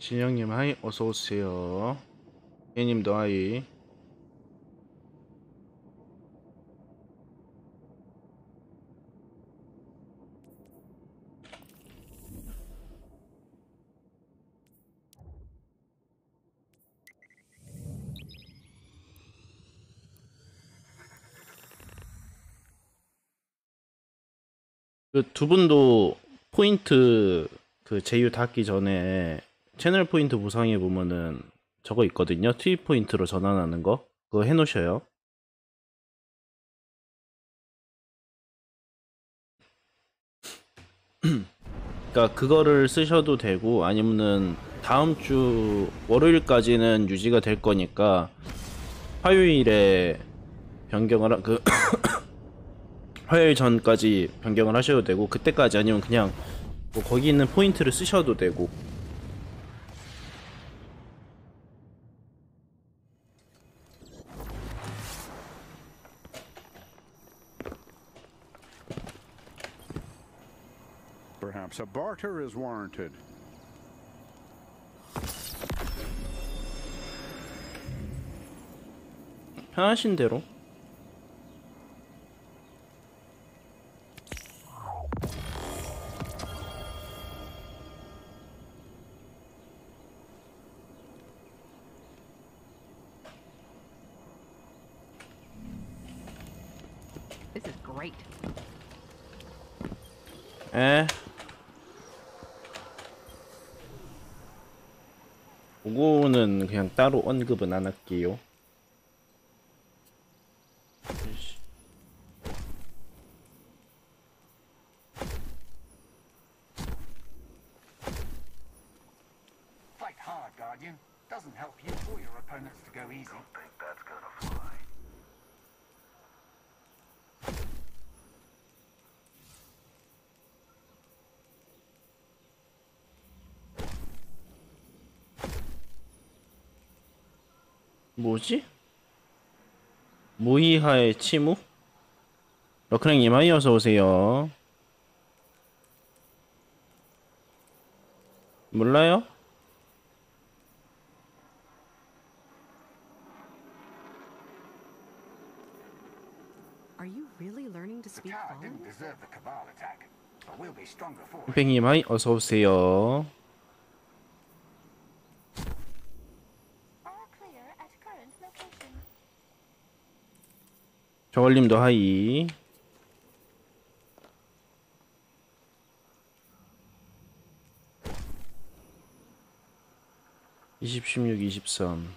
진영님 하이 어서 오세요. 예님도 하이. 그 두 분도 포인트 그 제휴 닿기 전에 채널 포인트 보상해 보면은 저거 있거든요. 투입 포인트로 전환하는 거. 그거 해 놓으셔요. 그러니까 그거를 쓰셔도 되고 아니면은 다음 주 월요일까지는 유지가 될 거니까 화요일에 변경을 하, 그 화요일 전까지 변경을 하셔도 되고 그때까지 아니면 그냥 뭐 거기 있는 포인트를 쓰셔도 되고 Perhaps a barter is warranted. 편하신 대로 언급은 안 할게요 이씨. Fight hard, Guardian. Doesn't help you or your opponents to go easy. think that's gonna fly. 뭐지? 무이하의 치무? 러크랭님 하이 어서 오세요. 몰라요? 팽님 하이 어서 오세요. All clear at current location. 저걸님도 하이. 이십, 십육, 이십삼.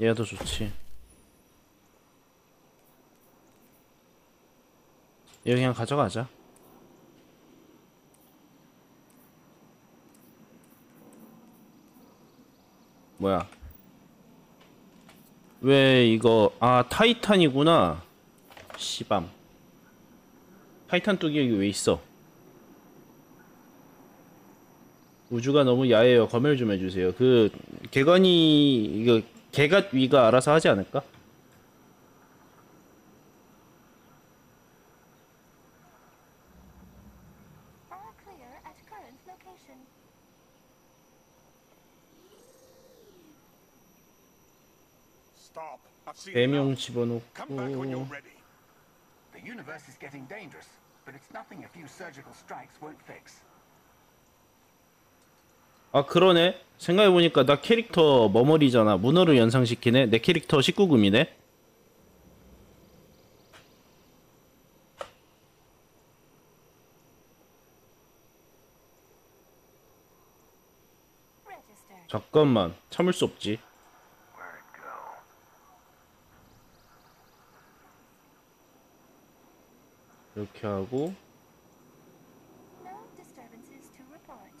얘가 더 좋지. 얘 그냥 가져가자. 뭐야? 왜 이거 아 타이탄이구나. 시밤. 타이탄 뚝이 여기 왜 있어? 우주가 너무 야해요. 검열 좀 해주세요. 그 개건이 이거 개가 위가 알아서 하지 않을까 All clear at current location. Stop. I've seen 대명 enough. Come back when you're 집어넣고 ready. The universe is getting dangerous, but it's nothing a few surgical strikes won't fix. 아 그러네 생각해보니까 나 캐릭터 머머리잖아 문어를 연상시키네 내 캐릭터 19금이네 Registered. 잠깐만 참을 수 없지 이렇게 하고 No disturbances to report.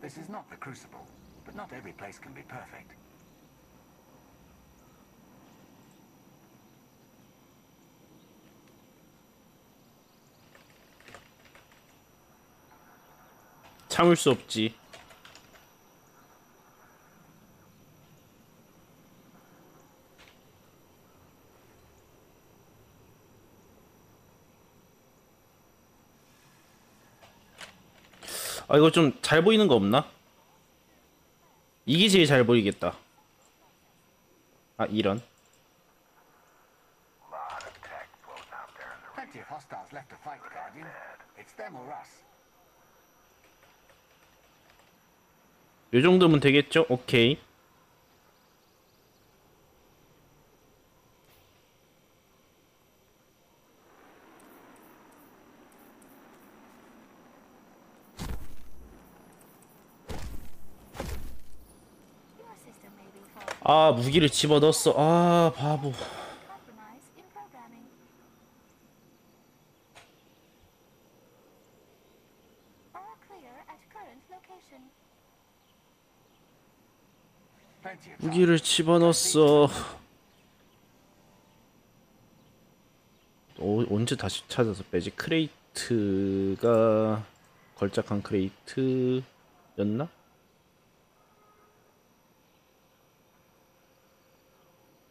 This is not the Crucible, but not every place can be perfect. 참을 수 없지. 아 이거 좀 잘 보이는 거 없나? 이게 제일 잘 보이겠다. 아 이런. Them or us. 요 정도면 되겠죠? 오케이. 아 무기를 집어넣었어. 아 바보. 무기를 집어넣었어. 어, 언제 다시 찾아서 빼지? 크레이트가 걸작한 크레이트였나?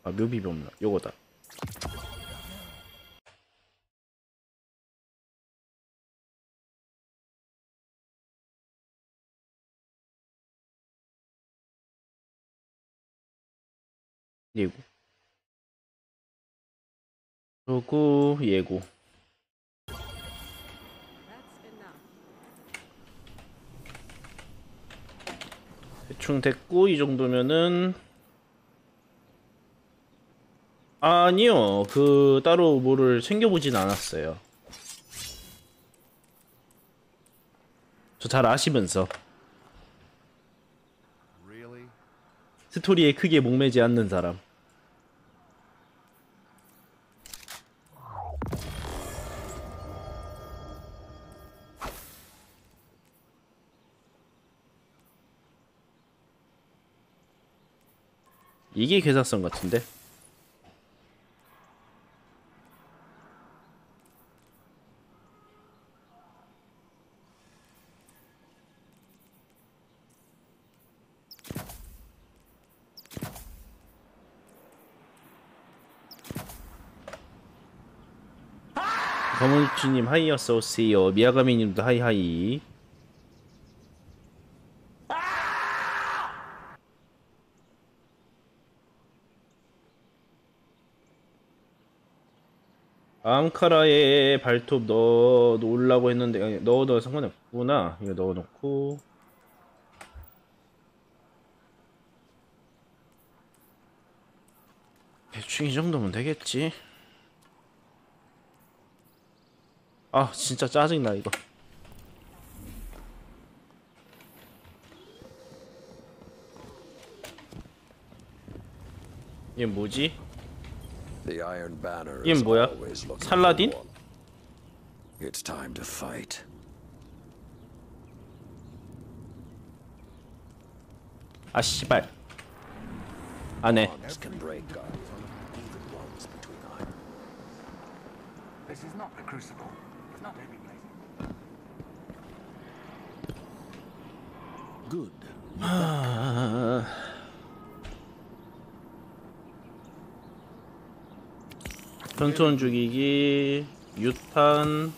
아 없나? 요거다. 예고. 요거 예고. 대충 됐고 이 정도면은 아니요 그 따로 뭐를 챙겨보진 않았어요. 저 잘 아시면서 스토리에 크게 목매지 않는 사람. 이게 괴사성 같은데? 검은이치님 하이 어서 오세요. 미야가미님도 하이 하이. 암카라에 발톱 넣어 놓으려고 했는데 넣어도 상관이 없구나. 이거 넣어놓고. 대충 이 정도면 되겠지 아 진짜 짜증나 이거 얘 뭐지? 얘 뭐야? 살라딘? It's time to fight. 아 씨발 안해 between iron. This is not the Crucible. Good. 전투원 죽이기 유탄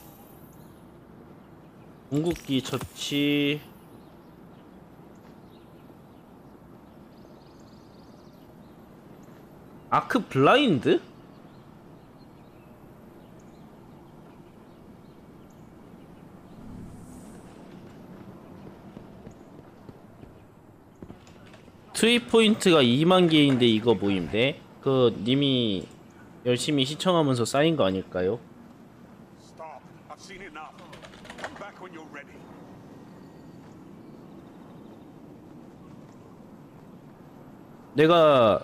궁극기 처치 아크 블라인드? 트위 포인트가 2만 개인데 이거 뭐임데? 그 님이 열심히 시청하면서 쌓인 거 아닐까요? 내가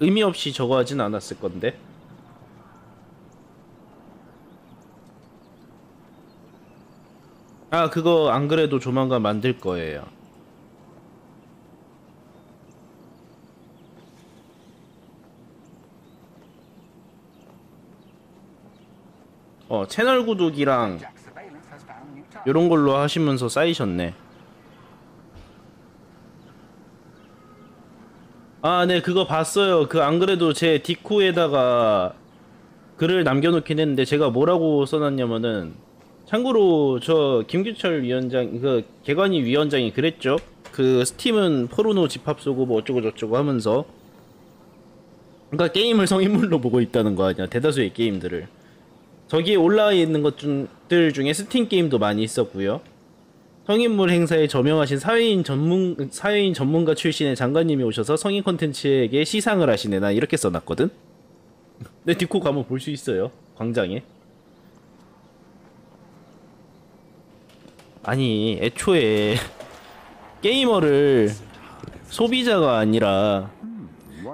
의미 없이 저거 하진 않았을 건데. 아, 그거 안 그래도 조만간 만들 거예요. 어 채널 구독이랑 이런 걸로 하시면서 쌓이셨네. 아 네 그거 봤어요. 그 안 그래도 제 디코에다가 글을 남겨놓긴 했는데 제가 뭐라고 써놨냐면은 참고로 저 김규철 위원장 그 게관위 위원장이 그랬죠? 그 스팀은 포르노 집합소고 뭐 어쩌고 저쩌고 하면서. 그니까 게임을 성인물로 보고 있다는 거 아니야? 대다수의 게임들을. 저기에 올라와 있는 것들 중에 스팀 게임도 많이 있었고요. 성인물 행사에 저명하신 사회인 전문 사회인 전문가 출신의 장관님이 오셔서 성인 콘텐츠에게 시상을 하시네. 나 이렇게 써놨거든. 내 디코 가면 볼 수 있어요. 광장에. 아니 애초에 게이머를 소비자가 아니라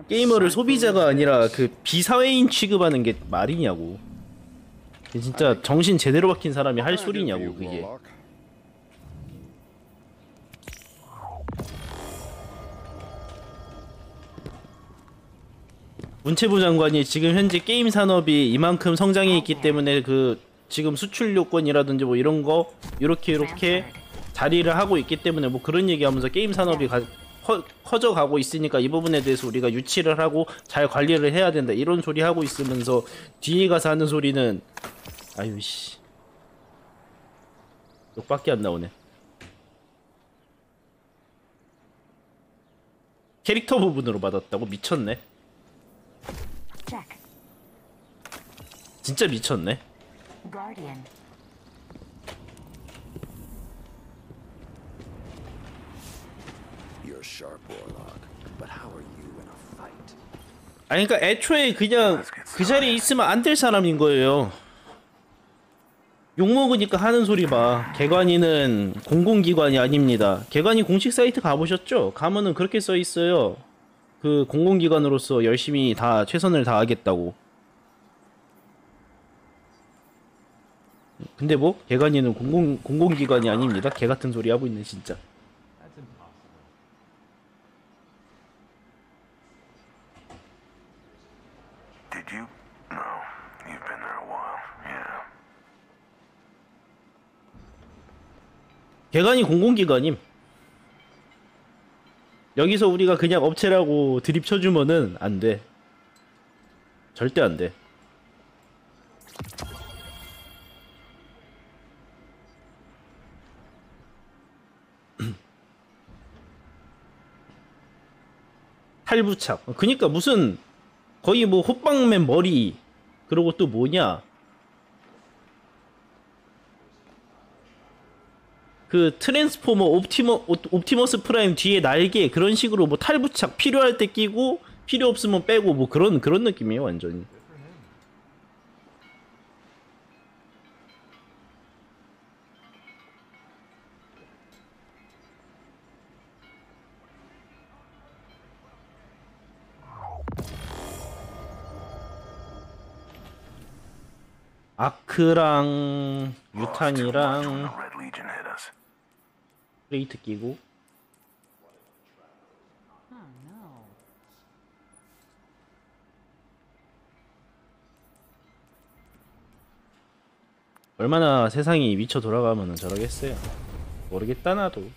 게이머를 소비자가 아니라 그 비사회인 취급하는 게 말이냐고. 진짜 정신 제대로 박힌 사람이 할 소리냐고 그게. 문체부 장관이 지금 현재 게임 산업이 이만큼 성장해 있기 때문에 그 지금 수출 요건이라든지 뭐 이런 거 이렇게 이렇게 자리를 하고 있기 때문에 뭐 그런 얘기하면서 게임 산업이 가, 커, 커져가고 있으니까 이 부분에 대해서 우리가 유치를 하고 잘 관리를 해야 된다 이런 소리 하고 있으면서 뒤에 가서 하는 소리는 아유 씨 욕밖에 안 나오네 캐릭터 부분으로 받았다고 미쳤네. 진짜 미쳤네? 아니 그러니까 애초에 그냥 그 자리에 있으면 안 될 사람인 거예요. 욕 먹으니까 하는 소리 봐. 개관이는 공공기관이 아닙니다. 개관이 공식 사이트 가보셨죠? 가면은 그렇게 써 있어요. 그 공공기관으로서 열심히 다 최선을 다하겠다고. 근데 뭐 개관이는 공공 공공기관이 아닙니다. 개 같은 소리 하고 있네 진짜. Did you? No. You've been there a while. Yeah. 개관이 공공기관임. 여기서 우리가 그냥 업체라고 드립 쳐주면은 안 돼. 절대 안 돼. 탈부착. 그니까 무슨 거의 뭐 호빵맨 머리 그리고 또 뭐냐 그 트랜스포머 옵티머 옵- 옵티머스 프라임 뒤에 날개 그런 식으로 뭐 탈부착 필요할 때 끼고 필요 없으면 빼고 뭐 그런 그런 느낌이에요 완전히. 아크랑 유탄이랑 The Red Legion hit us. 플레이트 끼고 얼마나 세상이 미쳐 돌아가면 저러겠어요 모르겠다 나도.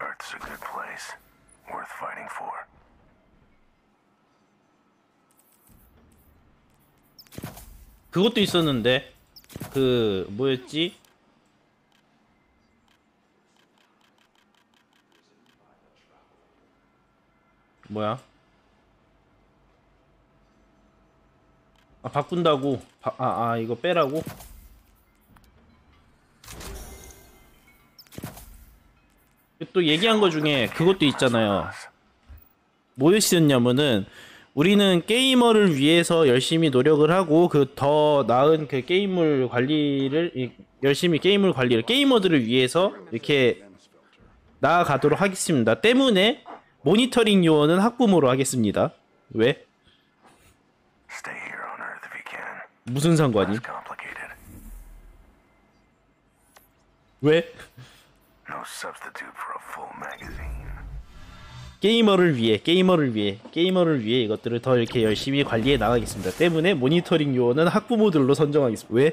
Earth's a good place. Worth fighting for. 그것도 있었는데 그 뭐였지? 뭐야? 아 바꾼다고. 바, 아, 아 이거 빼라고? 또 얘기한 거 중에 그것도 있잖아요. 뭐였었냐면은 우리는 게이머를 위해서 열심히 노력을 하고 그 더 나은 그 게임물 관리를 이- 열심히 게임물 관리를 게이머들을 위해서 이렇게 나아가도록 하겠습니다. 때문에 모니터링 요원은 학부모로 하겠습니다. 왜? 무슨 상관이? 왜? 게이머를 위해 게이머를 위해 게이머를 위해 이것들을 더 이렇게 열심히 관리해 나가겠습니다. 때문에 모니터링 요원은 학부모들로 선정하겠습니다. 왜?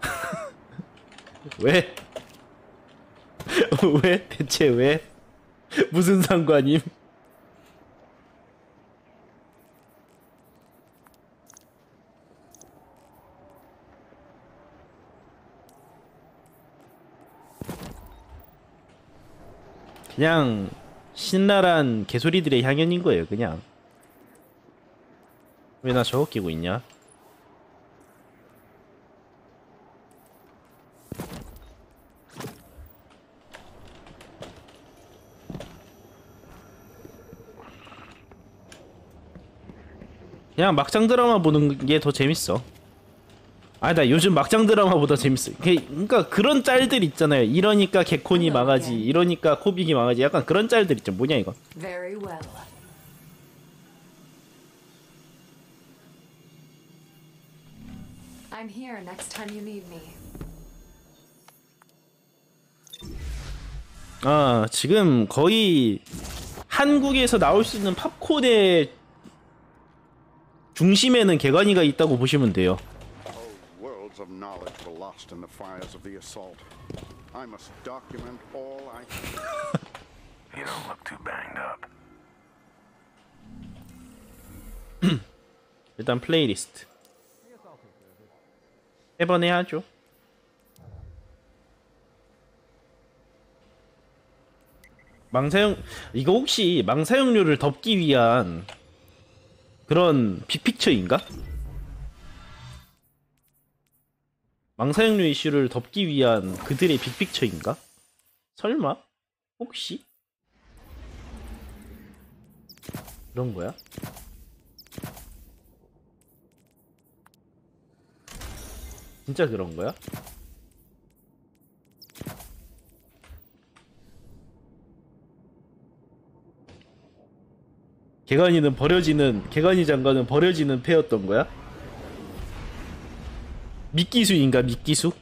왜? 왜? 대체 왜? 무슨 상관임? 그냥 신랄한 개소리들의 향연인 거예요, 그냥. 왜 나 저거 끼고 있냐? 그냥 막장 드라마 보는 게 더 재밌어. 아니 나 요즘 막장 드라마보다 재밌어. 그- 그러니까 그런 짤들 있잖아요. 이러니까 개콘이 망하지, 이러니까 코빅이 망하지. 약간 그런 짤들 있죠. 뭐냐 이거? Very well. I'm here next time you need me. 아 지금 거의 한국에서 나올 수 있는 팝콘의 중심에는 개관이가 있다고 보시면 돼요. Of knowledge were lost in the fires of the assault. I must document all I can. You don't look too banged up. 일단 플레이리스트 해번 해야죠. 망사용 이거 혹시 망사용료를 덮기 위한 그런 빅픽처인가? 망사용료 이슈를 덮기 위한 그들의 빅픽처인가? 설마? 혹시? 그런 거야? 진짜 그런 거야? 개간이는 버려지는 개간이 장관은 버려지는 패였던 거야? 미끼수인가 미끼수?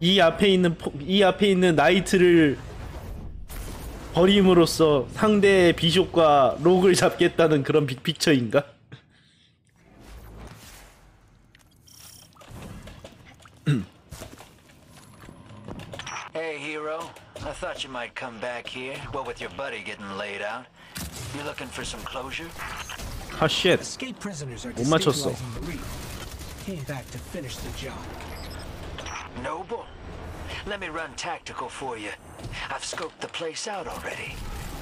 이 앞에 있는 포- 이 앞에 있는 나이트를 버림으로써 상대의 비숍과 록을 잡겠다는 그런 빅픽처인가? Hey, hero. I thought you might come back here. What with your buddy getting laid out? You looking for some closure? 아 쉣. Escape prisoners are 못 맞췄어. destabilizing the reef. Came back to finish the job. Noble. Let me run tactical for you. I've scoped the place out already.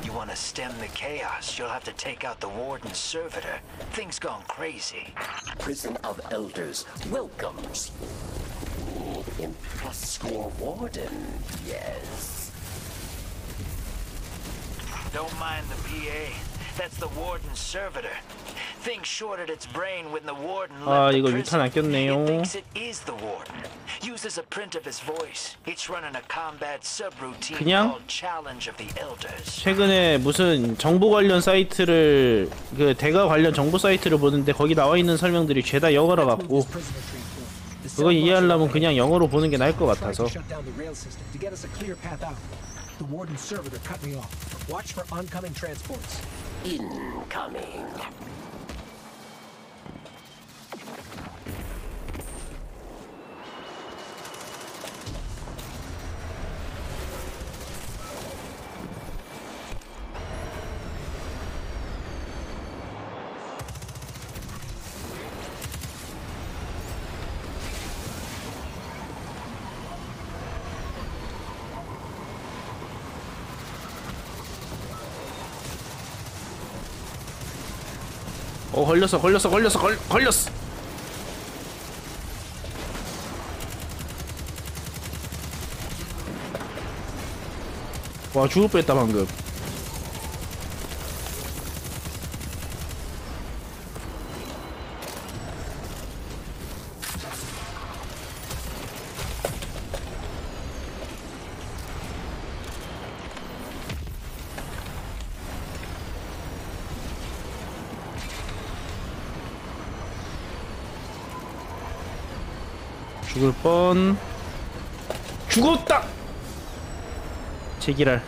You want to stem the chaos, you'll have to take out the warden's servitor. Things gone crazy. Prison of Elders welcomes Impress your warden, yes. Don't mind the PA. That's the warden's servitor. Things shorted its brain when the warden 아, left the 이거 prison. It thinks it is the warden. Uses a print of his voice. It's running a combat subroutine 그냥? called Challenge of the Elders. 최근에 무슨 정보 관련 사이트를 그 대가 관련 정보 사이트를 보는데 거기 나와 있는 설명들이 죄다 영어라 갖고 그거 이해하려면 그냥 영어로 보는 게 나을 것 같아서. The warden's servitor cut me off. Watch for oncoming transports. Incoming. 어 걸렸어 걸렸어 걸렸어 걸, 걸렸어. 와 죽을 뻔했다 방금 번. 죽었다! 제기랄.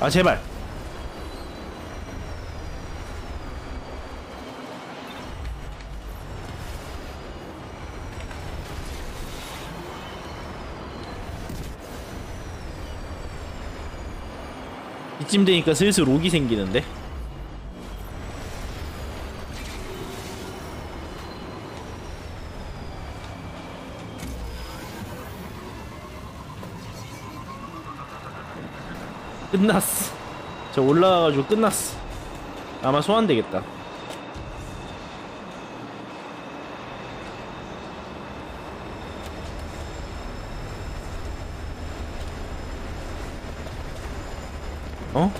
아 제발. 이쯤 되니까 슬슬 록이 생기는데? 끝났어. 저 올라가가지고 끝났어. 아마 소환되겠다 어?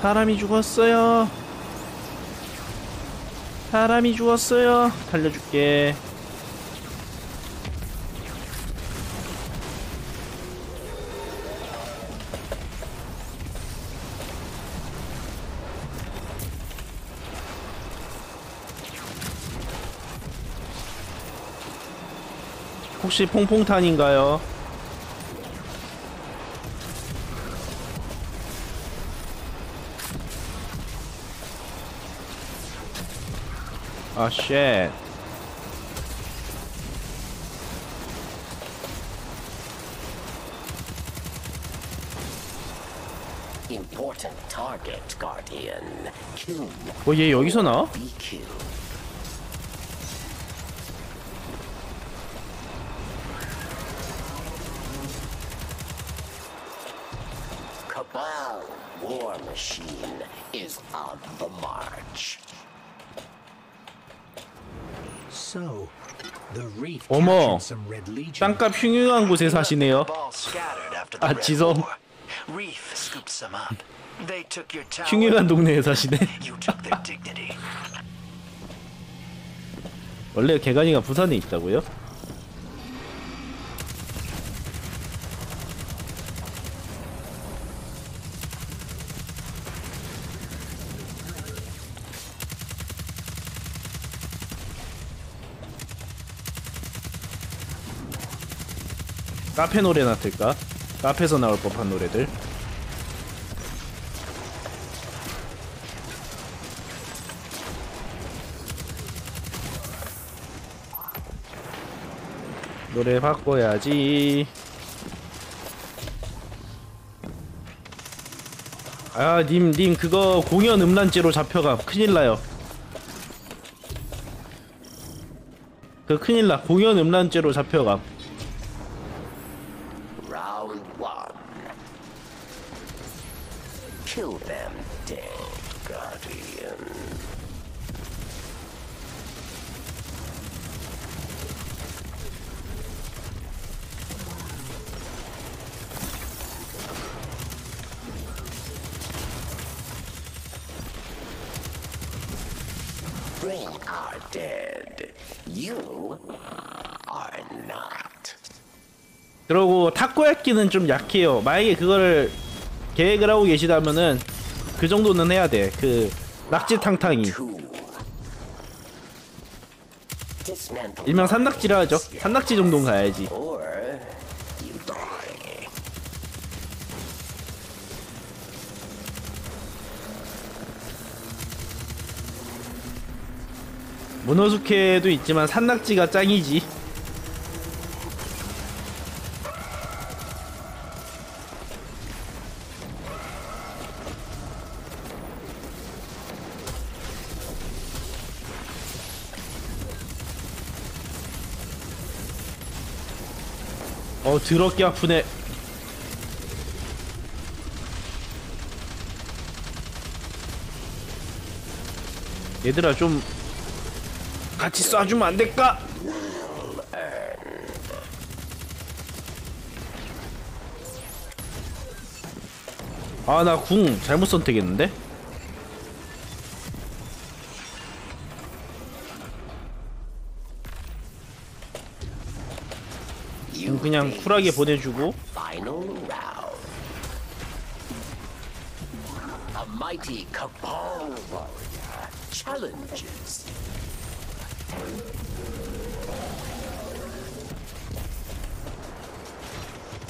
사람이 죽었어요 사람이 죽었어요 달려줄게 혹시 퐁퐁탄인가요? 아, 쉣. Important target, Guardian. Kill 어, 얘 여기서 나와? 땅값 흉흉한 곳에 사시네요. 아, 지성. 흉흉한 동네에 사시네. 원래 개간이가 부산에 있다고요? 카페 노래나 틀까? 카페에서 나올 법한 노래들 노래 바꿔야지. 아, 님, 님, 그거 공연 음란죄로 잡혀가. 큰일 나요. 그 큰일 나. 공연 음란죄로 잡혀가. Round one. Kill them dead, Guardian. We are dead. You are not. 그러고 타코야끼는 좀 약해요. 만약에 그거를 계획을 하고 계시다면은 그 정도는 해야 돼. 그 낙지탕탕이. 일명 산낙지라 하죠. 산낙지 정도는 가야지. 모노수케도 있지만 산낙지가 짱이지. 더럽게 아프네. 얘들아 좀 같이 쏴주면 안 될까? 아 나 궁 잘못 선택했는데? 그냥 쿨하게 보내주고.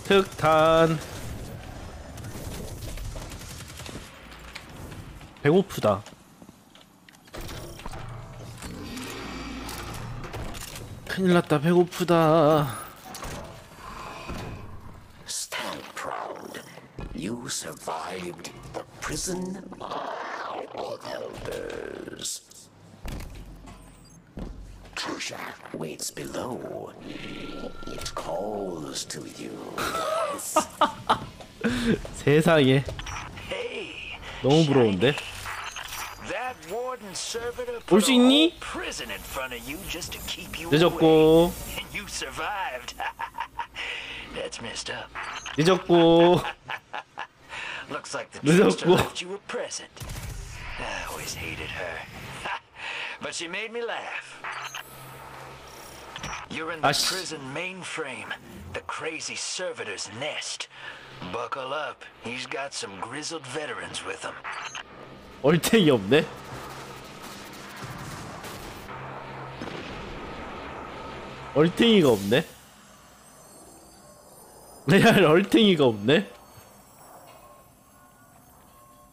특탄. 배고프다. 큰일났다 배고프다. Survived the prison of elders. Treasure waits below. It calls to you. 세상에. Hey, 너무 부러운데? 올 수 있니? 늦었고. 늦었고. Looks like the 늦었고. trickster left you a present. I always hated her. but she made me laugh. You're in the 아씨. prison mainframe, the crazy servitor's nest. Buckle up. He's got some grizzled veterans with him. 얼탱이 없네? 얼탱이가 없네? 레알 얼탱이가 없네?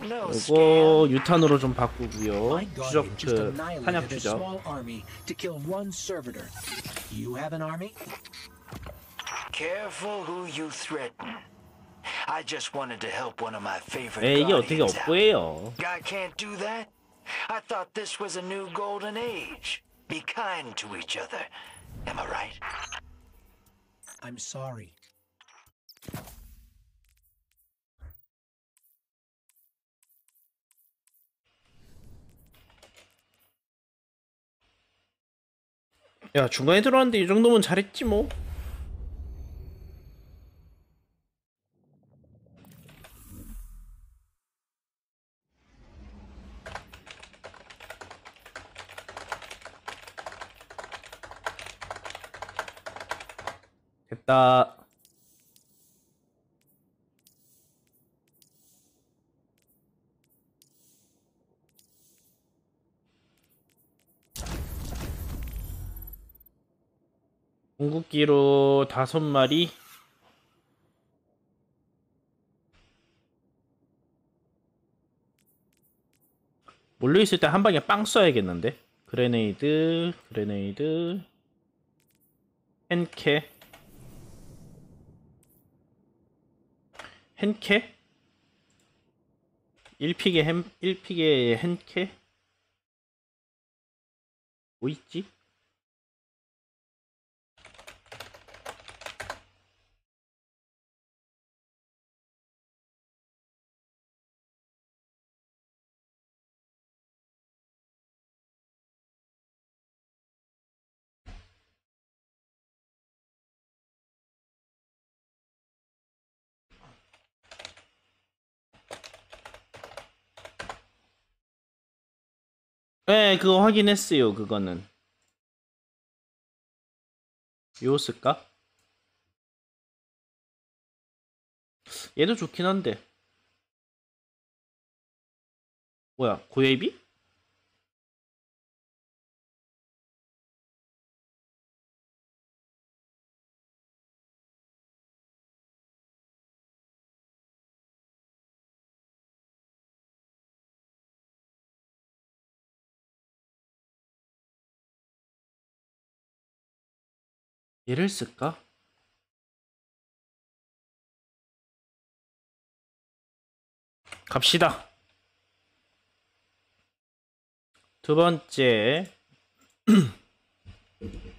No 이거 유탄으로 좀 바꾸고요 My 추적 guardian just 그 탄약 annihilated a 추적 small army to kill one servitor. You have an army? Careful who you threaten. I just wanted to help one of my favorite 에이 이게 어떻게 guardians out. 업보예요 Guy can't do that? I thought this was a new golden age. Be kind to each other. Am I right? I'm sorry. 야 중간에 들어왔는데 이 정도면 잘했지 뭐. 됐다 궁극기로 다섯 마리. 몰려 있을 때 한 방에 빵 쏴야겠는데? 그레네이드 그레네이드. 헨케. 헨케? 1픽에 햄 1픽에 헨케? 뭐 있지? 네, 그거 확인했어요. 그거는. 요 쓸까? 얘도 좋긴 한데. 뭐야, 고예비? 얘를 쓸까? 갑시다. 두 번째.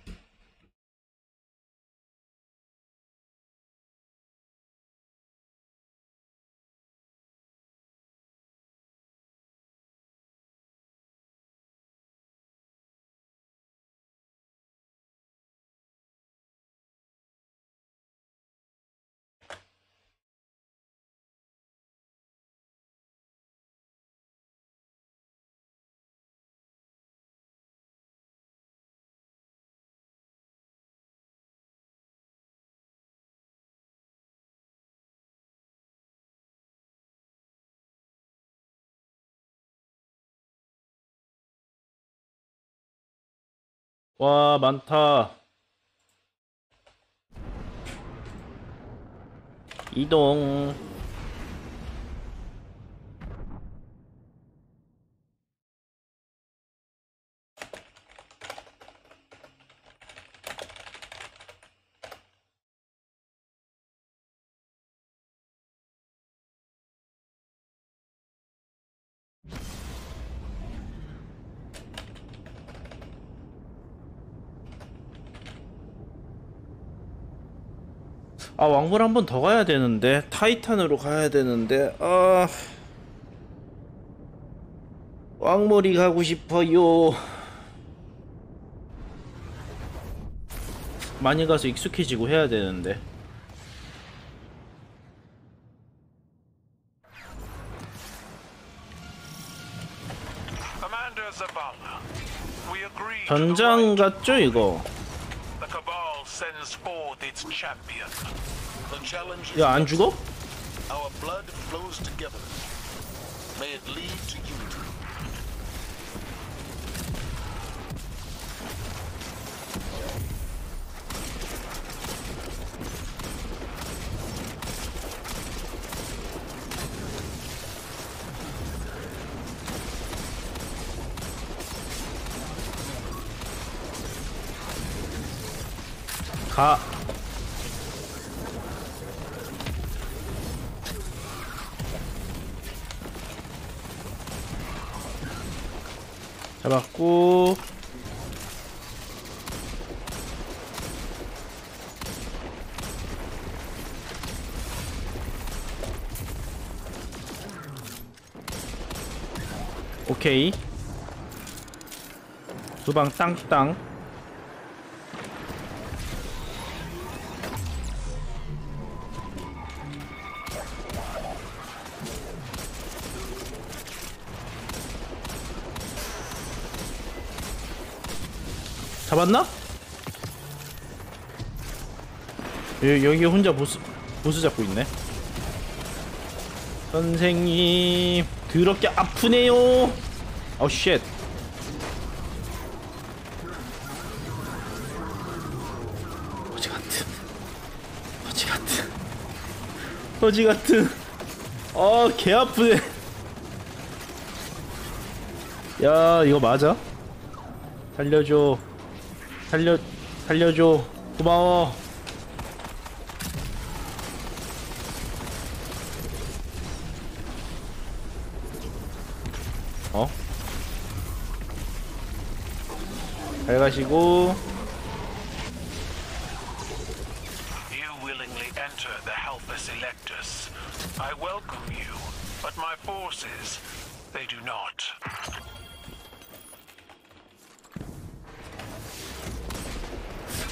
와 많다. 이동 아 왕물 한 번 더 가야 되는데 타이탄으로 가야 되는데 아. 왕물이 가고 싶어요. 많이 가서 익숙해지고 해야 되는데. 전장 같죠 이거 challenge is yeah, Angelo. Our blood flows together. May it lead to unity. Cut. 잡았고. 오케이. 두 방 땅땅 잡았나? 여기, 여기 혼자 보스 보스 잡고 있네. 선생님 더럽게 아프네요. 어 쉣. 거지 같은. 거지 같은. 거지 같은. 어개 아프네. 야 이거 맞아? 살려줘. 살려 살려줘. 고마워. 어? 잘 가시고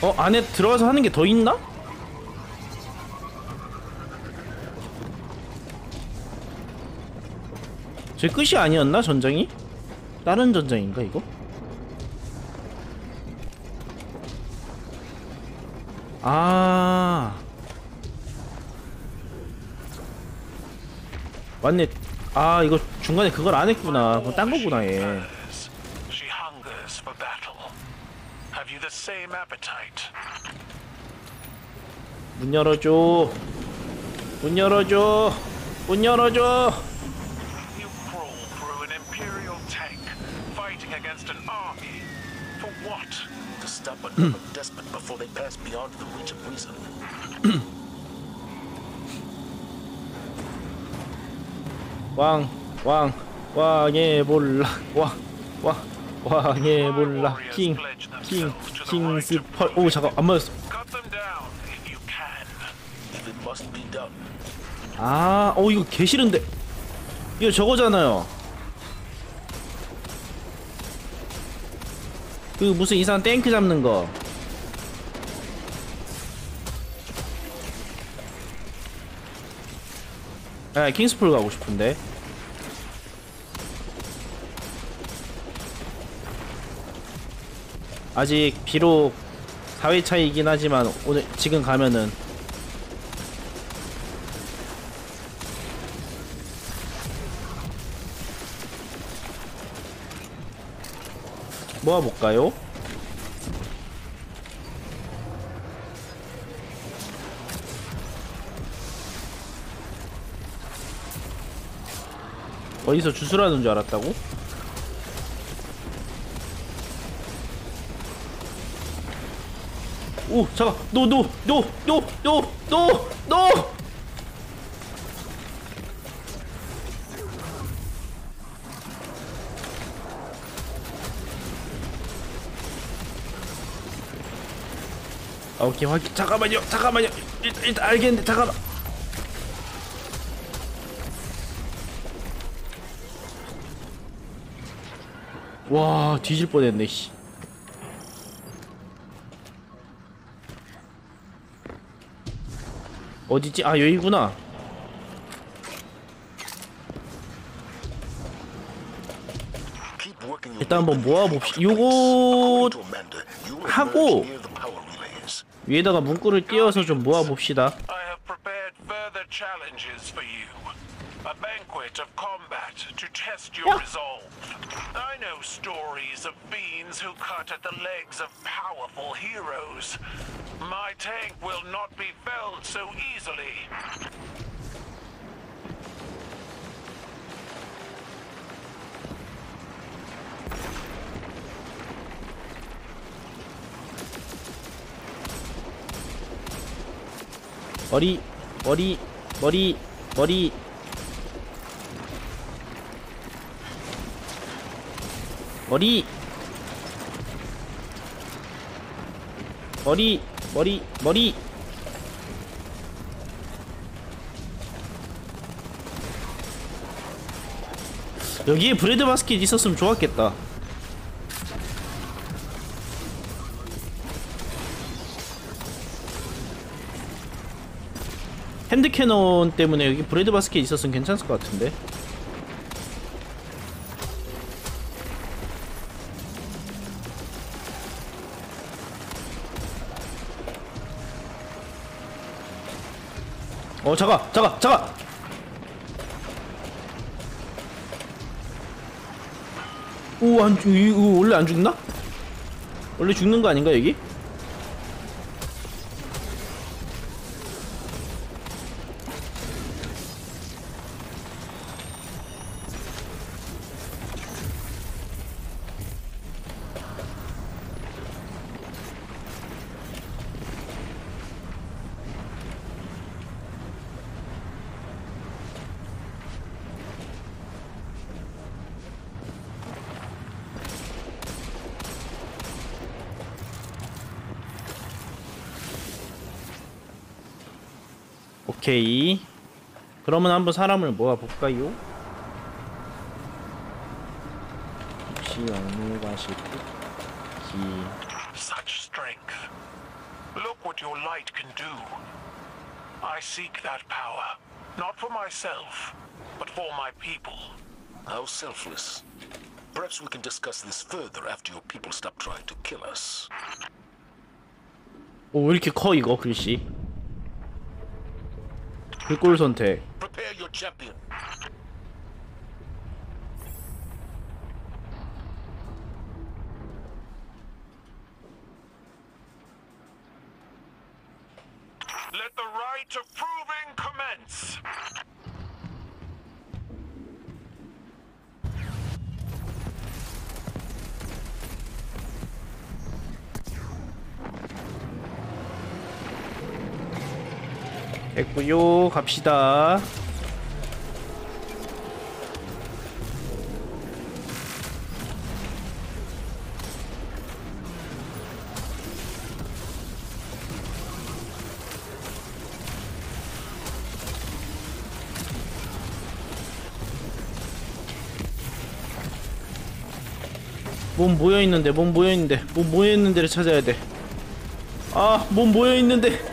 어 안에 들어가서 하는 게 더 있나? 제 끝이 아니었나 전장이? 다른 전장인가 이거? 아 맞네 아 이거 중간에 그걸 안 했구나 그거 딴 거구나 얘 Hers. She hungers for battle. Have you the same appetite? 문 열어줘 문 열어줘 문 열어줘 You crawl through an Imperial tank, fighting against an army. For what? To stop another despot before they pass beyond the reach of reason. 왕, 왕, 왕의 몰락, 왕, 왕, 왕의 몰락, 킹, 킹, 킹스펄. 오 잠깐 안 맞았어. 아, 어 이거 개 싫은데. 이거 저거잖아요. 그 무슨 이상한 탱크 잡는 거. 아, 킹스풀 가고 싶은데. 아직 비록 4회차이긴 하지만 오늘 지금 가면은 모아볼까요? 어디서 주술하는 줄 알았다고? 오 잠깐. 노노 노 노 노 노노. 아, 오케이. 확인. 잠깐만요. 잠깐만요. 일단, 일단 알겠는데 잠깐만 와 뒤질 뻔했네 씨 어디지? 아 여기구나 일단 한번 모아봅시다. 요거 하고. 위에다가 문구를 띄워서 좀 모아봅시다 I have prepared further challenges for you. A banquet of combat to test your resolve. I know stories of fiends who cut at the legs of powerful heroes. My tank will not be felled so easily. 머리 머리 머리 머리. 머리. 머리 머리 머리. 여기에 브레드 바스켓 있었으면 좋았겠다 cannon 때문에 여기 bread basket 있었으면 괜찮을 것 같은데 어 잠깐 잠깐 잠깐 오안 이거 원래 안 죽나? 원래 죽는 거 아닌가 여기? 오케이. 그러면 한번 사람을 모아볼까요? 혹시 영무과식 기 Such strength. Look what your light can do. I seek that power, not for myself, but for my people. How selfless. Perhaps we can discuss this further after your people stop trying to kill us. 오, 왜 이렇게 커 이거 글씨? 그 극골 선택. 갑시다. 몸 모여 있는데, 몸 모여 있는데, 몸 모여 있는 데를 찾아야 돼. 아, 몸 모여 있는데.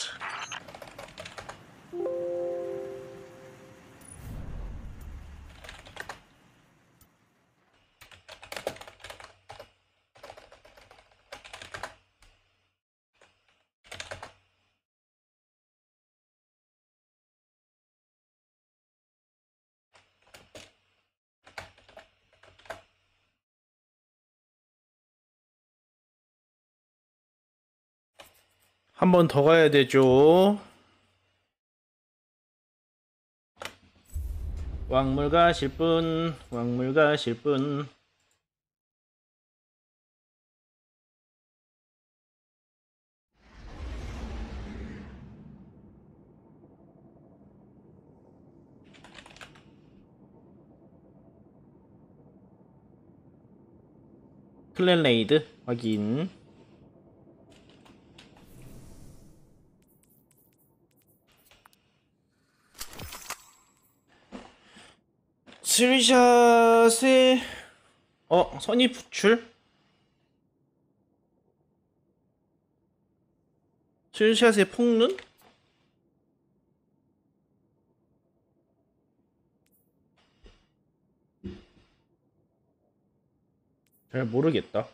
한 번 더 가야 되죠. 왕물 가실 분, 왕물 가실 분. 클랜 레이드 확인. 스리샷의 어 선입 부출? 스리샷의 폭눈? 잘 모르겠다.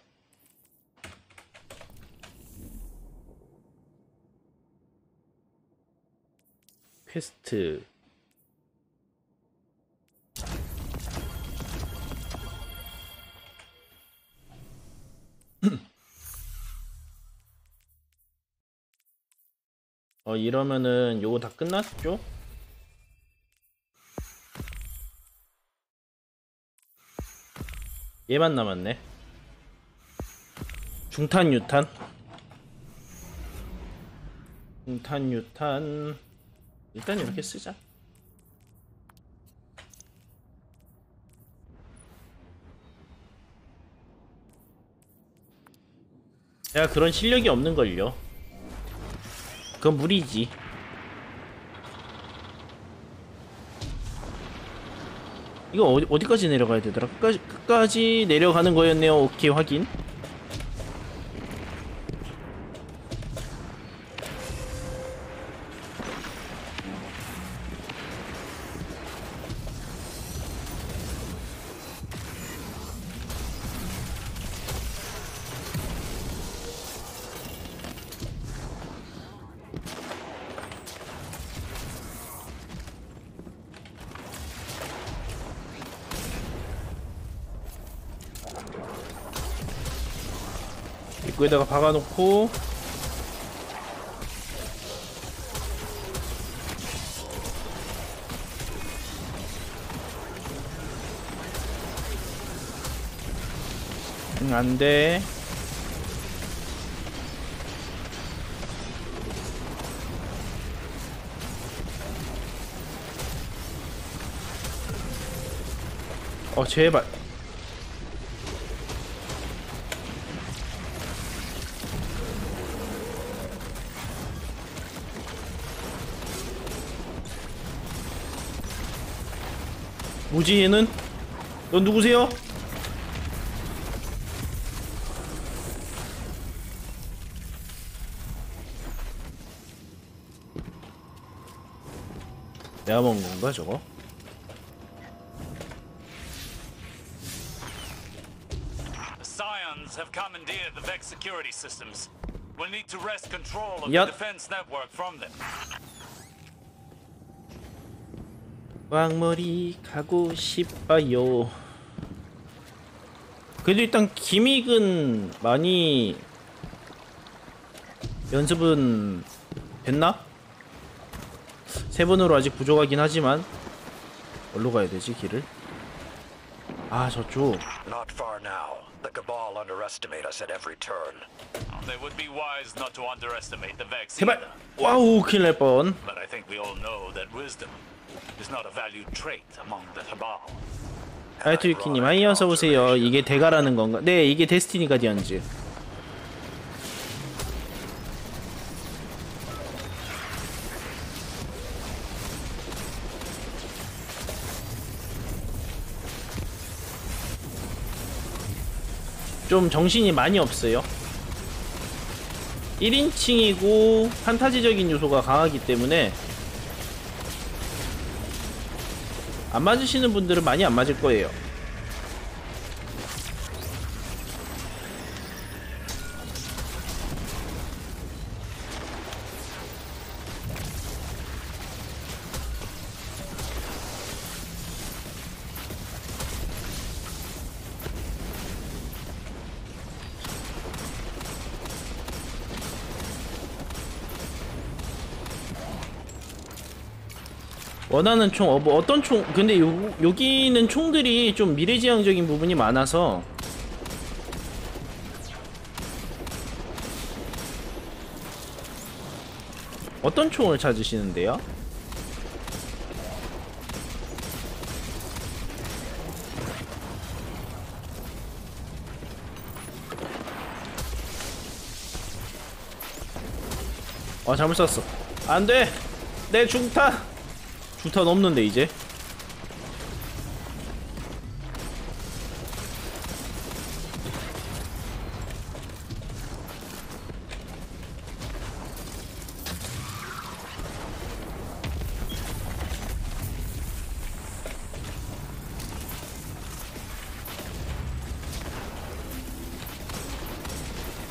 퀘스트 어 이러면은 요거 다 끝났죠? 얘만 남았네. 중탄 유탄. 중탄 유탄. 일단 이렇게 쓰자. 내가 그런 실력이 없는걸요 그건 무리지. 이거 어디, 어디까지 내려가야 되더라? 끝까지, 끝까지 내려가는 거였네요. 오케이, 확인. 입구에다가 박아놓고. 응 안돼. 어 제발 뭐지 얘는? 넌 누구세요? 내가 먹은 건가 저거? The Scions have commandeered the Vex security systems. We'll need to wrest control of Yep. the defense network from them. 왕머리 가고 싶어요. 그래도 일단 기믹은 많이 연습은 됐나? 세 번으로 아직 부족하긴 하지만 어디로 가야 되지 길을? 아 저쪽 Not far now. The Cabal underestimate us at every turn. They would be wise not to underestimate the Vex 제발. 와우 큰일 날 뻔. But I think we all know that wisdom is not a valued trait among the Cabal. 하이트 유키님 하이 어서 오세요. 이게 대가라는 건가? 네 이게 데스티니 가디언즈. 좀 정신이 많이 없어요. 1인칭이고 판타지적인 요소가 강하기 때문에 안 맞으시는 분들은 많이 안 맞을 거예요. 원하는 총, 어, 뭐 어떤 총, 근데 요, 여기는 총들이 좀 미래지향적인 부분이 많아서. 어떤 총을 찾으시는데요? 어 잘못 쐈어. 안돼! 내 중탄 중탄 없는데 이제?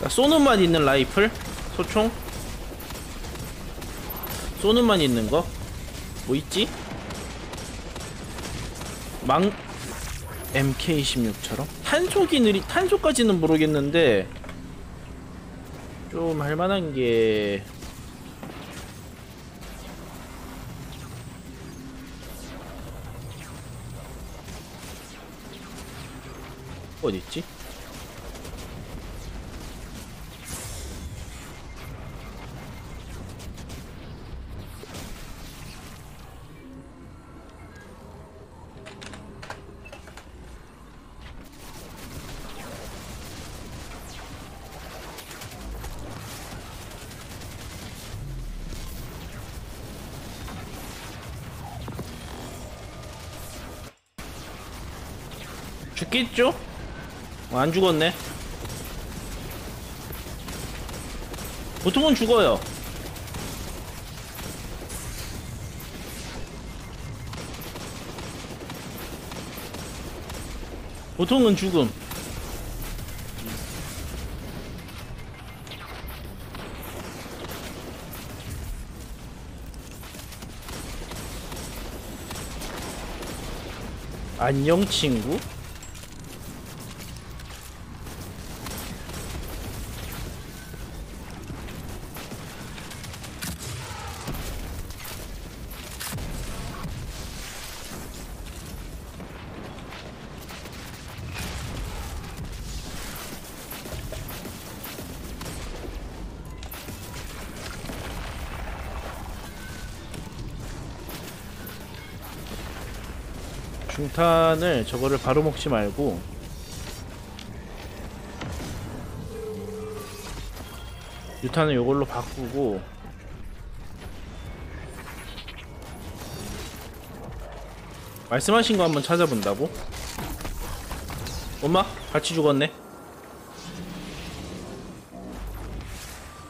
자, 쏘는만 있는 라이플? 소총? 쏘는만 있는 거? 뭐 있지? 망 MK16처럼? 탄속이 느리 탄속까지는 모르겠는데 좀 할만한 게 어디 있지? 죽겠죠? 어, 안 죽었네. 보통은 죽어요. 보통은 죽음. 안녕 친구? 중탄을 저거를 바로 먹지 말고. 유탄을 요걸로 바꾸고. 말씀하신 거 한번 찾아본다고? 엄마 같이 죽었네.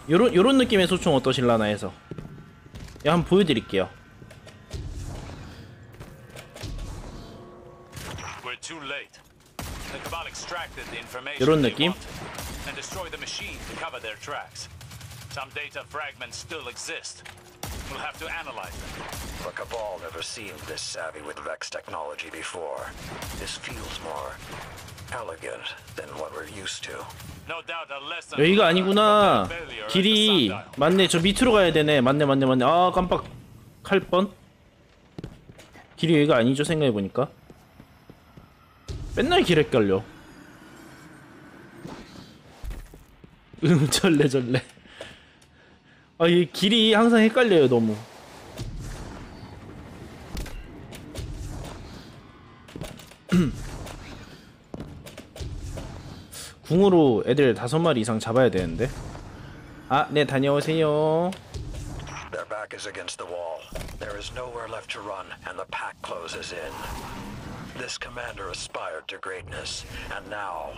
요런 요런 느낌의 소총 어떠실라나 해서. 야 한번 보여드릴게요 이런 느낌? wanted and destroyed the machine to cover their tracks. Some data fragments still exist. We'll have to analyze them. The Cabal never seemed this savvy with Vex technology before. This feels more elegant than what we're used to. No doubt a lesson 여기가 아니구나 길이. 맞네 저 밑으로 가야 되네 맞네 맞네 맞네 아 깜빡 할 뻔 길이 여기가 아니죠 생각해 보니까 맨날 길 헷갈려 음 절레절레 아 이 길이 항상 헷갈려요 너무 궁으로 애들 다섯 마리 이상 잡아야 되는데 아 네 다녀오세요 Their back is against the wall. There is nowhere left to run, and the pack closes in. This commander aspired to greatness, and now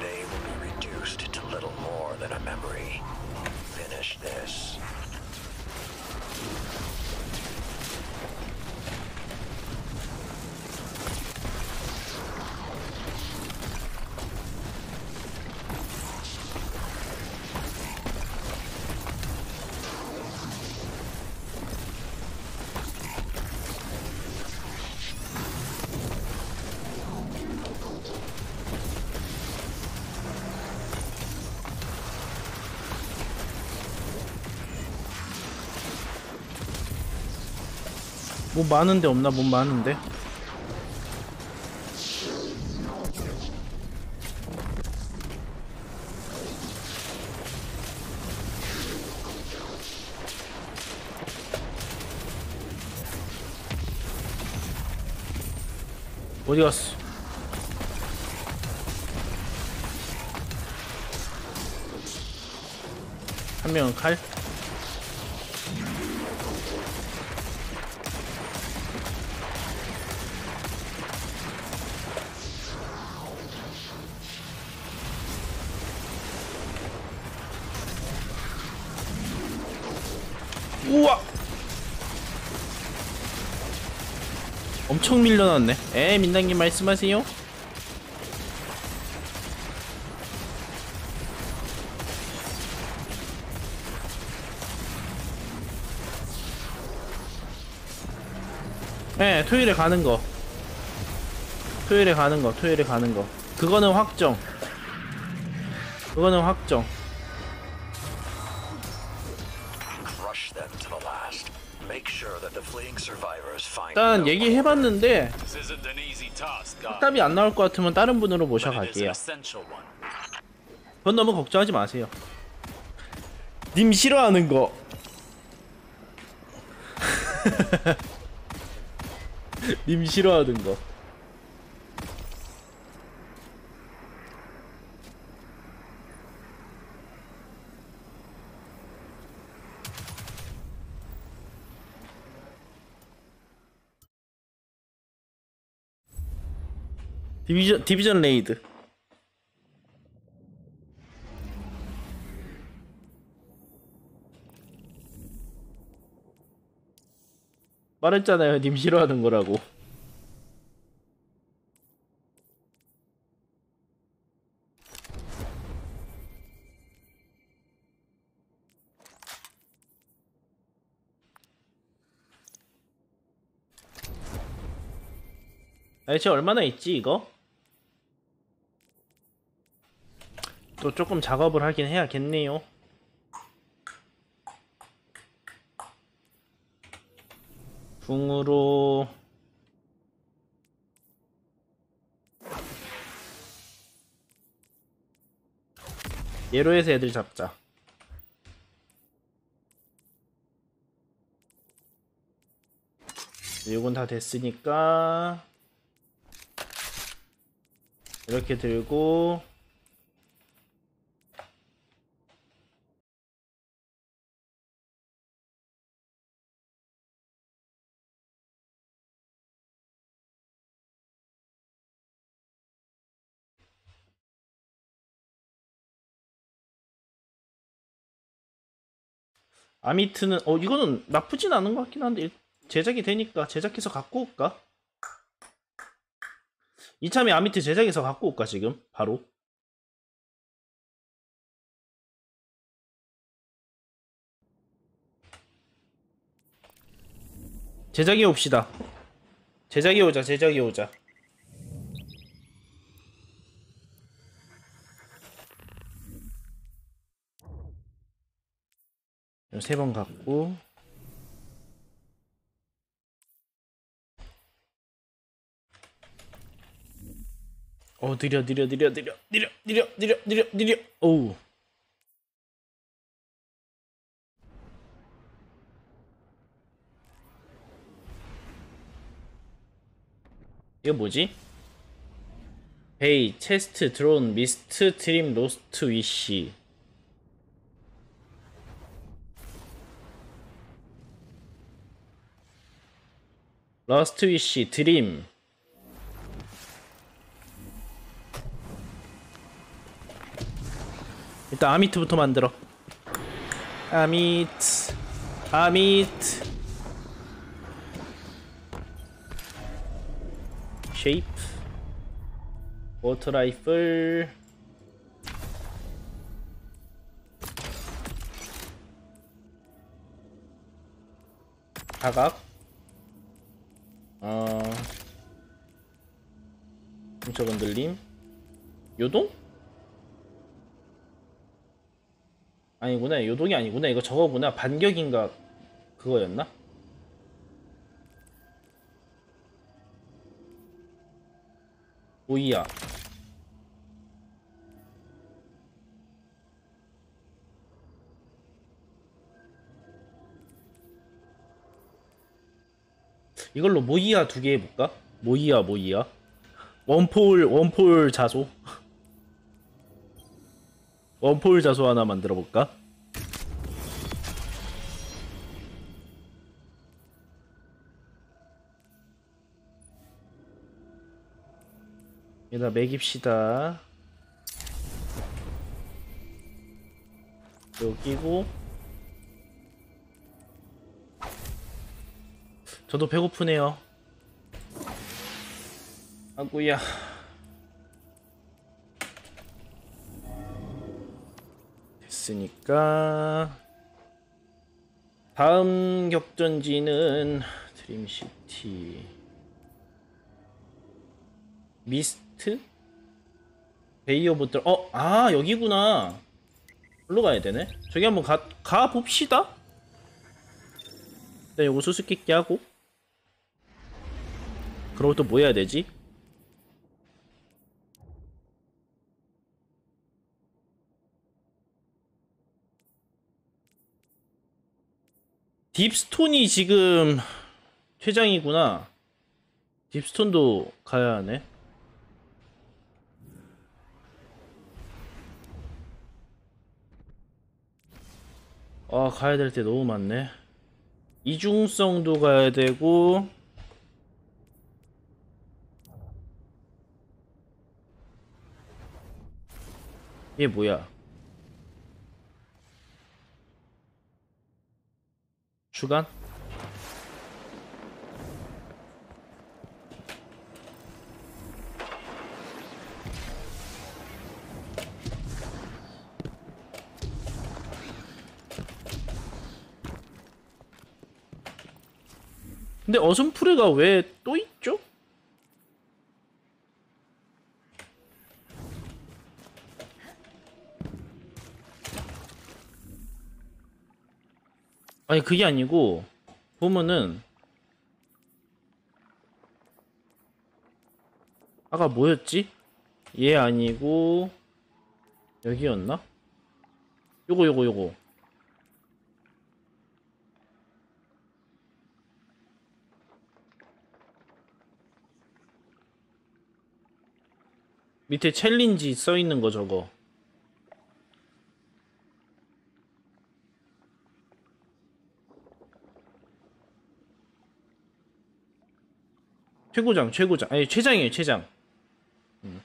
they will be reduced to little than a memory. Finish this. 뭐 많은데 없나? 뭐 많은데? 어디 갔어? 한 명은 칼? 우와! 밀려났네. 에, 민당님 말씀하세요. 예, 토요일에 가는 거. 토요일에 가는 거, 토요일에 가는 거. 그거는 확정. 그거는 확정. 일단 얘기해봤는데 답이 안 나올 것 같으면 다른 분으로 모셔갈게요. 그건 너무 걱정하지 마세요. 님 싫어하는 거. 님 싫어하는 거. 디비전 디비전 레이드. 말했잖아요. 님 싫어하는 거라고. 대체 얼마나 있지 이거? 또 조금 작업을 하긴 해야겠네요. 궁으로 얘로 해서 애들 잡자. 이건 다 됐으니까 이렇게 들고 아미트는 어 이거는 나쁘진 않은 것 같긴 한데 일- 제작이 되니까 제작해서 갖고 올까? 이참에 아미트 제작해서 갖고 올까 지금? 바로? 제작해 옵시다. 제작해 오자 제작해 오자 세 번 갖고. 어 느려 느려 느려 느려 느려 느려 느려 느려 느려. 오우. 이거 뭐지? 베이 체스트 드론 미스트 드림 로스트 위시 러스트 위시 드림 일단 아미트부터 만들어. 아미트. 아미트. 쉐이프 워터 라이플 사각 아. 공처 건들림 요동? 아니구나 요동이 아니구나 이거 저거구나 반격인가 그거였나? 오이야 이걸로 모이야 두 개 해볼까? 모이야 모이야 원폴 원폴 자소 원폴 자소 하나 만들어 볼까? 여기다 매깁시다 여기고 저도 배고프네요 아구야 됐으니까 다음 격전지는 드림시티 미스트 베이 오브 들 어, 아, 여기구나. 일로 가야 되네. 저기 한번 가, 가 봅시다. 일단 요거 수수께끼 하고. 그러고 또뭐 해야 되지? 딥스톤이 지금 최장이구나. 딥스톤도 가야 하네. 아 가야 될 때 너무 많네 이중성도 가야 되고 얘 뭐야 주간? 근데 어슴푸레가 왜 또 있죠? 아니 그게 아니고 보면은 아까 뭐였지? 얘 아니고 여기였나? 요거 요거 요거 밑에 챌린지 써 있는 거 저거. 최고장, 최고장. 아니, 최장이에요, 최장. 음.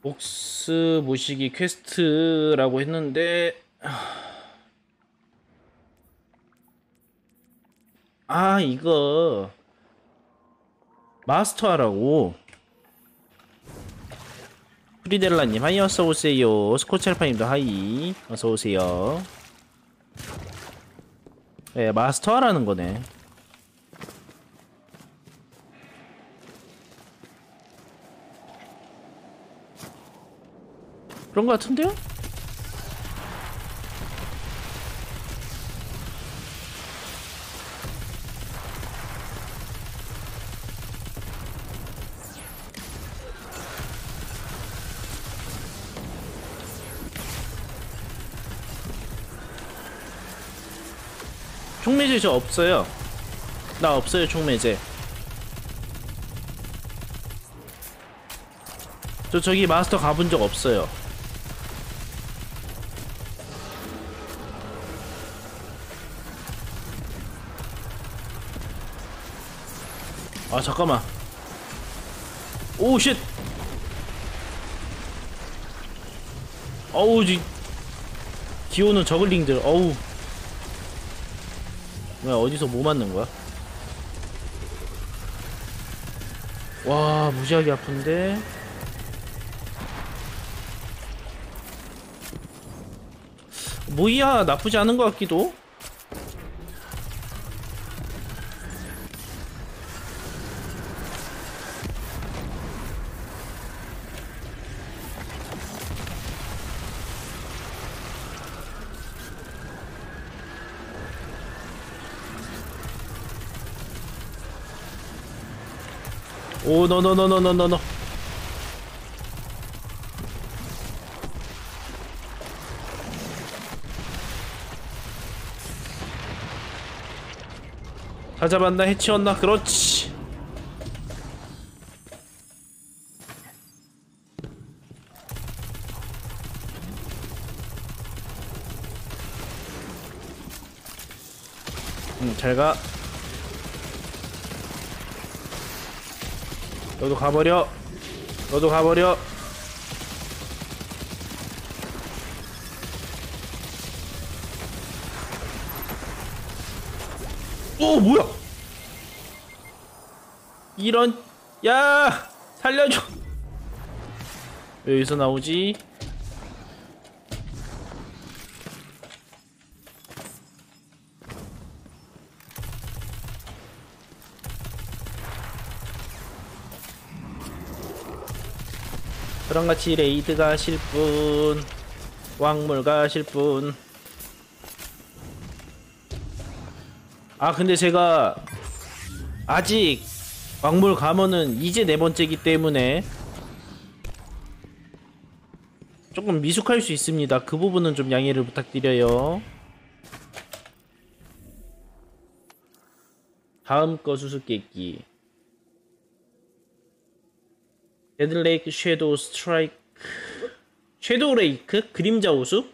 Vox 모시기 퀘스트라고 했는데 아 이거 마스터 하라고 프리델라님 hi 어서오세요. 스코첼파님도 hi. 어서오세요. 네 마스터 하라는 거네. 그런 거 같은데요? 총매제 저 없어요. 나 없어요 총매제. 저 저기 마스터 가본 적 없어요. 아 잠깐만 오쉣 어우 지 기오는 저글링들 어우 뭐야 어디서 뭐 맞는 거야? 와 무지하게 아픈데? 뭐야 나쁘지 않은 것 같기도 오 노 노 노 노 노 노노 찾아봤나? 해치웠나? 그렇지. 응 잘가 너도 가버려. 너도 가버려. 오 뭐야? 이런 야 살려줘. 왜 여기서 나오지 저랑 같이 레이드 가실 분 왕물 가실 분 아 근데 제가 아직 왕물 가면은 이제 네 번째기 때문에 조금 미숙할 수 있습니다. 그 부분은 좀 양해를 부탁드려요. 다음 거 수수께끼 데드레이크 섀도우 스트라이크 섀도우 레이크 그림자 우수?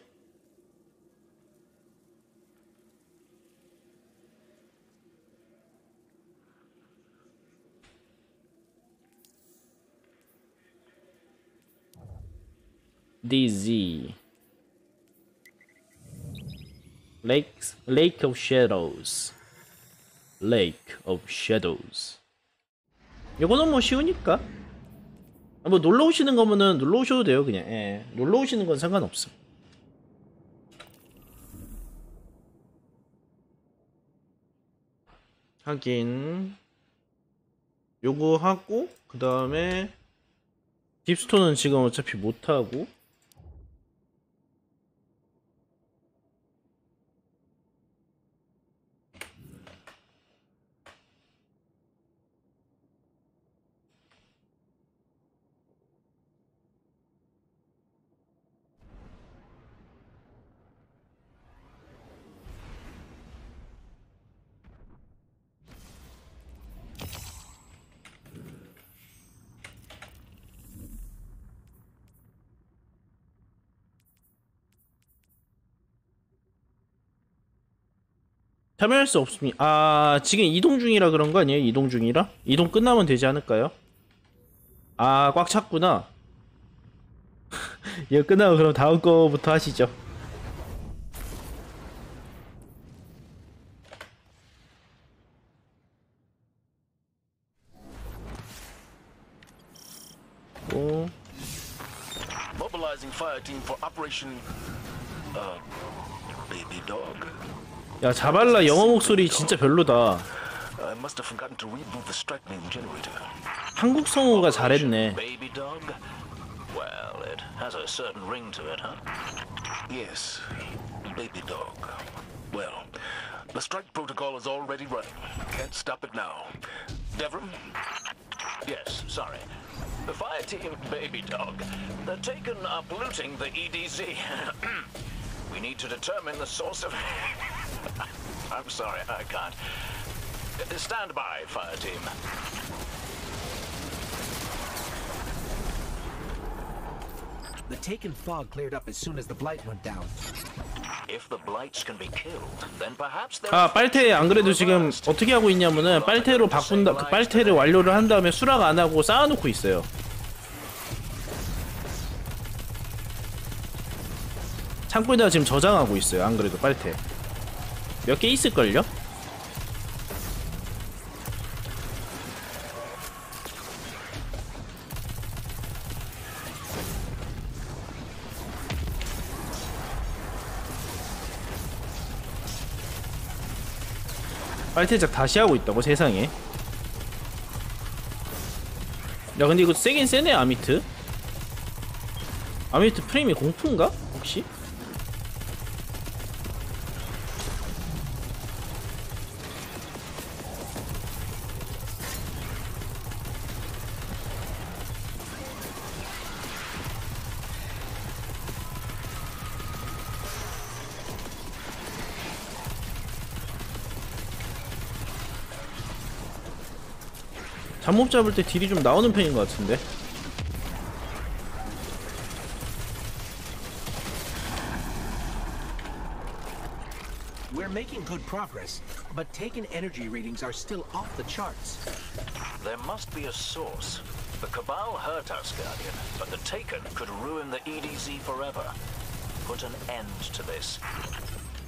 DZ Lake Lake of Shadows. Lake of Shadows. 이거는 뭐 쉬우니까. 아, 뭐 놀러 오시는 거면은 놀러 오셔도 돼요 그냥. 예. 놀러 오시는 건 상관없어 하긴 요거 하고 그 다음에 딥스톤은 지금 어차피 못하고 참여할 수 없습니다. 아 지금 이동 중이라 그런 거 아니에요? 이동 중이라? 이동 끝나면 되지 않을까요? 아 꽉 찼구나. 이거 끝나고 그럼 다음 거부터 하시죠. 야 자발라 영어 목소리 진짜 별로다. I must have forgotten to reboot the strike name generator. 한국 성우가 잘했네. Baby dog? Well, it has a certain ring to it, huh? Yes, baby dog. Well, the strike protocol is already running. Can't stop it now. Devram, Yes, sorry. The fire team, baby dog. They're taken are polluting the EDZ. we need to determine the source of. I'm sorry, I can't. Uh, Stand by, fire team. The taken fog cleared up as soon as the blight went down. If the blights can be killed, then perhaps 아 빨태 안 그래도 지금 어떻게 하고 있냐면은 빨태로 바꾼다 그 빨태를 완료를 한 다음에 수락 안 하고 쌓아놓고 있어요. 창고에다가 지금 저장하고 있어요. 안 그래도 빨태 몇 개 있을걸요? 빨대작 다시 하고 있다고 세상에 야 근데 이거 세긴 세네 아미트 아미트 프레임이 공포인가? 혹시? 잠못 잡을 때 딜이 좀 나오는 편인 것 같은데 We're making good progress, but taken energy readings are still off the charts. There must be a source. The Cabal hurt us, Guardian, but the Taken could ruin the EDZ forever. Put an end to this.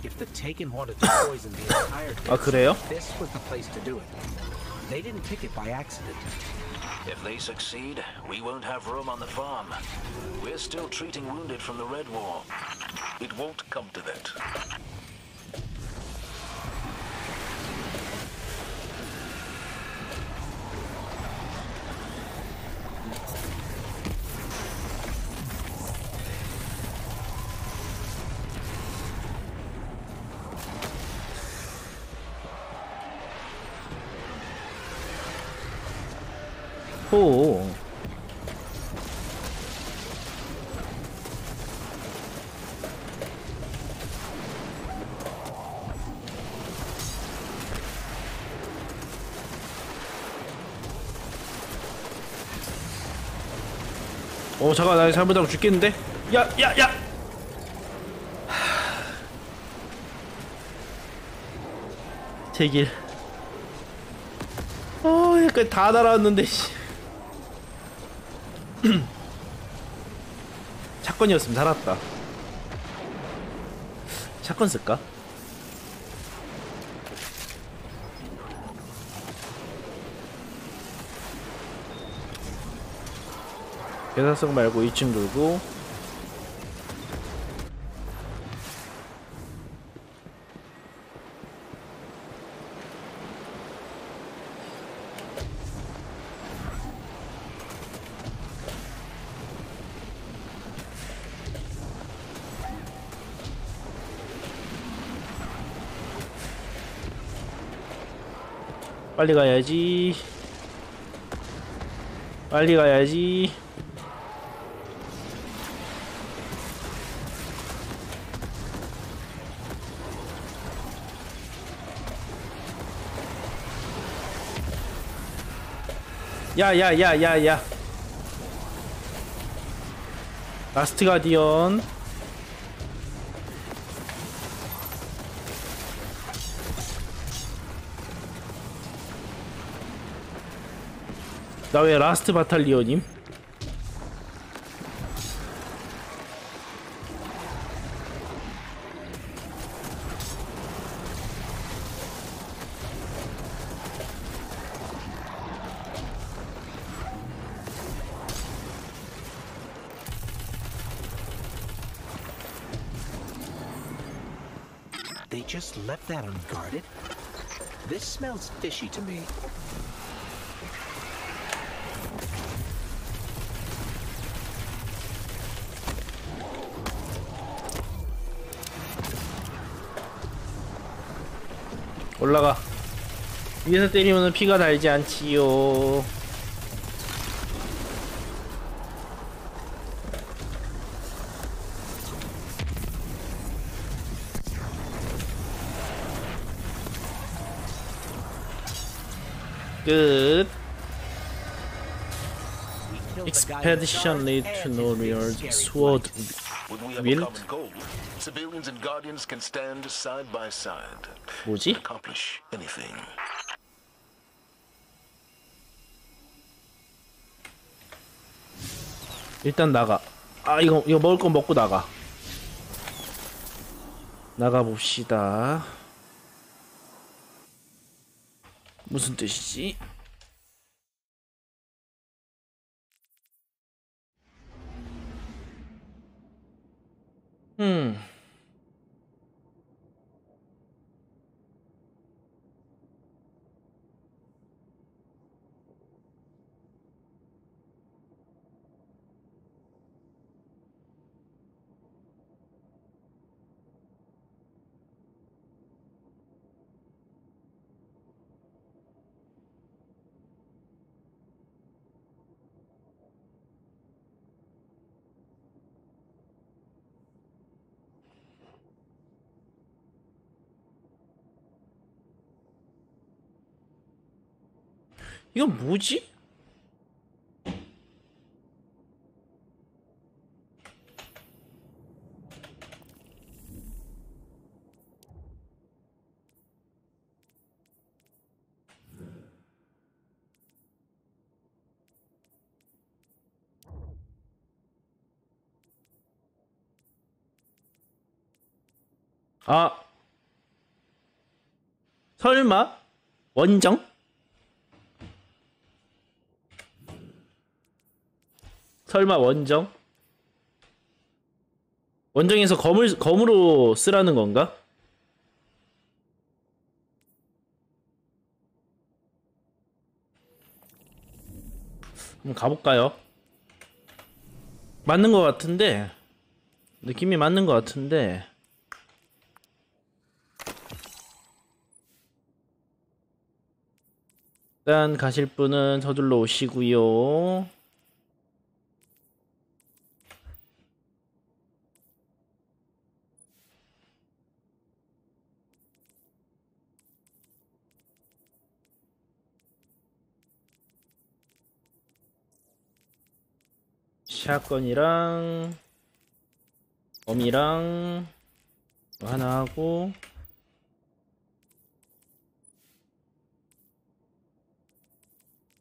If the Taken wanted to poison the entire 아 그래요? this was the place to do it. They didn't pick it by accident. If they succeed, we won't have room on the farm. We're still treating wounded from the Red War. It won't come to that. 호 어 잠깐 나 잘못하면 죽겠는데? 야 야, 야! 제길 어 여기까지 다 날아왔는데 씨 사건이었으면 살았다 사건 쓸까? 계산성 말고 2층 돌고 빨리 가야지. 빨리 가야지. 야야야야야. 라스트 가디언 나 왜 라스트 바탈리언임? They just left that unguarded? This smells fishy to me. 올라가 위에서 때리면 피가 달지 않지요 끝 Expedition lead to Noriard Sword Side. 뭐지? Accomplish anything. 일단 나가 아 이거 이거 먹을 거 먹고 나가 나가 봅시다 무슨 뜻이지? 음 이건 뭐지? 아 설마 원정? 설마 원정? 원정에서 검을 검으로 쓰라는 건가? 한번 가볼까요? 맞는 것 같은데 느낌이 맞는 것 같은데 일단 가실 분은 서둘러 오시고요. 샷건이랑 범이랑 이거 하나 하고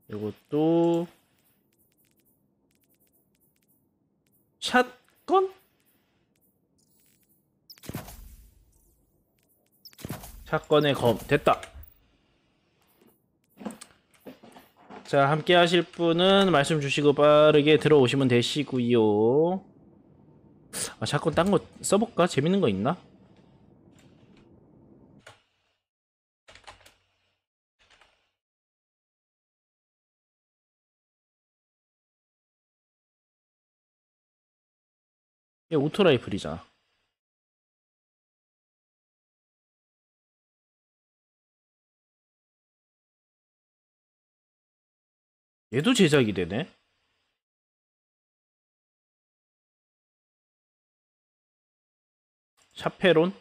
이것도 샷건? 샷건의 검 됐다. 자 함께 하실 분은 말씀 주시고 빠르게 들어오시면 되시고요. 아 샷건 딴거 써볼까? 재밌는 거 있나? 오토라이플이잖아. 얘도 제작이 되네. 샤페론?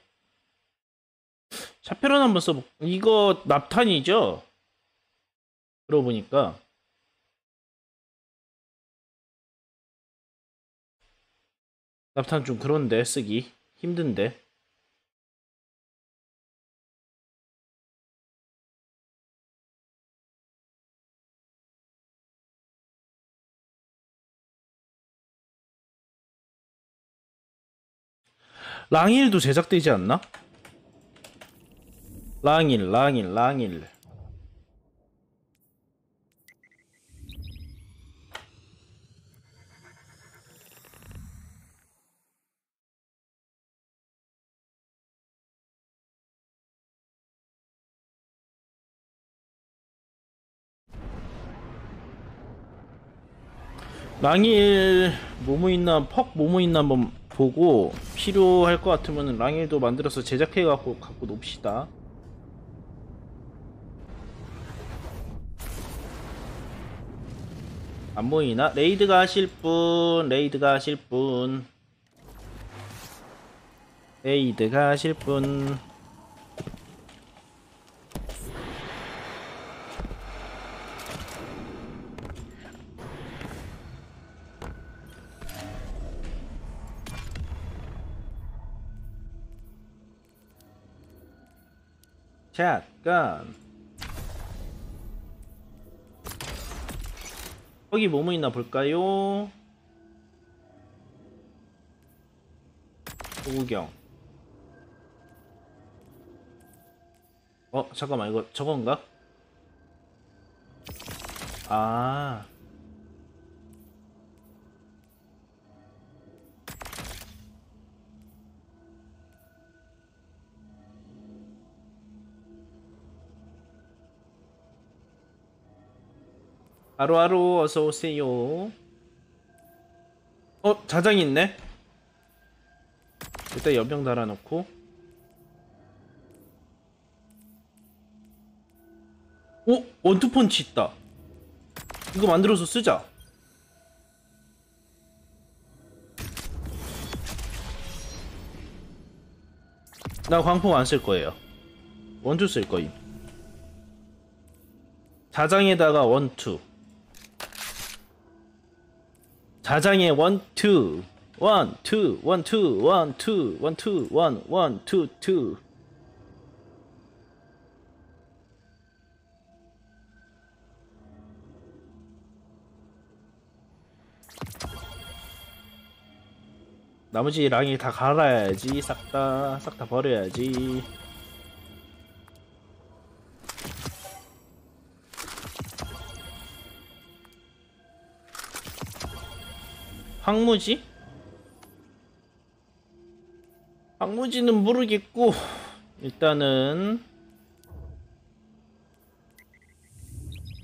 샤페론 한번 써볼. 이거 납탄이죠? 그러고 보니까 납탄 좀 그런데 쓰기 힘든데. 랑일도 제작되지 않나? 랑일, 랑일, 랑일. 랑일 뭐뭐 있나 perk 뭐뭐 있나 한번 보고 필요할 것 같으면 랑일도 만들어서 제작해 갖고 갖고 놉시다. 안 보이나? 레이드가 하실 분, 레이드가 하실 분, 레이드가 하실 분. 샷건 거기 뭐뭐 있나 볼까요? 소구경 어 잠깐만 이거 저건가? 아 하루하루 어서 오세요. 어 자장 있네. 일단 연병 달아놓고. 오 원투펀치 있다. 이거 만들어서 쓰자. 나 광풍 안쓸 거예요. one-two 쓸 거임. 자장에다가 one-two 자장에 one-two one two one two one two one two one one two two. 나머지 랑이 다 갈아야지. 싹 다 싹 다 버려야지 황무지? 황무지는 모르겠고 일단은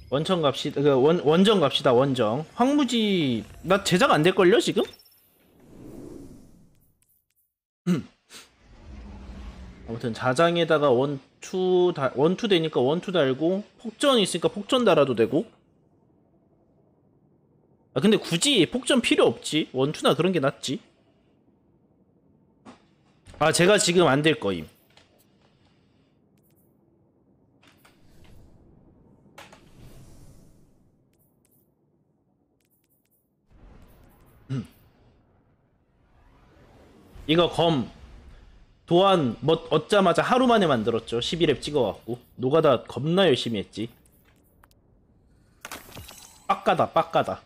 원천 갑시다 그 원, 원정 갑시다 원정 황무지 나 제작 안 될걸요 지금? 아무튼 자장에다가 원투 다 원투 되니까 원투 달고 폭전 있으니까 폭전 달아도 되고 아 근데 굳이 폭전 필요 없지. 원투나 그런 게 낫지. 아 제가 지금 안 될 거임. 음. 이거 검. 도안 뭐 얻자마자 하루 만에 만들었죠. 11렙 찍어갖고. 노가다 겁나 열심히 했지. 빡가다 빡가다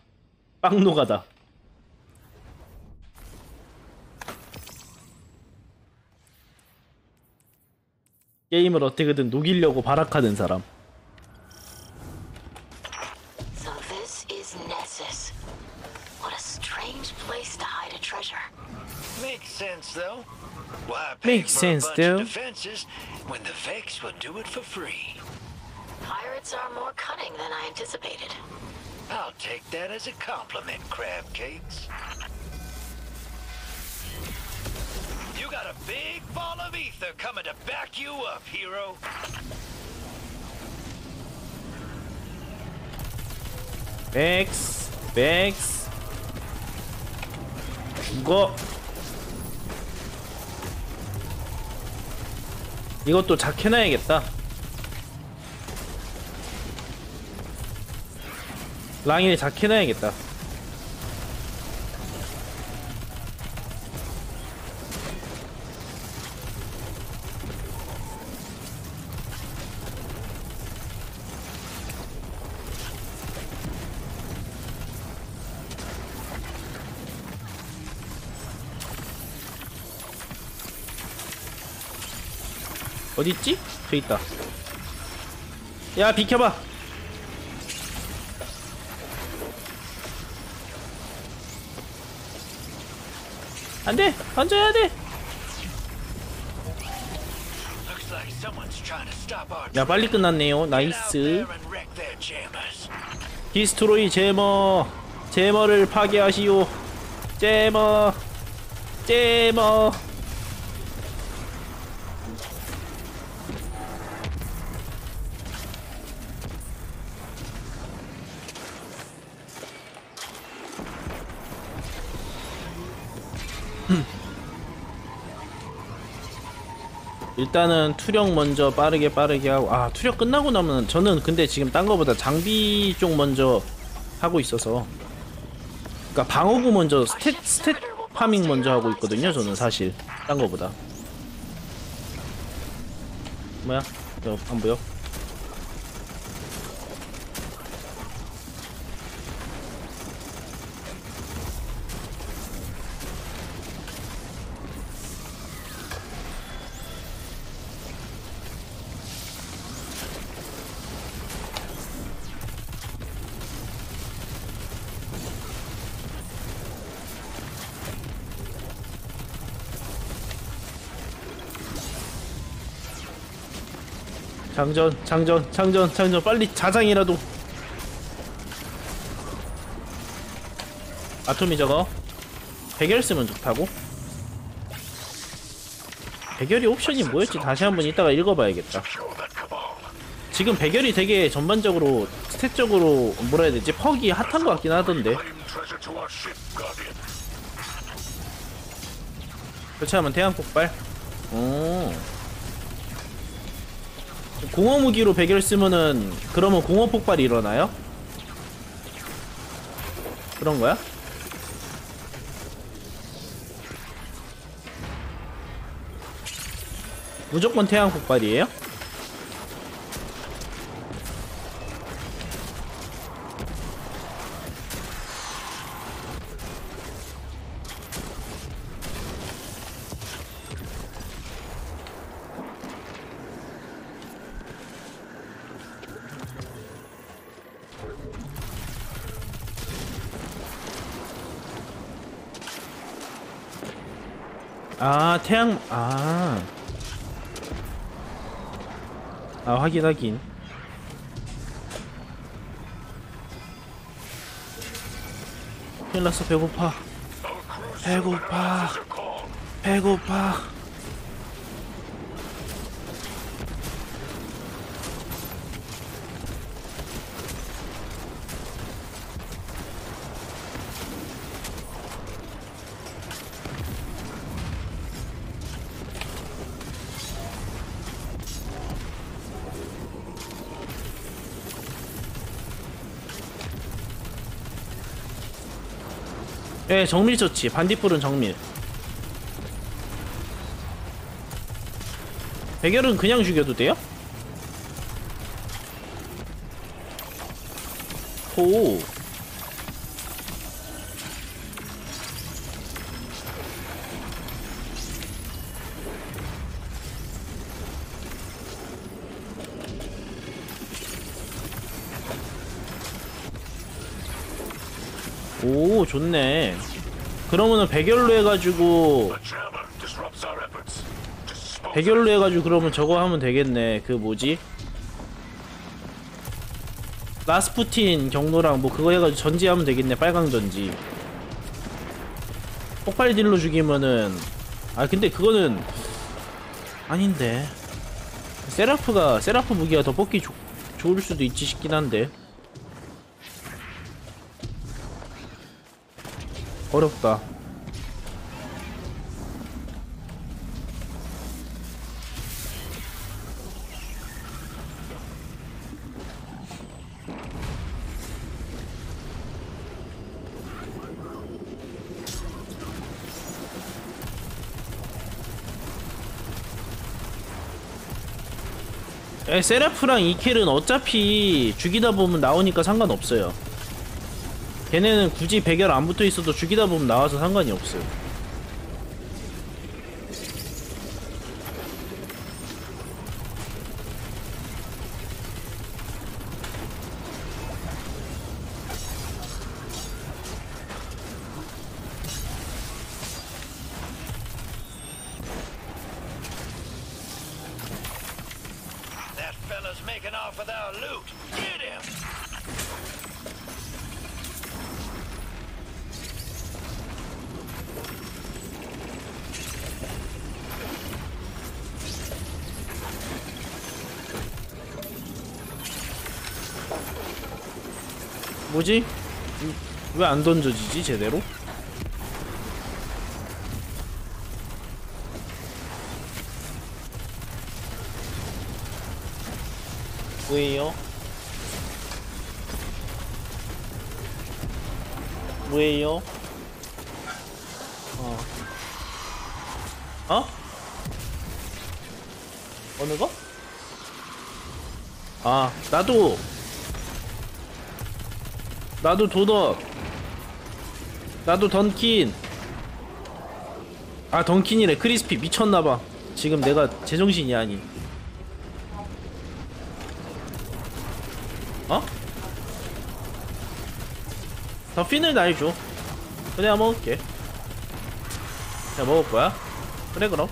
빡노가다 게임을 어떻게든 녹이려고 발악하는 사람 So this is Nessus. What a strange place to hide a treasure. Makes sense, though. Why pay Makes for sense, a bunch though. of defenses when the Vex will do it for free? Pirates are more cunning than I anticipated. I'll take that as a compliment, Crab Cakes. You got a big ball of ether coming to back you up, hero. 백스 백스 죽어 이것도 작해놔야겠다 랑이를 작해놔야겠다. 어딨지? 저 있다. 야 비켜봐 안돼 던져야 돼 야 빨리 끝났네요 nice. Destroy jammer jammer를 파괴하시오 jammer 제머 일단은 투력 먼저 빠르게 빠르게 하고 아 투력 끝나고 나면 저는 근데 지금 딴 거보다 장비 쪽 먼저 하고 있어서. 그러니까 방어구 먼저 stat stat farming 먼저 하고 있거든요 저는 사실. 딴 거보다. 뭐야? 저 안 보여 장전 장전 장전 장전. 빨리 자장이라도. 아토미 저거 백열 쓰면 좋다고? 백열이 옵션이 뭐였지? 다시 한번 이따가 읽어봐야겠다. 지금 백열이 되게 전반적으로 스탯적으로 뭐라 해야 되지? 퍽이 핫한 것 같긴 하던데. 교체하면 태양 폭발. 오 공허 무기로 백열 쓰면은 그러면 공허 폭발이 일어나요? 그런 거야? 무조건 태양 폭발이에요? 아 태양 아. 아 확인 확인. 큰일 났어 배고파. 배고파. 배고파. 예, 정밀 처치. 반딧불은 정밀. 백열은 그냥 죽여도 돼요? 호. 오, 좋네. 백열로 해가지고 백열로 해가지고 그러면 저거 하면 되겠네. 그 뭐지? 라스푸틴 경로랑 뭐 그거 해가지고 전지하면 되겠네. 빨강 전지. 폭발 딜로 죽이면은 아 근데 그거는 아닌데 세라프가 세라프 무기가 더 뽑기 좋 좋을 수도 있지 싶긴 한데 어렵다. 에, 세라프랑 이켈은 어차피 죽이다 보면 나오니까 상관없어요. 걔네는 굳이 백열 안 붙어 있어도 죽이다 보면 나와서 상관이 없어요. 뭐지? 왜 안 던져지지 제대로? 뭐예요? 뭐예요? 어. 어? 어느 거? 아, 나도 나도 도넛 나도 던킨 아 던킨이래 크리스피 미쳤나봐 지금 내가 제정신이 아니 어? 더핀을 날 줘. 그래 야 먹을게. 자 먹을 거야? 그래 그럼.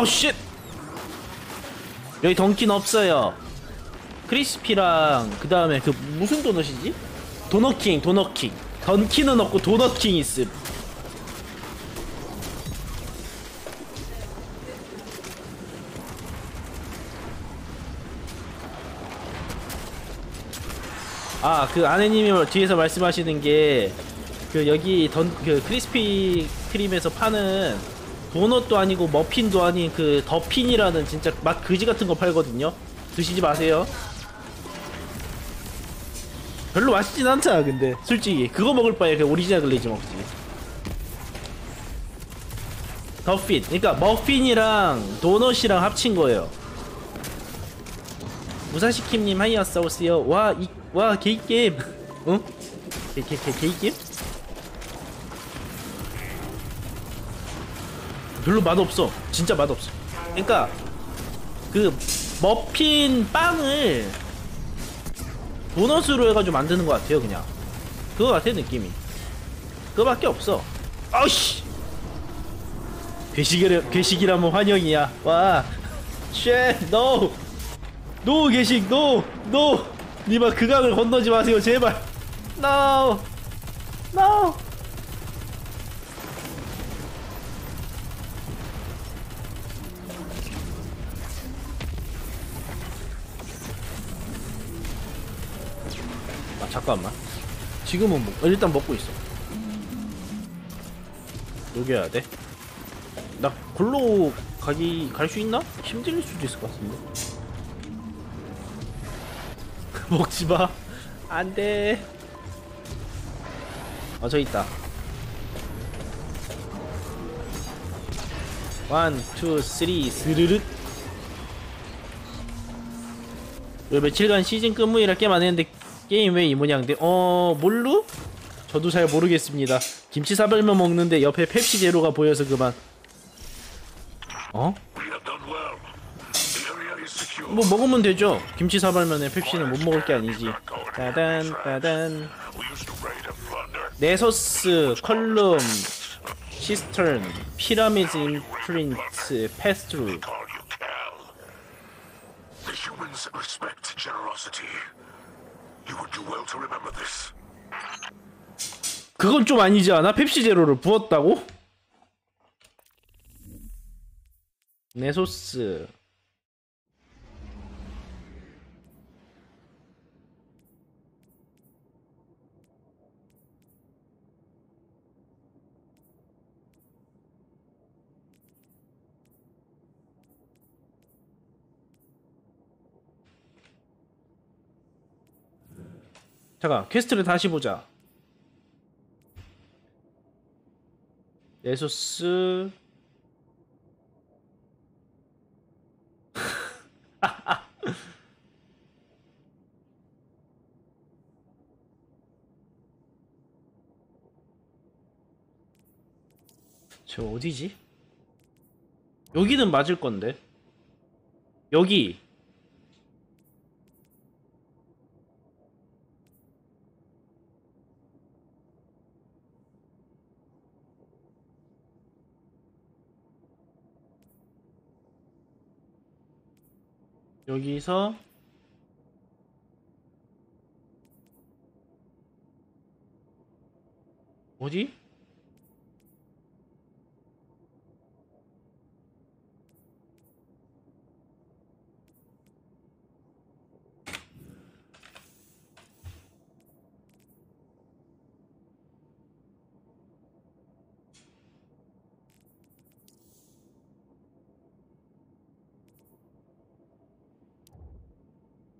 아우 shit. 여기 던킨 없어요. 크리스피랑 그 다음에 그 무슨 도넛이지? 도넛킹 도넛킹. 던킨은 없고 도넛킹 있음. 아, 그 아내님이 뒤에서 말씀하시는 게 그 여기 던 그 크리스피 크림에서 파는 도넛도 아니고 머핀도 아닌 그 duffin이라는 진짜 맛 그지 같은 거 팔거든요. 드시지 마세요. 별로 맛있진 않잖아 근데 솔직히 그거 먹을 바에 그 original glazed 먹지. Duffin 그러니까 머핀이랑 도넛이랑 합친 거예요. 무사시킴님 hi 어서오세요. 와, 이, 와, 게임게임. 응? 게, 게, 게, 게임 별로 맛없어. 진짜 맛없어. 그니까, 그, 머핀 빵을 도넛으로 해가지고 만드는 것 같아요, 그냥. 그거 같아, 느낌이. 그거밖에 없어. 아우씨! 괴식이라, 괴식이라면 환영이야. 와. Shit, no! No 괴식 no! No! 니마 그 강을 건너지 마세요 제발 no! 노! 잠깐만 지금은 먹, 일단 먹고 있어 녹여야 돼? 나 골로 가기 갈 수 있나? 힘들 수도 있을 것 같은데 먹지 마. 안 돼. 어, 저 있다. One, two, three, 스르륵. 요 며칠간 시즌 끝물이라 게임 안 했는데 게임 왜 이 모양인데? 어, 뭘로? 저도 잘 모르겠습니다. 김치 사발면 먹는데 옆에 펩시 제로가 보여서 그만. 어? 뭐 먹으면 되죠. 김치 사발면에 펩시는 못 먹을 게 아니지. 따단 따단. 네소스, column, cistern, pyramid imprint, pass through. The humans respect generosity. 그건 좀 아니지 않아? 펩시 제로를 부었다고? 네소스. 잠깐 퀘스트를 다시 보자. 네소스. 저 어디지? 여기는 맞을 건데. 여기 여기서 어디?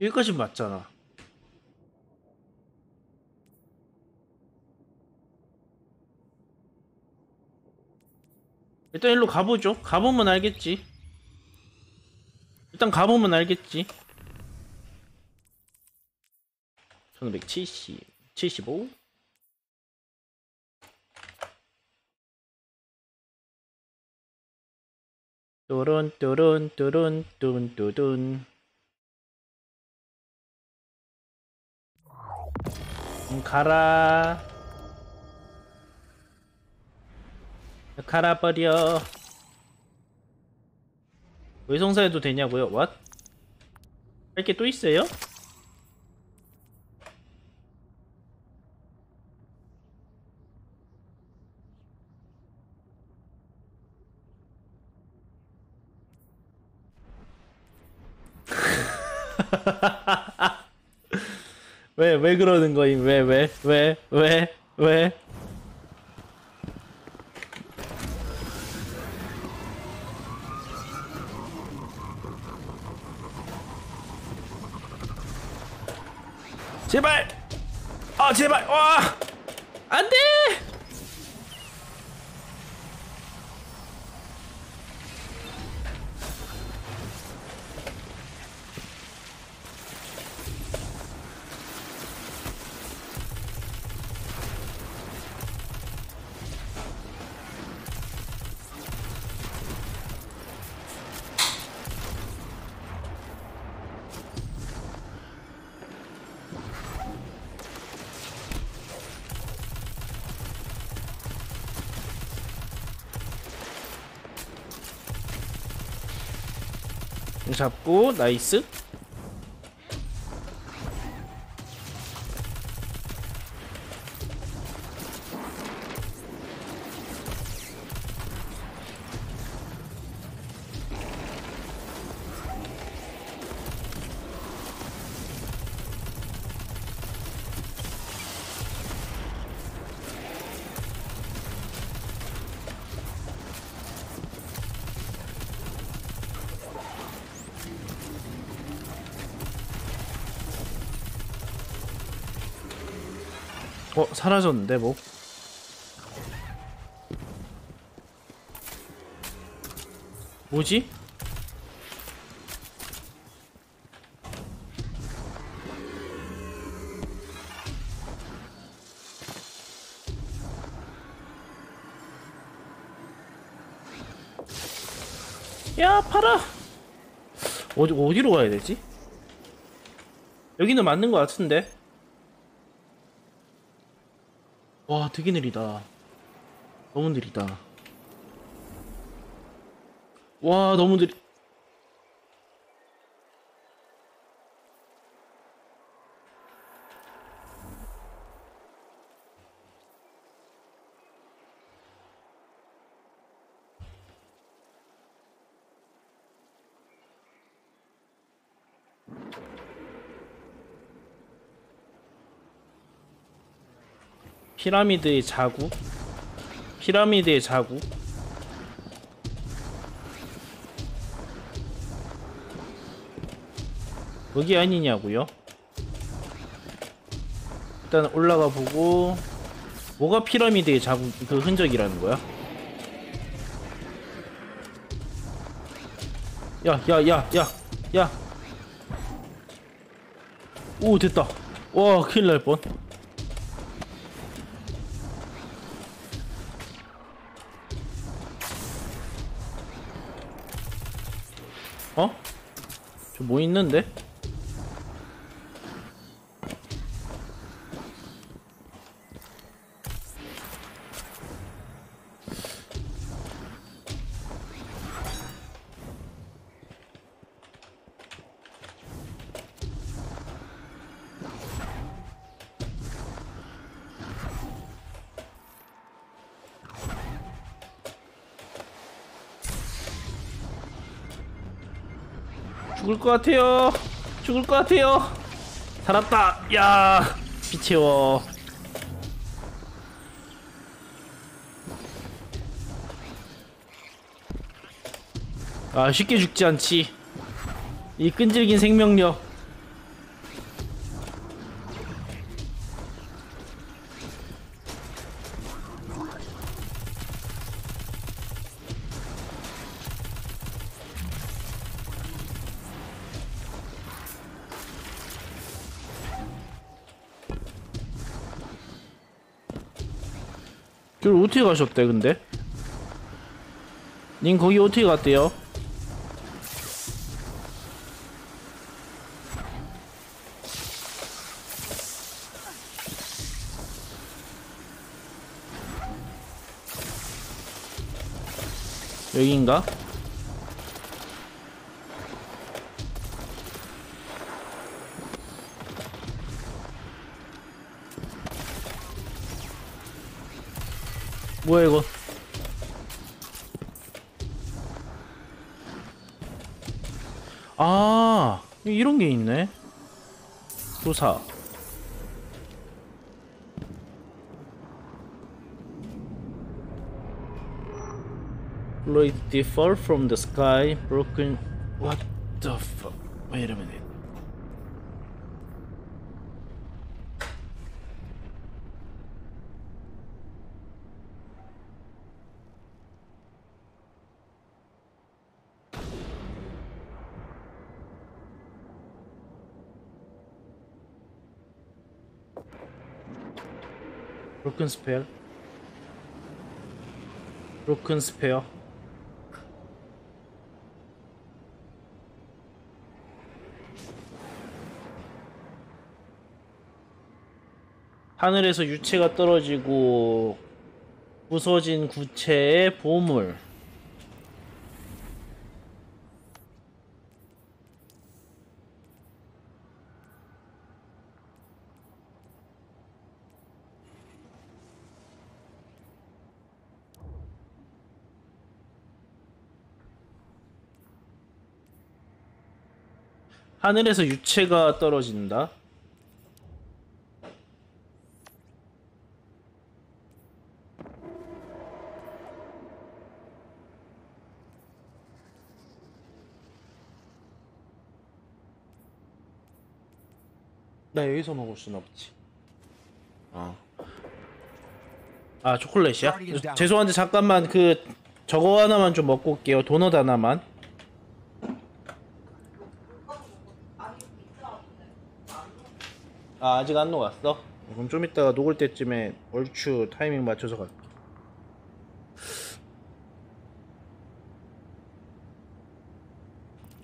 여기까지 맞잖아. 일단 일로 가보죠. 가보면 알겠지. 일단 가보면 알겠지. 1570, 75. 뚜룬 뚜룬 뚜룬 뚜룬 뚜둔 음, 가라 가라 버려 외성사해도 되냐고요? What? 할게 또 있어요? 왜, 왜 그러는 거임? 왜, 왜, 왜, 왜, 왜? 제발! 아, 제발! 와! 안 돼! 잡고 나이스 어 사라졌는데 뭐 뭐지? 야 팔아 어디 어디로 가야 되지? 여기는 맞는 것 같은데 와 되게 느리다. 너무 느리다. 와 너무 느리 피라미드의 자국 피라미드의 자국 여기 아니냐고요? 일단 올라가 보고 뭐가 피라미드의 자국 그 흔적이라는 거야? 야, 야, 야, 야, 야. 오, 됐다. 와, 큰일 날 뻔. 뭐 있는데? 것 같아요. 죽을 것 같아요. 살았다. 야, 피 채워. 아, 쉽게 죽지 않지. 이 끈질긴 생명력. 어떻게 가셨대 근데? 님 거기 어떻게 갔대요? 여기인가? 뭐야 이거 아 이런 게 있네 소사 Floyd differ from the sky broken what the fuck wait a minute 브로큰 스페어 브로큰 스페어 하늘에서 유체가 떨어지고 부서진 구체의 보물 하늘에서 유체가 떨어진다. 나 여기서 먹을 순 없지. 어. 아 초콜릿이야? 죄송한데 잠깐만 그 저거 하나만 좀 먹고 올게요. 도넛 하나만. 아 아직 안 녹았어? 그럼 좀 이따가 녹을 때쯤에 얼추 타이밍 맞춰서 갈게.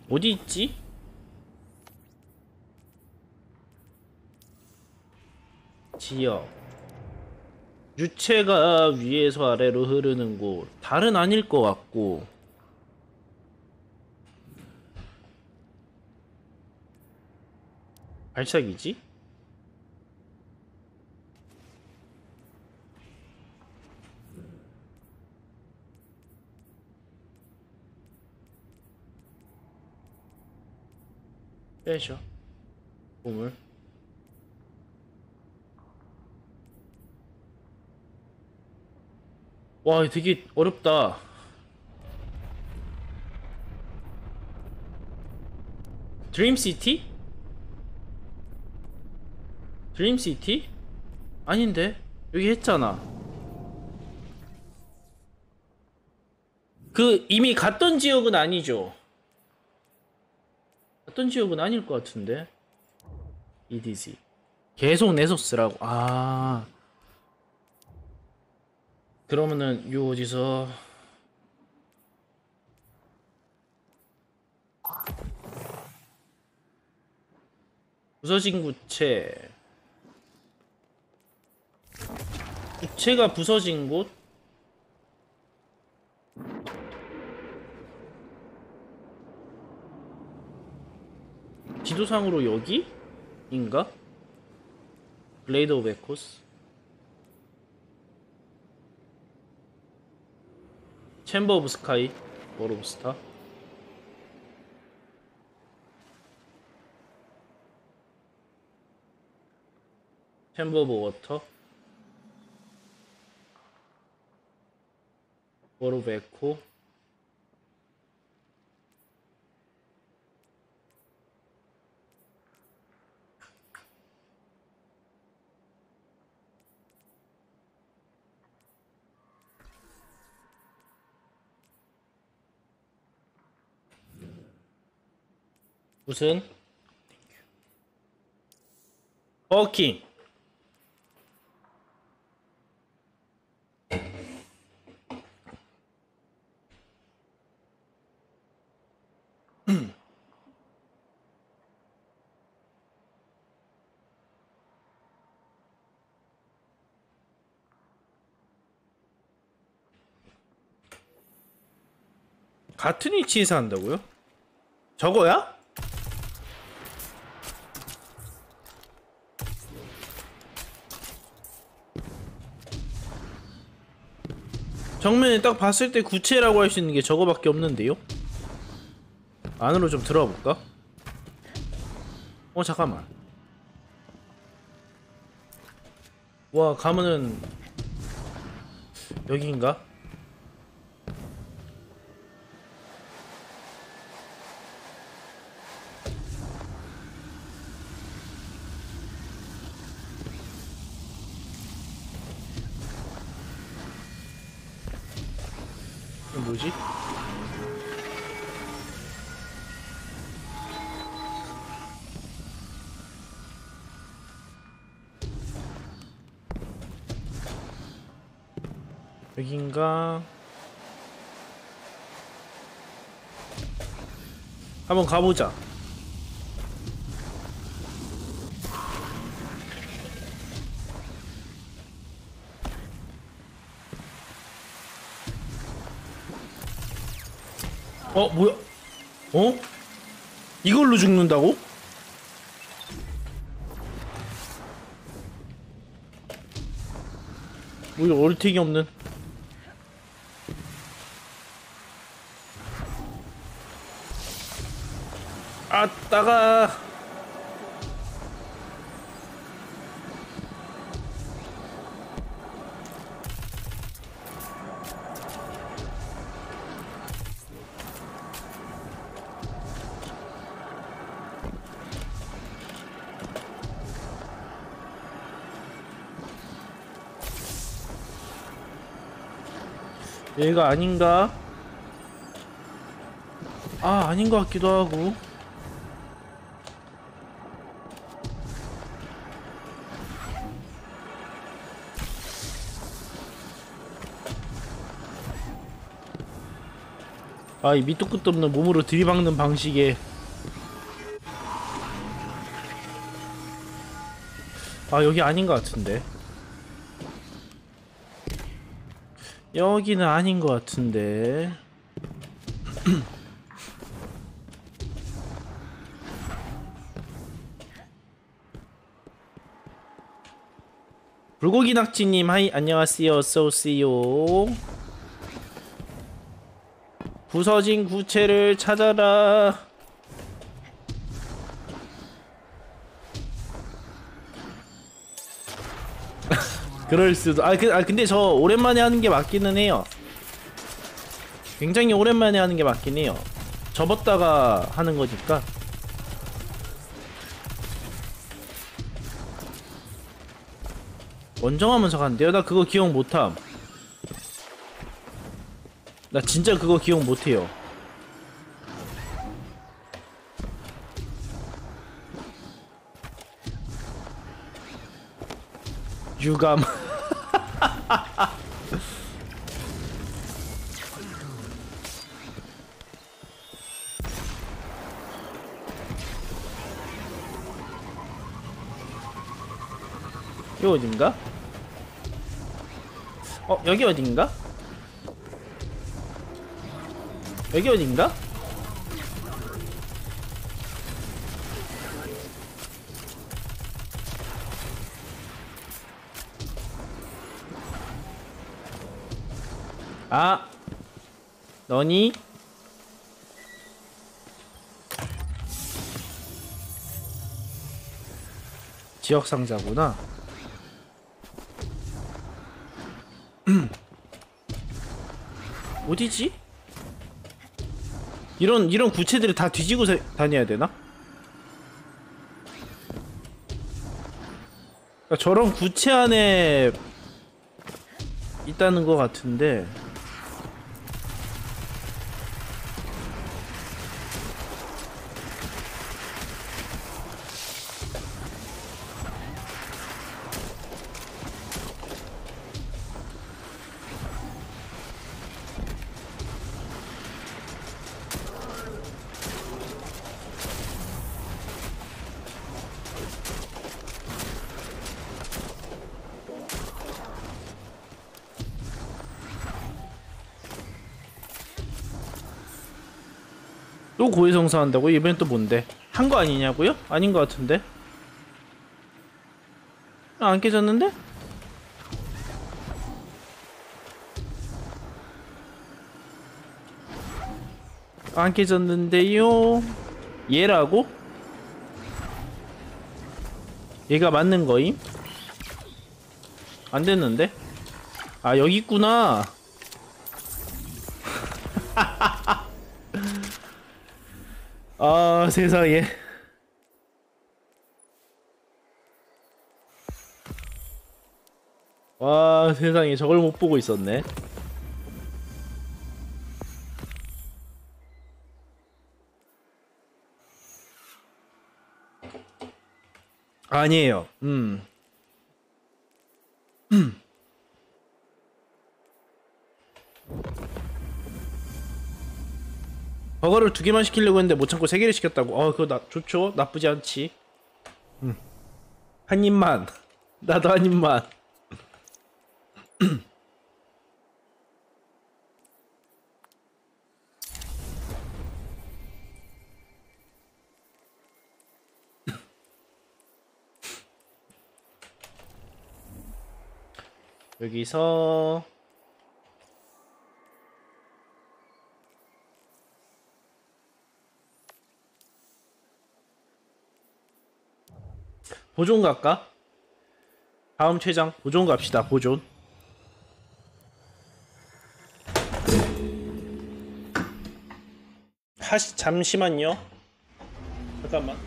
어디 있지? 지역 유체가 위에서 아래로 흐르는 곳 달은 아닐 것 같고 발작이지? 빼셔. 보물 와 되게 어렵다. 드림시티? 드림시티? 아닌데? 여기 했잖아. 그 이미 갔던 지역은 아니죠 갔던 지역은 아닐 것 같은데? EDC 계속 네소스라고. 아. 그러면은 요 어디서? 부서진 구체. 구체가 부서진 곳 지도상으로 여기? 인가? Blade of Echoes Chamber of Sky Wall of Star 챔버 오브 워터 월 오브 에코 무슨 버킹 같은 위치에서 한다고요? 저거야? 정면에 딱 봤을 때 구체라고 할 수 있는 게 저거밖에 없는데요? 안으로 좀 들어가 볼까? 어 잠깐만 와 가면은 여기인가? 여긴가? 한번 가보자. 어, 뭐야? 어? 이걸로 죽는다고? 뭐 얼틱이 없는 따가 얘가 아닌가? 아 아닌 것 같기도 하고 아 이 밑도 끝도 없는 몸으로 들이박는 방식에. 아 여기 아닌 것 같은데. 여기는 아닌 것 같은데. 불고기 낙지님 하이 안녕하세요. 어서오세요 부서진 구체를 찾아라. 그럴 수도. 아, 그, 아 근데 저 오랜만에 하는 게 맞기는 해요. 굉장히 오랜만에 하는 게 맞긴 해요. 접었다가 하는 거니까. 원정하면서 간대요? 나 그거 기억 못함 나 진짜 그거 기억 못해요 유감 이 어딘가? 어 여기 어딘가? 어딘가? 아 너니? 지역 상자구나. 어디지? 이런 이런 구체들을 다 뒤지고 세- 다녀야 되나? 그러니까 저런 구체 안에 있다는 것 같은데 고해성사 한다고? 이번엔 또 뭔데? 한 거 아니냐고요? 아닌 것 같은데? 아, 안 깨졌는데? 안 깨졌는데요? 얘라고? 얘가 맞는 거임? 안 됐는데? 아 여기 있구나 아 세상에. 와 세상에 저걸 못 보고 있었네. 아니에요. 음 버거를 두 개만 시키려고 했는데 못 참고 세 개를 시켰다고. 어, 그거 나 좋죠. 나쁘지 않지. 음. 한 입만. 나도 한 입만. 여기서 보존 갈까? 다음 최장 보존 갑시다 보존. 하시 잠시만요. 잠깐만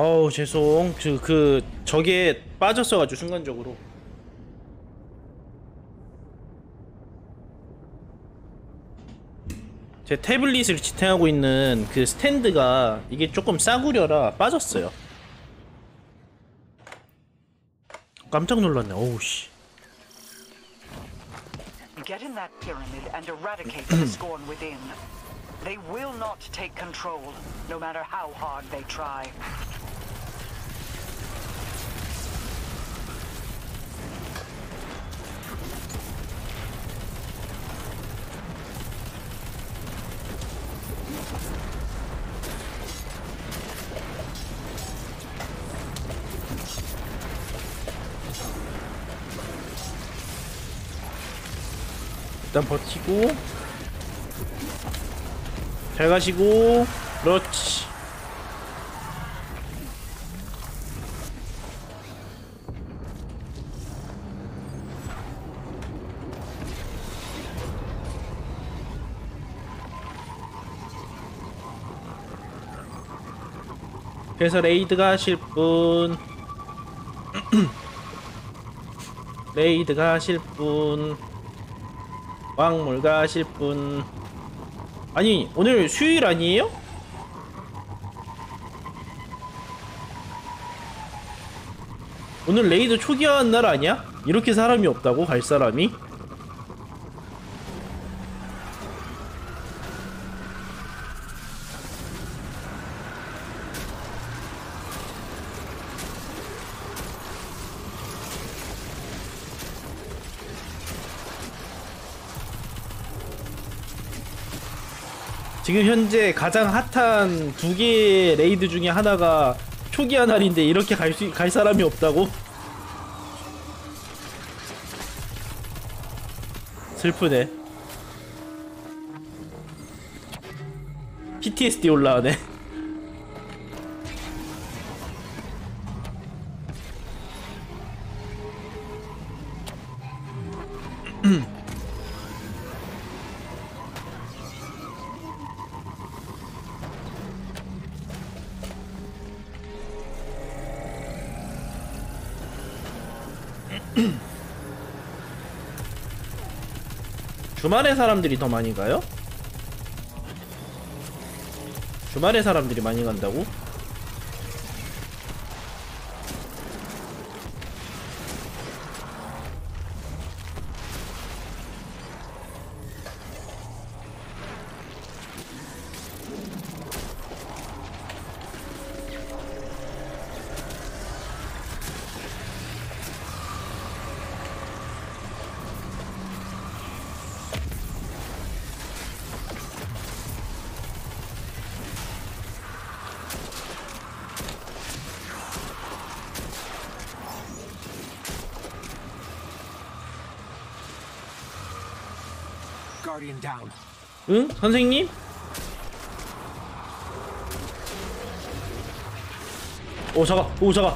어우 죄송 그, 그 저게 빠졌어가지고 순간적으로 제 태블릿을 지탱하고 있는 그 스탠드가 이게 조금 싸구려라 빠졌어요 깜짝 놀랐네 어우 씨 Get in that pyramid and eradicate the scorn within. They will not take control, no matter how hard they try. 일단 버티고. 잘 가시고. 그렇지. 그래서 레이드 가실 분. 레이드 가실 분 왕물 가실 분 아니 오늘 수요일 아니에요? 오늘 레이드 초기화한 날 아니야? 이렇게 사람이 없다고 갈 사람이? 지금 현재 가장 핫한 두 개의 레이드 중에 하나가 초기화 날인데 이렇게 갈, 수, 갈 사람이 없다고? 슬프네. PTSD 올라오네. 주말에 사람들이 더 많이 가요? 주말에 사람들이 많이 간다고? 응? 선생님? 오 잠깐 오 잠깐.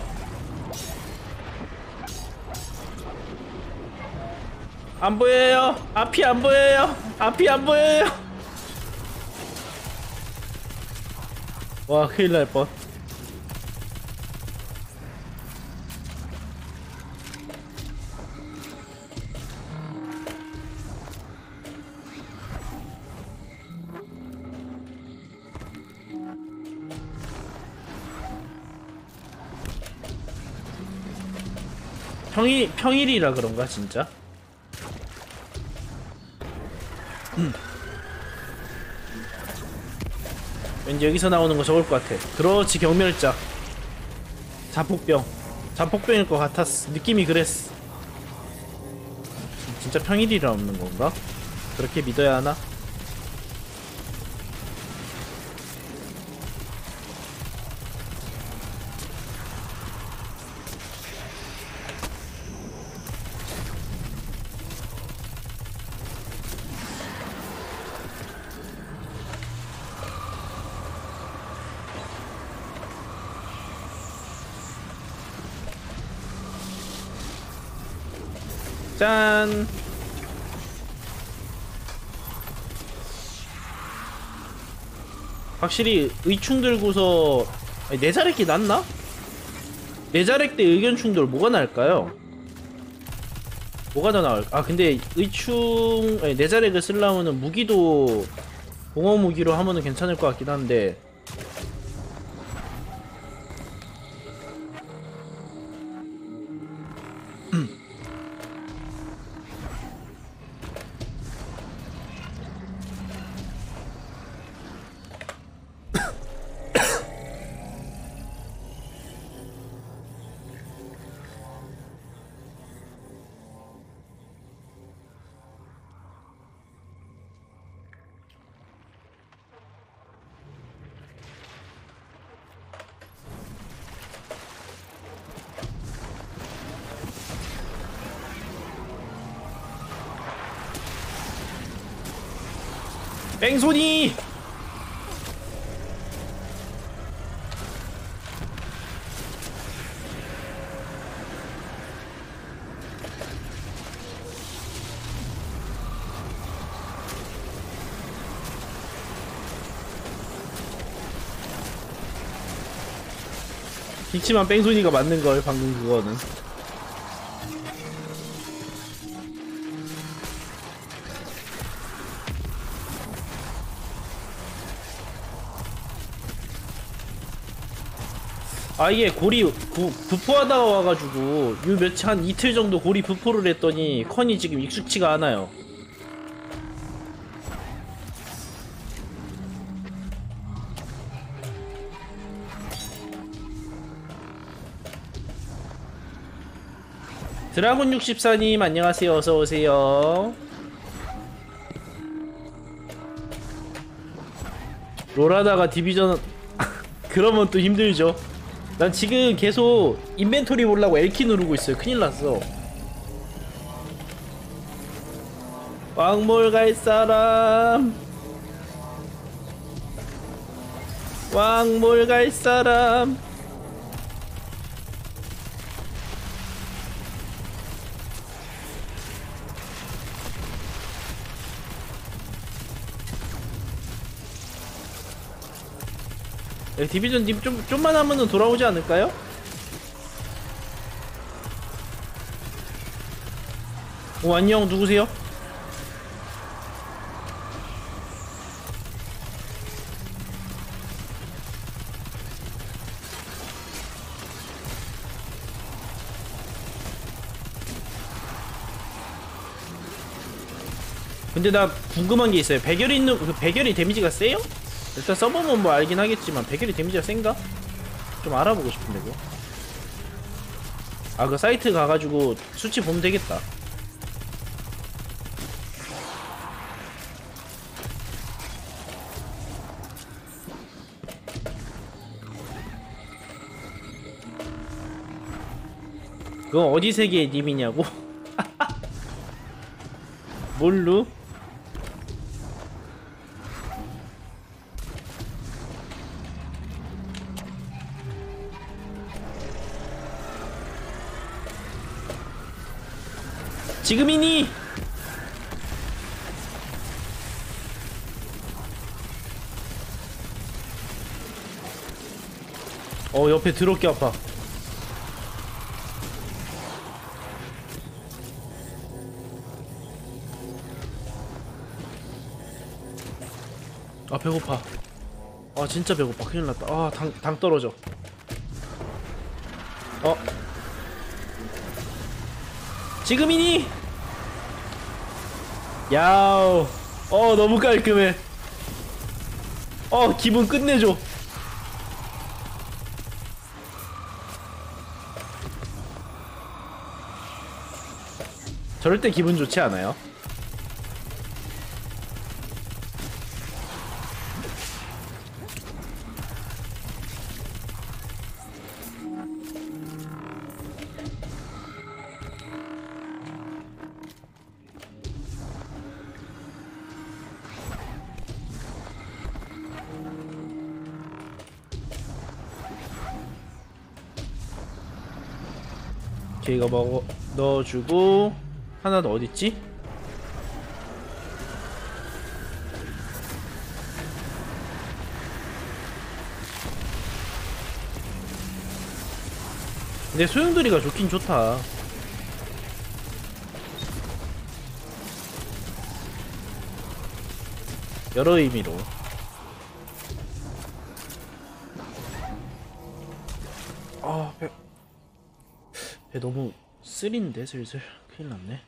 안 보여요. 앞이 안 보여요. 앞이 안 보여요. 와 큰일 날뻔 평일 평일이라 그런가 진짜? 음. 왠지 여기서 나오는 거 적을 것 같아. 그렇지 경멸자. 자폭병. 자폭병일 것 같았어. 느낌이 그랬어. 진짜 평일이라 없는 건가? 그렇게 믿어야 하나? 짠. 확실히 의충 들고서 아니, 내자렉기 낫나? 내자렉 때 의견 충돌 뭐가 나을까요? 뭐가 더 나을? 아 근데 의충 아니, 내자렉을 쓰려면은 무기도 공허 무기로 하면은 괜찮을 것 같긴 한데 뺑소니! 기치만 뺑소니가 맞는 걸 방금 그거는 아 이게 고리 부, 부포하다가 와가지고 요 며칠 한 이틀 정도 고리 부포를 했더니 컨이 지금 익숙치가 않아요. 드라곤 64님 안녕하세요. 어서오세요. 롤하다가 디비전 그러면 또 힘들죠 난 지금 계속 인벤토리 보려고 L키 누르고 있어요. 큰일 났어. 왕몰 갈 사람. 왕몰 갈 사람 디비전 님 좀, 좀만 하면은 돌아오지 않을까요? 오 안녕 누구세요? 근데 나 궁금한 게 있어요 백열이 있는 그 백열이 데미지가 세요? 일단 서버는 뭐 알긴 하겠지만 백열이 데미지가 센가? 좀 알아보고 싶은데 그거 아 그 사이트 가가지고 수치 보면 되겠다 그건 어디 세계의 님이냐고? 뭘로? 지금이니? 어 옆에 드럽게 아파. 아 배고파. 아 진짜 배고파. 큰일났다. 아당 당 떨어져. 어 지금이니? 야우. 어, 너무 깔끔해. 어, 기분 끝내줘. 저럴 때 기분 좋지 않아요? 걔가 먹어 넣어주고 하나 더 어딨지? 근데 소용돌이가 좋긴 좋다 여러 의미로 배 너무 쓰린데 슬슬. 큰일 났네.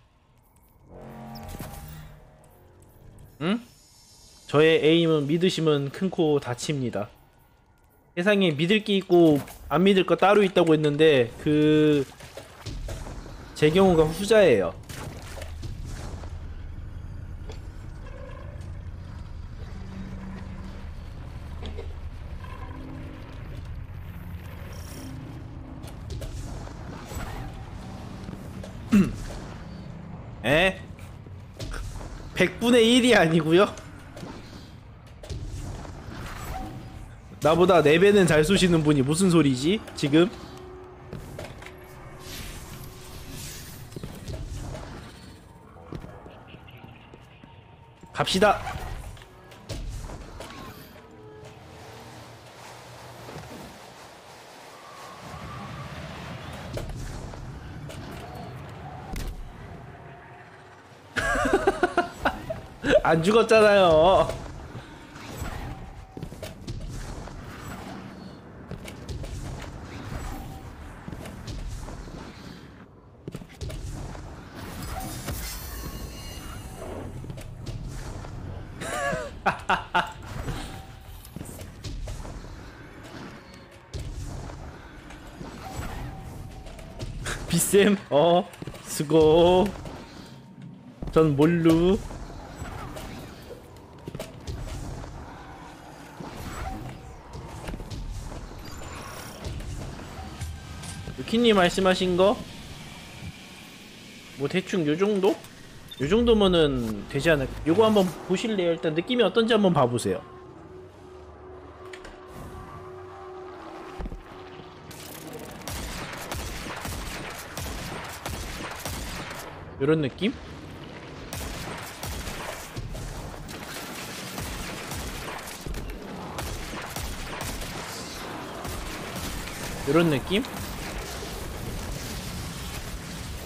응? 저의 에임은 믿으시면 큰 코 다칩니다. 세상에 믿을 게 있고 안 믿을 거 따로 있다고 했는데 그... 제 경우가 후자예요 에? 100분의 1이 아니고요? 나보다 4배는 잘 쏘시는 분이 무슨 소리지? 지금? 갑시다. 안 죽었잖아요. 비쌤, 어, 수고. 전 몰루. 유키님 말씀하신 거? 뭐 대충 요 정도? 요 정도면은 되지 않을까? 요거 한번 보실래요? 일단 느낌이 어떤지 한번 봐보세요. 요런 느낌? 요런 느낌?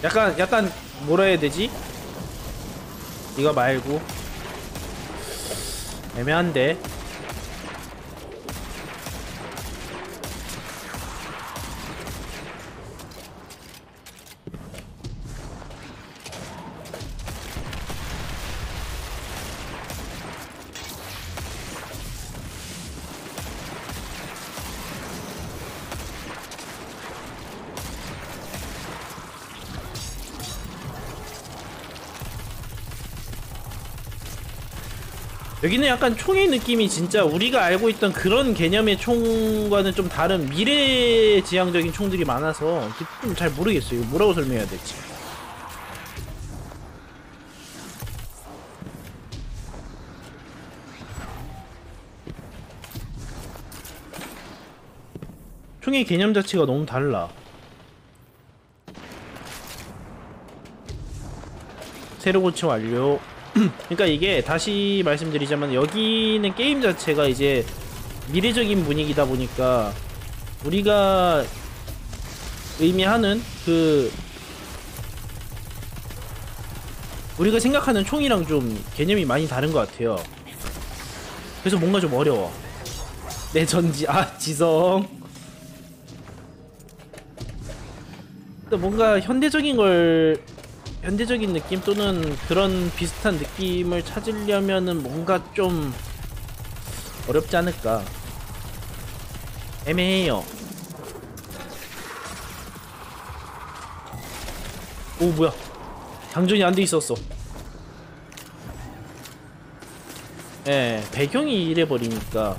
약간 약간 뭐라 해야 되지? 이거 말고 애매한데 여기는 약간 총의 느낌이 진짜 우리가 알고 있던 그런 개념의 총과는 좀 다른 미래지향적인 총들이 많아서 좀 잘 모르겠어요. 이거 뭐라고 설명해야 될지. 총의 개념 자체가 너무 달라. 새로 고쳐 완료. 그러니까 이게 다시 말씀드리자면 여기는 게임 자체가 이제 미래적인 분위기다 보니까 우리가 의미하는 그 우리가 생각하는 총이랑 좀 개념이 많이 다른 것 같아요. 그래서 뭔가 좀 어려워. 내 전지 아 지성. 근데 뭔가 현대적인 걸 현대적인 느낌 또는 그런 비슷한 느낌을 찾으려면은 뭔가 좀 어렵지 않을까. 애매해요. 오 뭐야. 장전이 안 돼 있었어. 예 배경이 이래 버리니까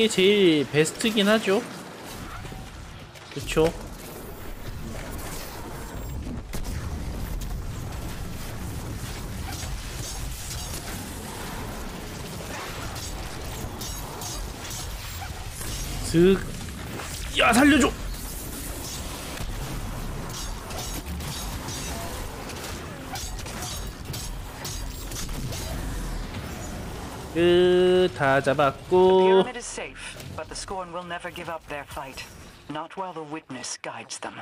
그게 제일 베스트긴 하죠. 그쵸? 슥. 야, 살려줘! 끝, 다 잡았고. Pyramid is safe, but the Scorn will never give up their fight. Not while the witness guides them.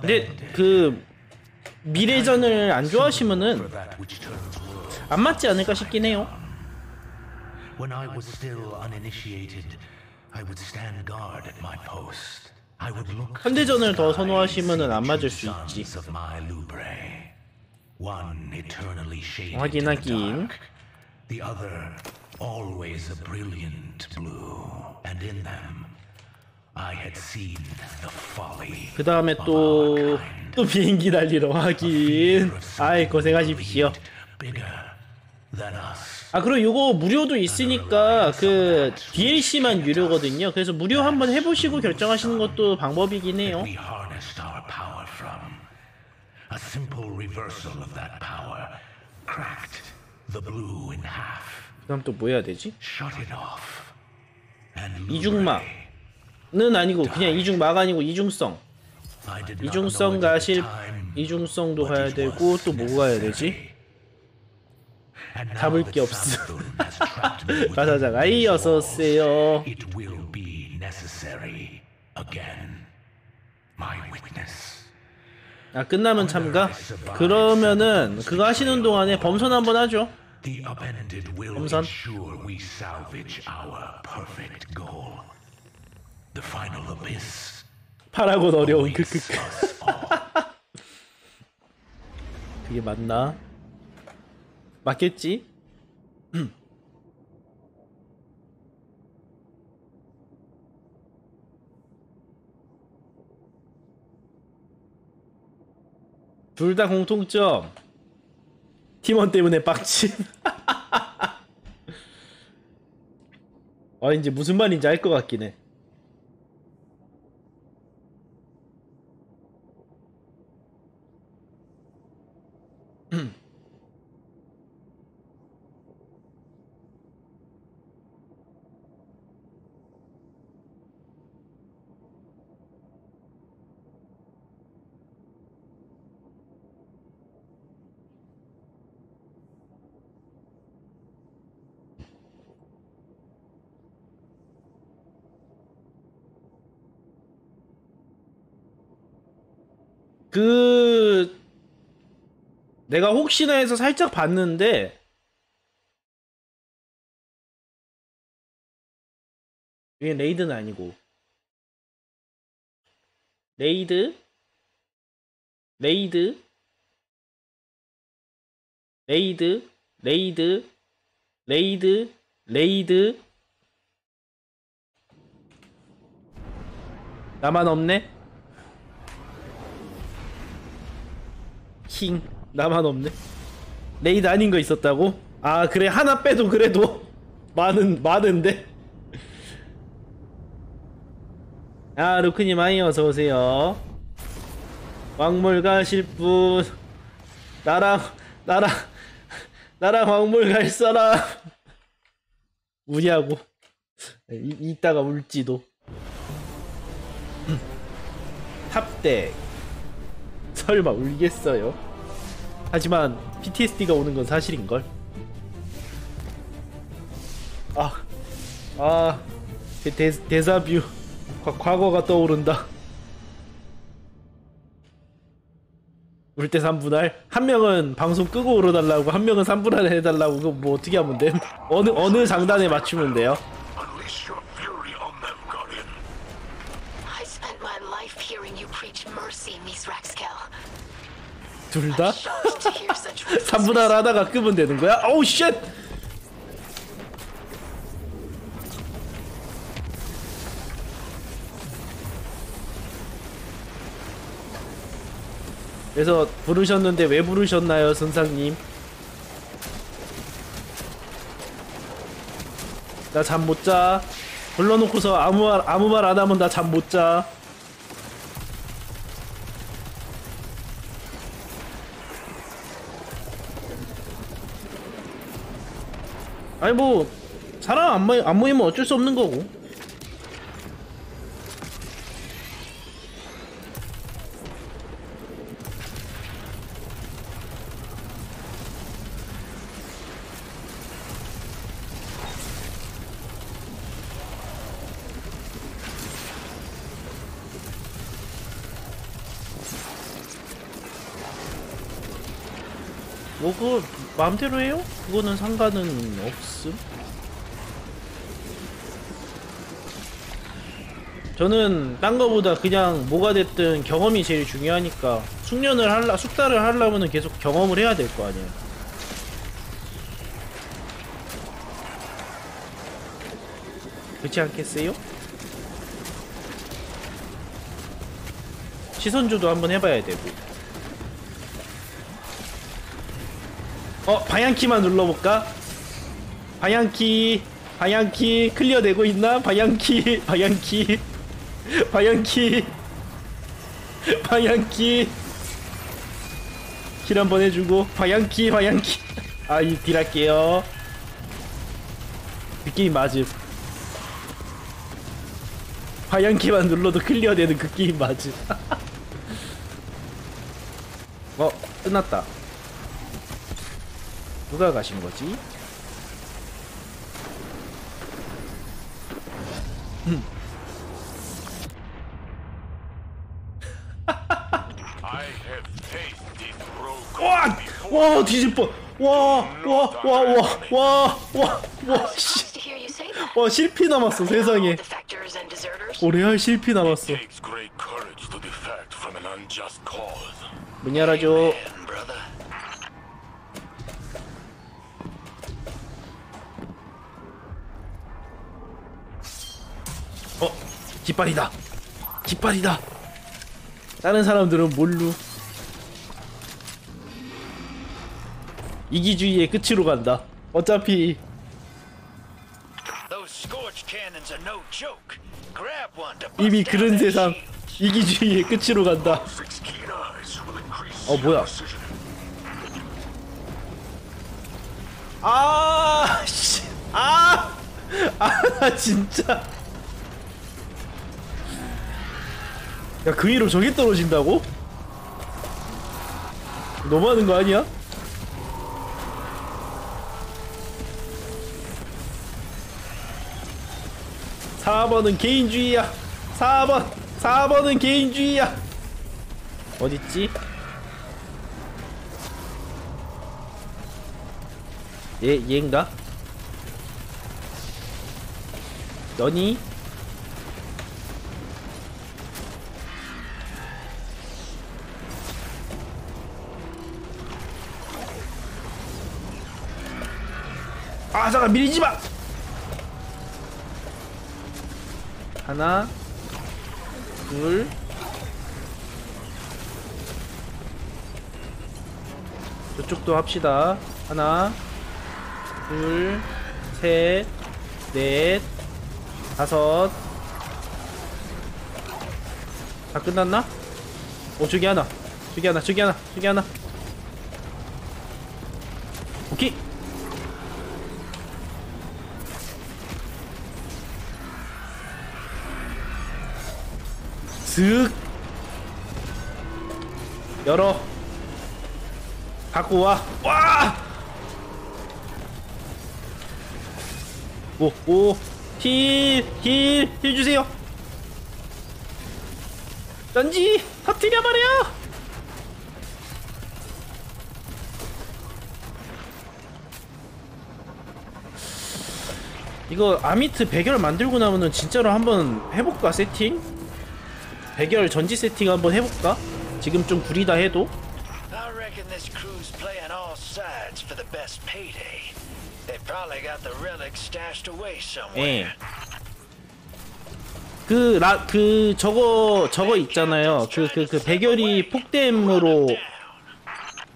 근데 그 미래전을 안 좋아하시면은 안 맞지 않을까 싶긴 해요. When I was still uninitiated, I would stand guard at my post. I would look 현대전을 더 선호하시면은 안 맞을 수 있지. One eternally shaded in the dark, the other always a brilliant blue. And in them, I had seen the folly. 그 다음에 또, 또 비행기 날리러 하긴. 아이, 고생하십시오. 아, 그리고 요거 무료도 있으니까 그 DLC만 유료거든요. 그래서 무료 한번 해보시고 결정하시는 것도 방법이긴 해요. A simple reversal of that power cracked the blue in half. 그 다음 또뭐 해야 되지? 이중막는 아니고 그냥 이중막 아니고 이중성. 이중성 가실 이중성도 가야 되고 또 뭐 가야 되지? 잡을 게 없어. 가사장 아이 어서 오세요. It will be necessary again. My witness. 아 끝나면 참가? 그러면은 그거 하시는 동안에 범선 한번 하죠. The upended will 범선. ensure we salvage our perfect goal. The final abyss. 파라곤 어려운 크크크. 그게 맞나? 맞겠지? 둘 다 공통점. 팀원 때문에 빡침. 아 이제 무슨 말인지 알 것 같긴 해. 그 내가 혹시나 해서 살짝 봤는데 이게 레이드는 아니고. 레이드? 레이드? 레이드? 레이드? 레이드? 레이드? 나만 없네 킹. 나만 없네. 레이드 아닌 거 있었다고? 아 그래. 하나 빼도 그래도 많은 많은데. 아 루크님 아이 어서오세요. 왕몰 가실 분. 나랑 나랑 나랑 왕몰 갈 사람. 우냐고. 이, 이따가 울지도. 탑덱 설마 울겠어요? 하지만 PTSD가 오는 건 사실인걸. 아, 아, 대, 대, 대사뷰 과, 과거가 떠오른다 울때 3분할 한 명은 방송 끄고 울어달라고 한 명은 3분할 해달라고 그거 뭐 어떻게 하면 돼? 어느 어느 장단에 맞추면 돼요? 둘 다? Shocked to hear such 3분할 하다가 끄면 되는 거야? 어우 쉣! 그래서 부르셨는데 왜 부르셨나요, 선상님? 나 잠 못 자. 불러놓고서 아무 말 아무 말 안 하면 나 잠 못 자. 아니 뭐 사람 안, 모이, 안 모이면 어쩔 수 없는 거고. 뭐 그거 마음대로 해요? 그거는 상관은 없음 저는 딴 거보다 그냥 뭐가 됐든 경험이 제일 중요하니까 숙련을 할라 숙달을 하려면은 계속 경험을 해야 될 거 아니에요 그렇지 않겠어요? 시선조도 한번 해봐야 되고 어 방향키만 눌러볼까? 방향키 방향키 클리어 되고 있나? 방향키 방향키 방향키 방향키. kill 한번 해주고 방향키 방향키. 아이 딜할게요. 그 게임 맞음. 방향키만 눌러도 클리어 되는 그 게임 맞음. 어 끝났다 누가 가신 거지? 음. 와! 와 뒤질 뻔! 와! 와! 와! 와! 와! 와! 와! 씨! to hear you say that. 와 실피 남았어 세상에. 오 레알 실피 남았어. 문 열어줘 깃발이다 깃발이다 다른 사람들은 뭘로 이기주의의 끝으로 간다 어차피 이미 그런 세상 이기주의의 끝으로 간다 어 뭐야 아, 씨. 아, 아, 나 진짜. 야, 그 위로 저게 떨어진다고? 너무하는 거 아니야? 사번은 개인주의야. 4번. 4번은 개인주의야. 어딨지? 얘, 얘인가? 너니? 아 잠깐 밀리지 마. 하나, 둘, 저쪽도 합시다. 하나, 둘, 셋, 넷, 다섯. 다 끝났나? 어 저기 하나, 저기 하나, 저기 하나, 저기 하나. 슥 열어 갖고 와 와! 오, 오, 힐, 힐, 힐 주세요. 던지 터뜨려 버려. 이거 아미트 배결 만들고 나면은 진짜로 한번 해볼까 세팅? 배결 전지 세팅 한번 해볼까? 지금 좀 구리다 해도 I reckon this crew's playing all sides for the best payday. They probably got the relics stashed away somewhere. 예. 그, 라, 그, 저거, 저거 있잖아요. 그, 그, 그, 배결이 폭댐으로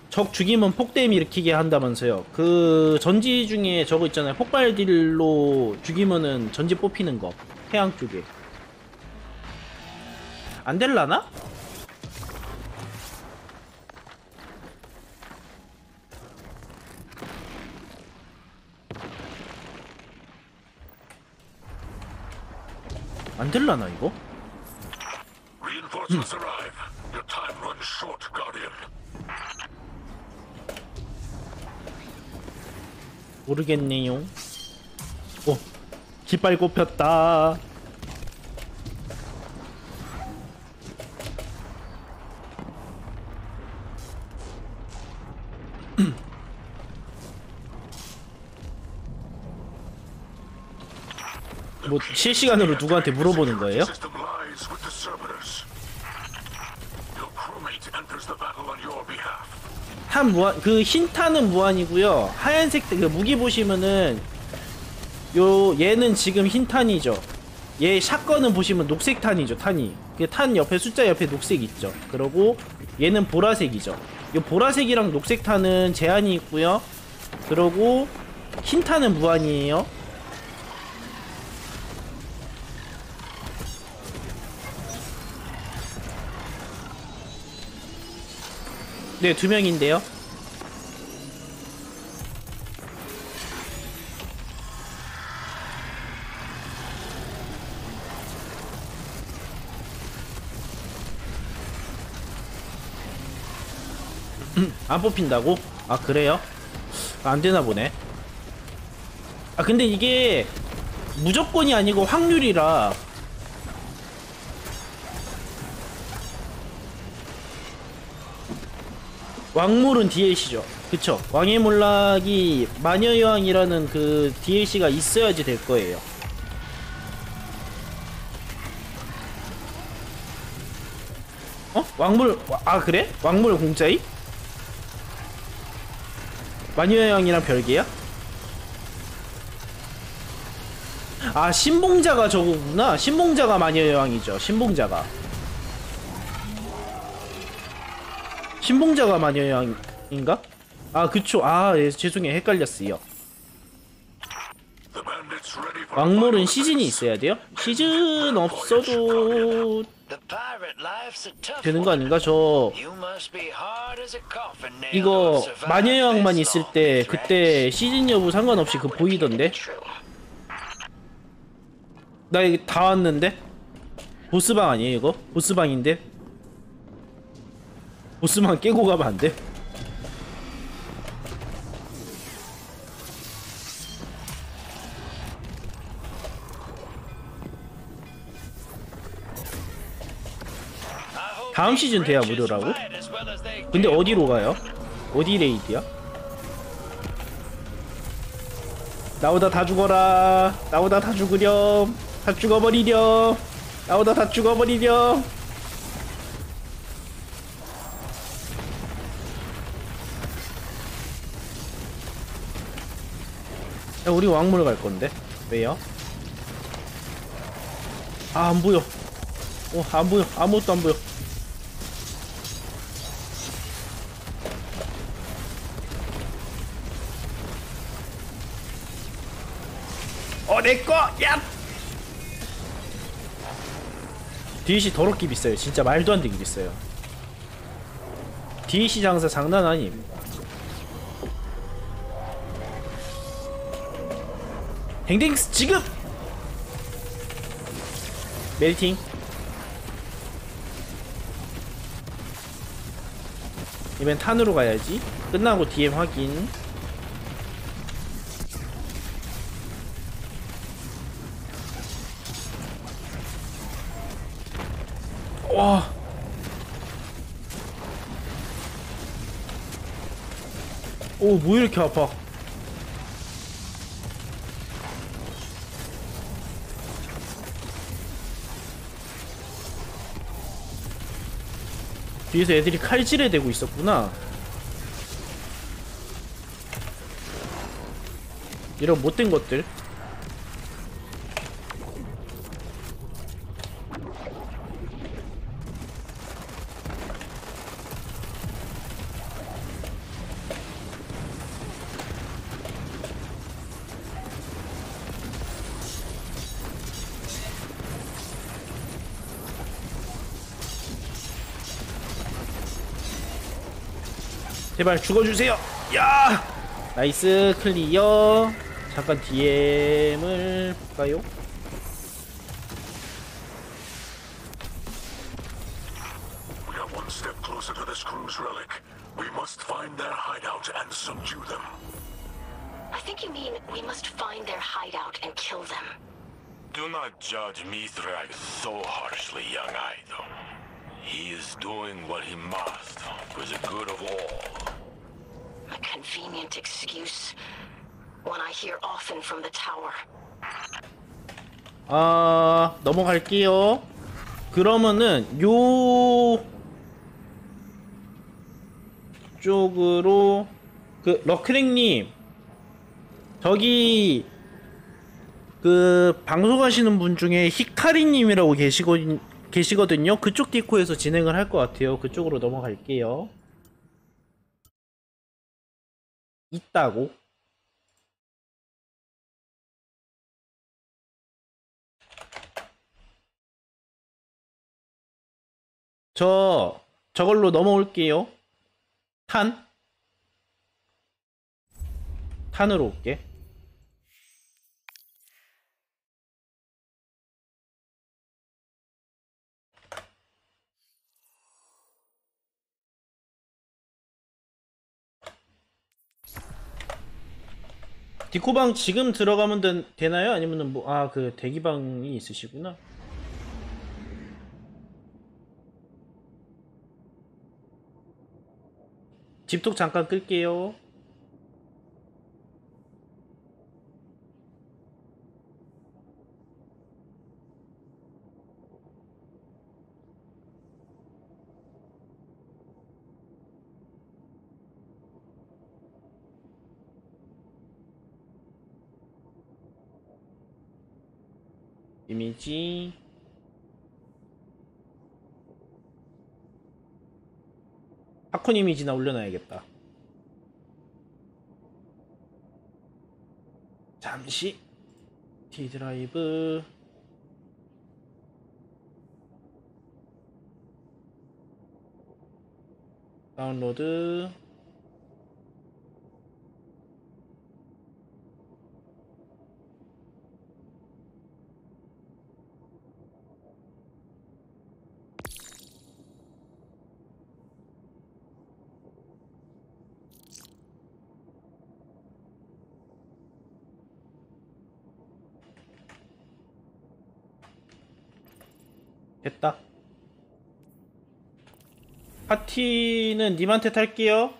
적 죽이면 폭댐 일으키게 한다면서요. 그, 전지 중에 저거 있잖아요. 폭발 딜로 죽이면은 전지 뽑히는 거. 태양 쪽에. 안 될라나? 안 될라나, 이거? Guardian. 모르겠네요. 오, 깃발 꼽혔다. 뭐 실시간으로 누구한테 물어보는 거예요? 탄 무한 그 흰 탄은 무한이고요. 하얀색 그 무기 보시면은 요 얘는 지금 흰 탄이죠. 얘 샷건은 보시면 녹색 탄이죠. 탄이 그 탄 옆에 숫자 옆에 녹색 있죠. 그리고 얘는 보라색이죠. 요 보라색이랑 녹색 탄은 제한이 있고요. 그리고 흰 탄은 무한이에요. 네, 두 명인데요. 안 뽑힌다고? 아 그래요? 안 되나 보네. 아 근데 이게 무조건이 아니고 확률이라 왕물은 DLC죠. 그쵸? 왕의 몰락이 마녀의 왕이라는 그 DLC가 있어야지 될 거예요. 어? 왕물 와- 아 그래? 왕물 공짜이? 마녀의 왕이랑 별개야? 아 신봉자가 저거구나. 신봉자가 마녀의 왕이죠. 신봉자가. 신봉자가 마녀의 왕인가? 아 그쵸. 아 예, 죄송해요. 헷갈렸어요. 왕물은 시즌이 있어야 돼요? 시즌 없어도 되는 거. 아닌가? 저 이거 to survive 마녀의 왕만 this 있을 때. 그때 시즌 여부 상관없이 그 보이던데? 나 이거 다 왔는데? 보스방 아니에요 이거? 보스방인데? 보스방 깨고 가면 안 돼? 다음 시즌 돼야 무료라고? 근데 어디로 가요? 어디 레이드야? 나오다 다 죽어라 나오다 다 죽으렴 다 죽어버리렴 나오다 다 죽어버리렴 야 우리 왕물 갈 건데 왜요? 아 안 보여 어 안 보여 아무것도 안 보여 내꺼 야! DLC 더럽게 비싸요. 진짜 말도 안 되게 비싸요. DLC 장사 장난 아님. 댕댕스 지금! 멜팅. 이번 탄으로 가야지. 끝나고 DM 확인 오, 뭐 이렇게 아파? 뒤에서 애들이 칼질해 대고 있었구나. 이런 못된 것들. 제발 죽어주세요. 야! 나이스 클리어. 잠깐 DM을 볼까요? We are one step closer to this crew's relic. We must find their hideout and subdue them. I think you mean we must find their hideout and kill them. Do not judge Mithrak so harshly, young idol. He is doing what he must for the good of all. A convenient excuse. One I hear often from the tower. 아 넘어 갈게요. 그러면은 요 쪽으로 그 러크랭님 저기 그 방송하시는 분 중에 히카리님이라고 계시거 계시거든요. 그쪽 디코에서 진행을 할 것 같아요. 그쪽으로 넘어갈게요. 있다고? 저 저걸로 넘어올게요. 탄 탄으로 올게. 디코방 지금 들어가면 된- 되나요? 아니면은 뭐아 그 대기방이 있으시구나. 집톡 잠깐 끌게요. 이미지 팝콘 이미지나 올려놔야겠다. 잠시 D 드라이브 다운로드 됐다. 파티는 님한테 탈게요.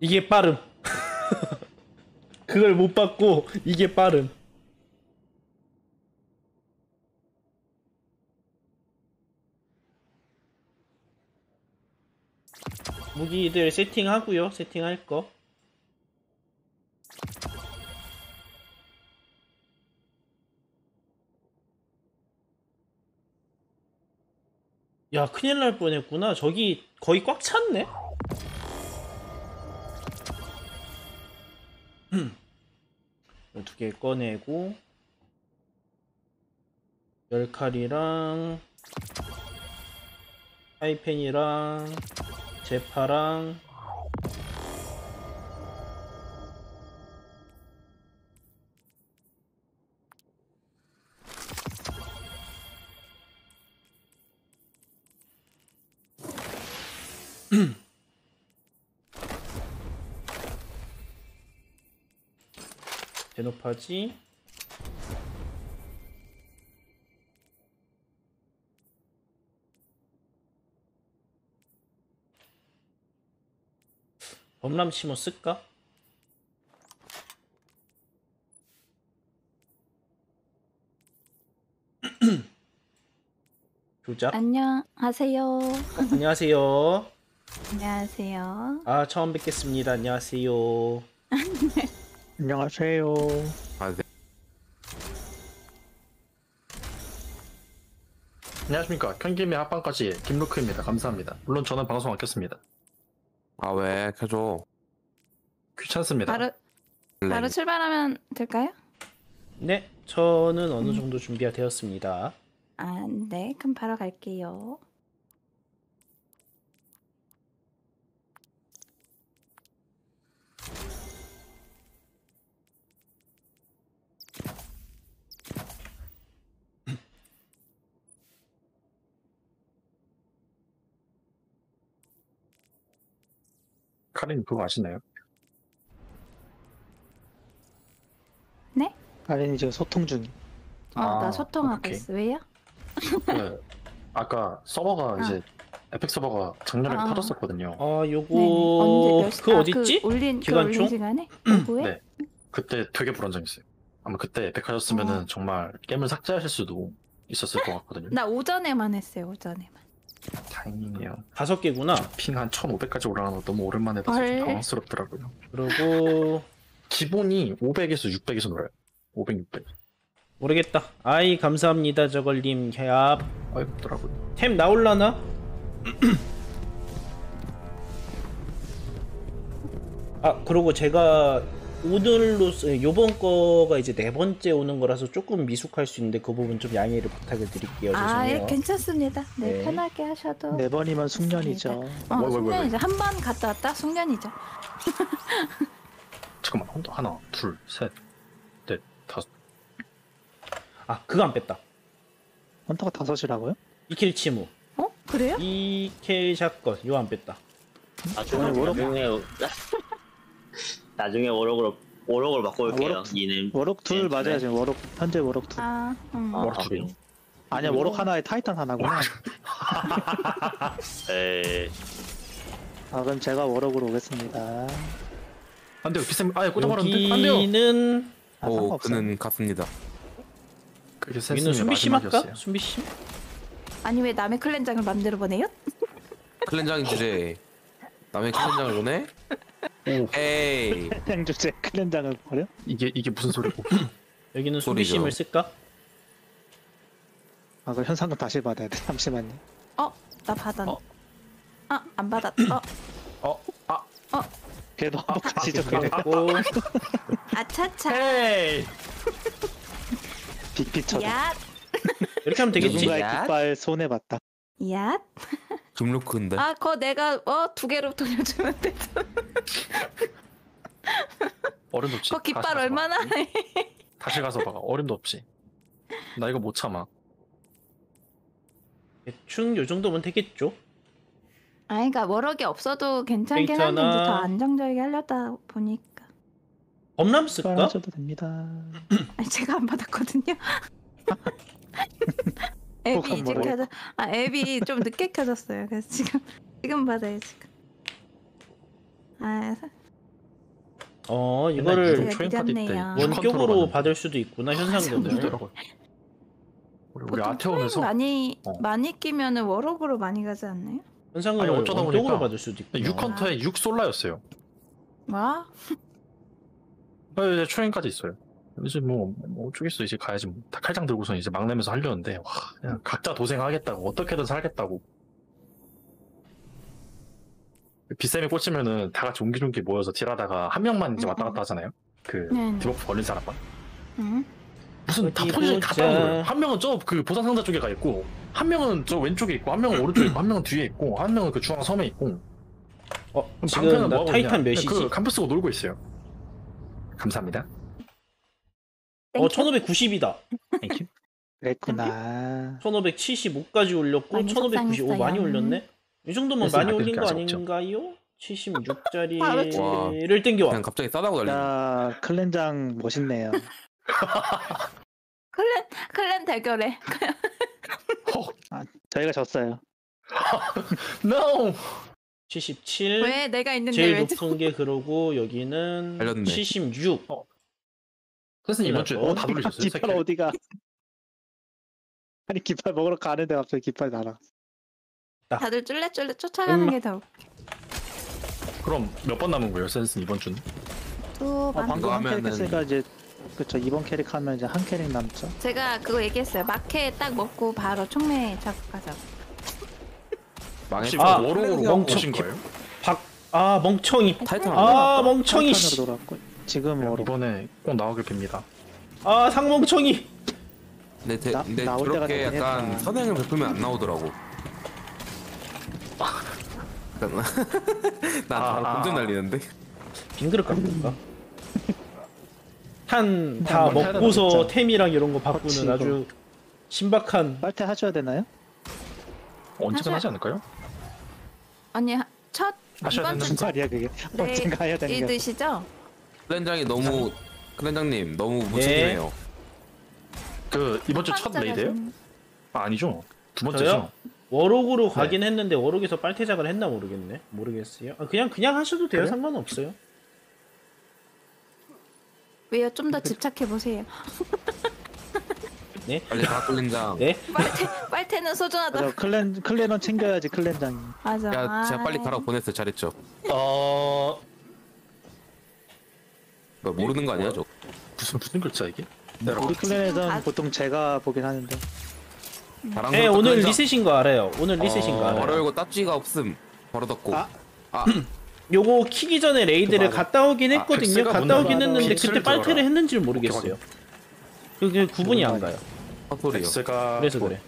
이게 빠름. 그걸 못 받고 이게 빠름. 무기들 세팅하고요. 세팅할 거. 야, 큰일 날 뻔했구나. 저기 거의 꽉 찼네. 두 개 꺼내고 열칼이랑 하이펜이랑 제파랑 대노파지. 범람 치모 쓸까? 조작. 안녕하세요. 안녕하세요. 안녕하세요. 아 처음 뵙겠습니다. 안녕하세요. 안녕하세요. 아, 네. 안녕하십니까. 켠김의 합방까지 김루크입니다. 감사합니다. 물론 저는 방송 안 켰습니다. 아, 왜? 켜줘. 귀찮습니다. 바로 바로 출발하면 될까요? 네, 저는 어느 정도 준비가 되었습니다. 아, 네. 그럼 바로 갈게요. 카린 그거 아시나요? 네? 카린이 지금 소통 중. 어, 나 소통하고 있어. 왜요? 그, 아까 서버가 아. 이제 에펙 서버가 작년에 아. 터졌었거든요. 아, 요거 언제 몇 시- 그 아, 어딨지? 그 올린 그 기관총? 올린 시간에? 뭐에? 네. 그때 되게 불안정했어요. 아마 그때 에펙 하셨으면은 어. 정말 게임을 삭제하실 수도 있었을 것 같거든요. 나 오전에만 했어요. 오전에만. 다행이네요. 다섯 개구나. ping 한 1500까지 올라가는 거 너무 오랜만에 봐서 좀 헐. 당황스럽더라고요. 그리고 기본이 500에서 600에서 놀아요. 500, 600. 모르겠다. 아이 감사합니다. 저걸님 협. 어렵더라고요. 템 나올라나? 아 그리고 제가 오늘로 쓰- 요번 거가 이제 네 번째 오는 거라서 조금 미숙할 수 있는데 그 부분 좀 양해를 부탁을 드릴게요. 아, 죄송해요. 예, 괜찮습니다. 네, 네. 편하게 하셔도. 네 번이면 숙련이죠. 어. 숙련이죠. 한 번 갔다 왔다 숙련이죠. 잠깐만 하나, 하나, 둘, 셋, 넷, 다섯. 아 그거 안 뺐다. 헌터가 다섯이라고요? 이킬 치무. 어? 그래요? 이킬 샷건 이거 안 뺐다. 나중에 나중에 나중에 워럭으로 워럭으로 바꿔올게요. 워럭- 이는 워럭 둘 맞아요 지금 워럭 현재 워럭 둘. 아, 음. 워럭 둘이요? 아니야 워럭 하나에 타이탄 하나구나. 에 아 그럼 제가 워럭으로 오겠습니다. 안 돼요 비쌤 아예 꽂아버렸는데 여기는 오, 그는 같습니다. 그게 여기는 순비 심 할까? 순비 심? 아니 왜 남의 클렌장을 맘대로 보내요? 클렌장 주제. 남의 클렌장을 보내? 에이. 주제 클렌장을 버려? 이게 이게 무슨 소리고? 여기는 소리죠. 순비심을 쓸까? 아 그 현상금 다시 받아야 돼. 잠시만요. 어, 나 받았. 아, 안 받았. 어, 어, 아, 어, 걔도 한복하시죠 그래. 받고 아차차. 헤이. 빅피처. 야, 이렇게 하면 되겠지? 누군가의 야. 깃발 손에 봤다. 야. 김루크인데. 아, 그거 내가 어 두 개로 돌려주면 돼. 어림도 없지. 그거 깃발 얼마나 해? 다시 가서 봐. 어림도 없지. 나 이거 못 참아. 대충 요 정도면 되겠죠? 아, 그러니까 워럭이 없어도 괜찮긴 한데. 더 안정적이게 하려다 보니까. 범람 쓸까? 하셔도 됩니다. 아니, 제가 안 받았거든요. 앱이 이제 뭐래? 켜져. 아, 앱이 좀 늦게 켜졌어요. 그래서 지금 지금 받아요 지금. 아, 어 이거를 때 늦었네요. 원격으로. 받을 수도 있구나 현상금을. 그러더라고요. 우리, 우리 보통 아테온에서 초행 많이 어. 많이 끼면은 워럭으로 많이 가지 않나요? 현상금을 아니, 어쩌다 원격으로 보니까 받을 수도 있구나. 6컨터에 6솔라였어요. 와, 어, 이제 초행까지 있어요. 이제 뭐, 뭐 어쩌겠어 이제 가야지 뭐. 다 칼장 들고서 이제 막 내면서 하려는데 와 그냥 각자 도생하겠다고 어떻게든 살겠다고 비쌤이 꽂히면은 다 같이 옹기종기 모여서 딜하다가 한 명만 이제 왔다 갔다 하잖아요 그 네, 네. debuff 걸린 사람만 응? 무슨 다 어디 포지션이 다 보자. 다른 거예요 한 명은 저 그 보상 상자 쪽에 가 있고 한 명은 저 왼쪽에 있고 한 명은 오른쪽에 있고 한 명은 뒤에 있고 한 명은 그 중앙 섬에 있고 어 그럼 지금 방패는 나 뭐 하고 타이탄 있냐? 몇이지? 그 간부 쓰고 놀고 있어요 감사합니다 어 1590이다. 그랬구나 1575까지 올렸고 많이 1595 많이 속상했어요. 올렸네. 이 정도면 많이 안 올린 거 되니까 아직 없죠. 아닌가요? 76짜리를 땡겨와. 그냥 갑자기 싸다고 달리네. 야 클렌장 멋있네요. 클랜 클랜 대결해. 아, 저희가 졌어요. no. 77. 왜 내가 있는데 제일 왜 높은 게 그러고 여기는 달렸네. 76. 선생님 이번 주에 어, 다 돌리셨어요? 깃발 어디가? 아니 깃발 먹으러 가는데 갑자기 깃발 날아. 다들 쫄래쫄래 쫓아가는. 게 더. 그럼 몇 번 남은 거예요, 센스 이번 주는? 두 어, 번. 방금 한 캐릭 하면은- 했으니까 이제 그쵸 이번 캐릭 하면 이제 한 캐릭 남죠. 제가 그거 얘기했어요. 마켓 딱 먹고 바로 총매 작가자. 혹시 아, 워록으로 멍청- 오신 거예요? 박, 아, 멍청이. 타이탄 아, 멍청이. 씨. 돌아왔고 지금 워록. 이번에 꼭 나오길 빕니다. 아, 상멍청이. 근데, 대, 나- 근데 나올 때가 저렇게 되긴 약간 했다. 선행을 베풀면 안 나오더라고. 난 바로 아, 본전 아. 날리는데. 빈 그릇 같은가? 탄 다 한번 해야 먹고서. 템이랑 이런 거 바꾸는 그렇지, 아주 신박한 빨대 하셔야 되나요? 언제든 하지 않을까요? 아니 하- 첫 하셔야 이번 되는 주 무슨 말이야 그게? 네, 언젠가 해야 되는 게. 일드시죠? 클렌장이 너무 클렌장님 너무 예. 무책임해요. 그 이번 주 첫 레이드요? 좀- 아, 아니죠. 두 저요? 번째죠. 워록으로 네. 가긴 했는데 워록에서 빨태작을 했나 모르겠네. 모르겠어요. 아, 그냥 그냥 하셔도 돼요. 상관없어요. 왜요? 좀 더 집착해 보세요. 네? 빨리 가 클렌장. 네? 빨태 빨태는 소중하다. 맞아 클렌 클렌은 챙겨야지 클렌장이. 맞아. 야, 제가 빨리 아이. 가라고 보냈어요. 잘했죠. 어 뭐 모르는 거 아니야, 저? 무슨 무슨 글자 이게? 우리 클렌에서는 아- 보통 제가 보긴 하는데 자랑스럽다, 네, 오늘. 리셋인 거 알아요. 오늘 리셋인 거 어, 알아요. 어려고 따쥐가 없음. 벌어 덮고. 아. 아, 요거 키기 전에 레이드를 맞아. 갔다 오긴 아, 했거든요. 백스가 갔다 오긴 했는데 픽스를 그때 빨태를 들어라. 했는지 를 모르겠어요. 그게 구분이 안 가요. 헛소리요. 백스가 그래서 뭐, 그래.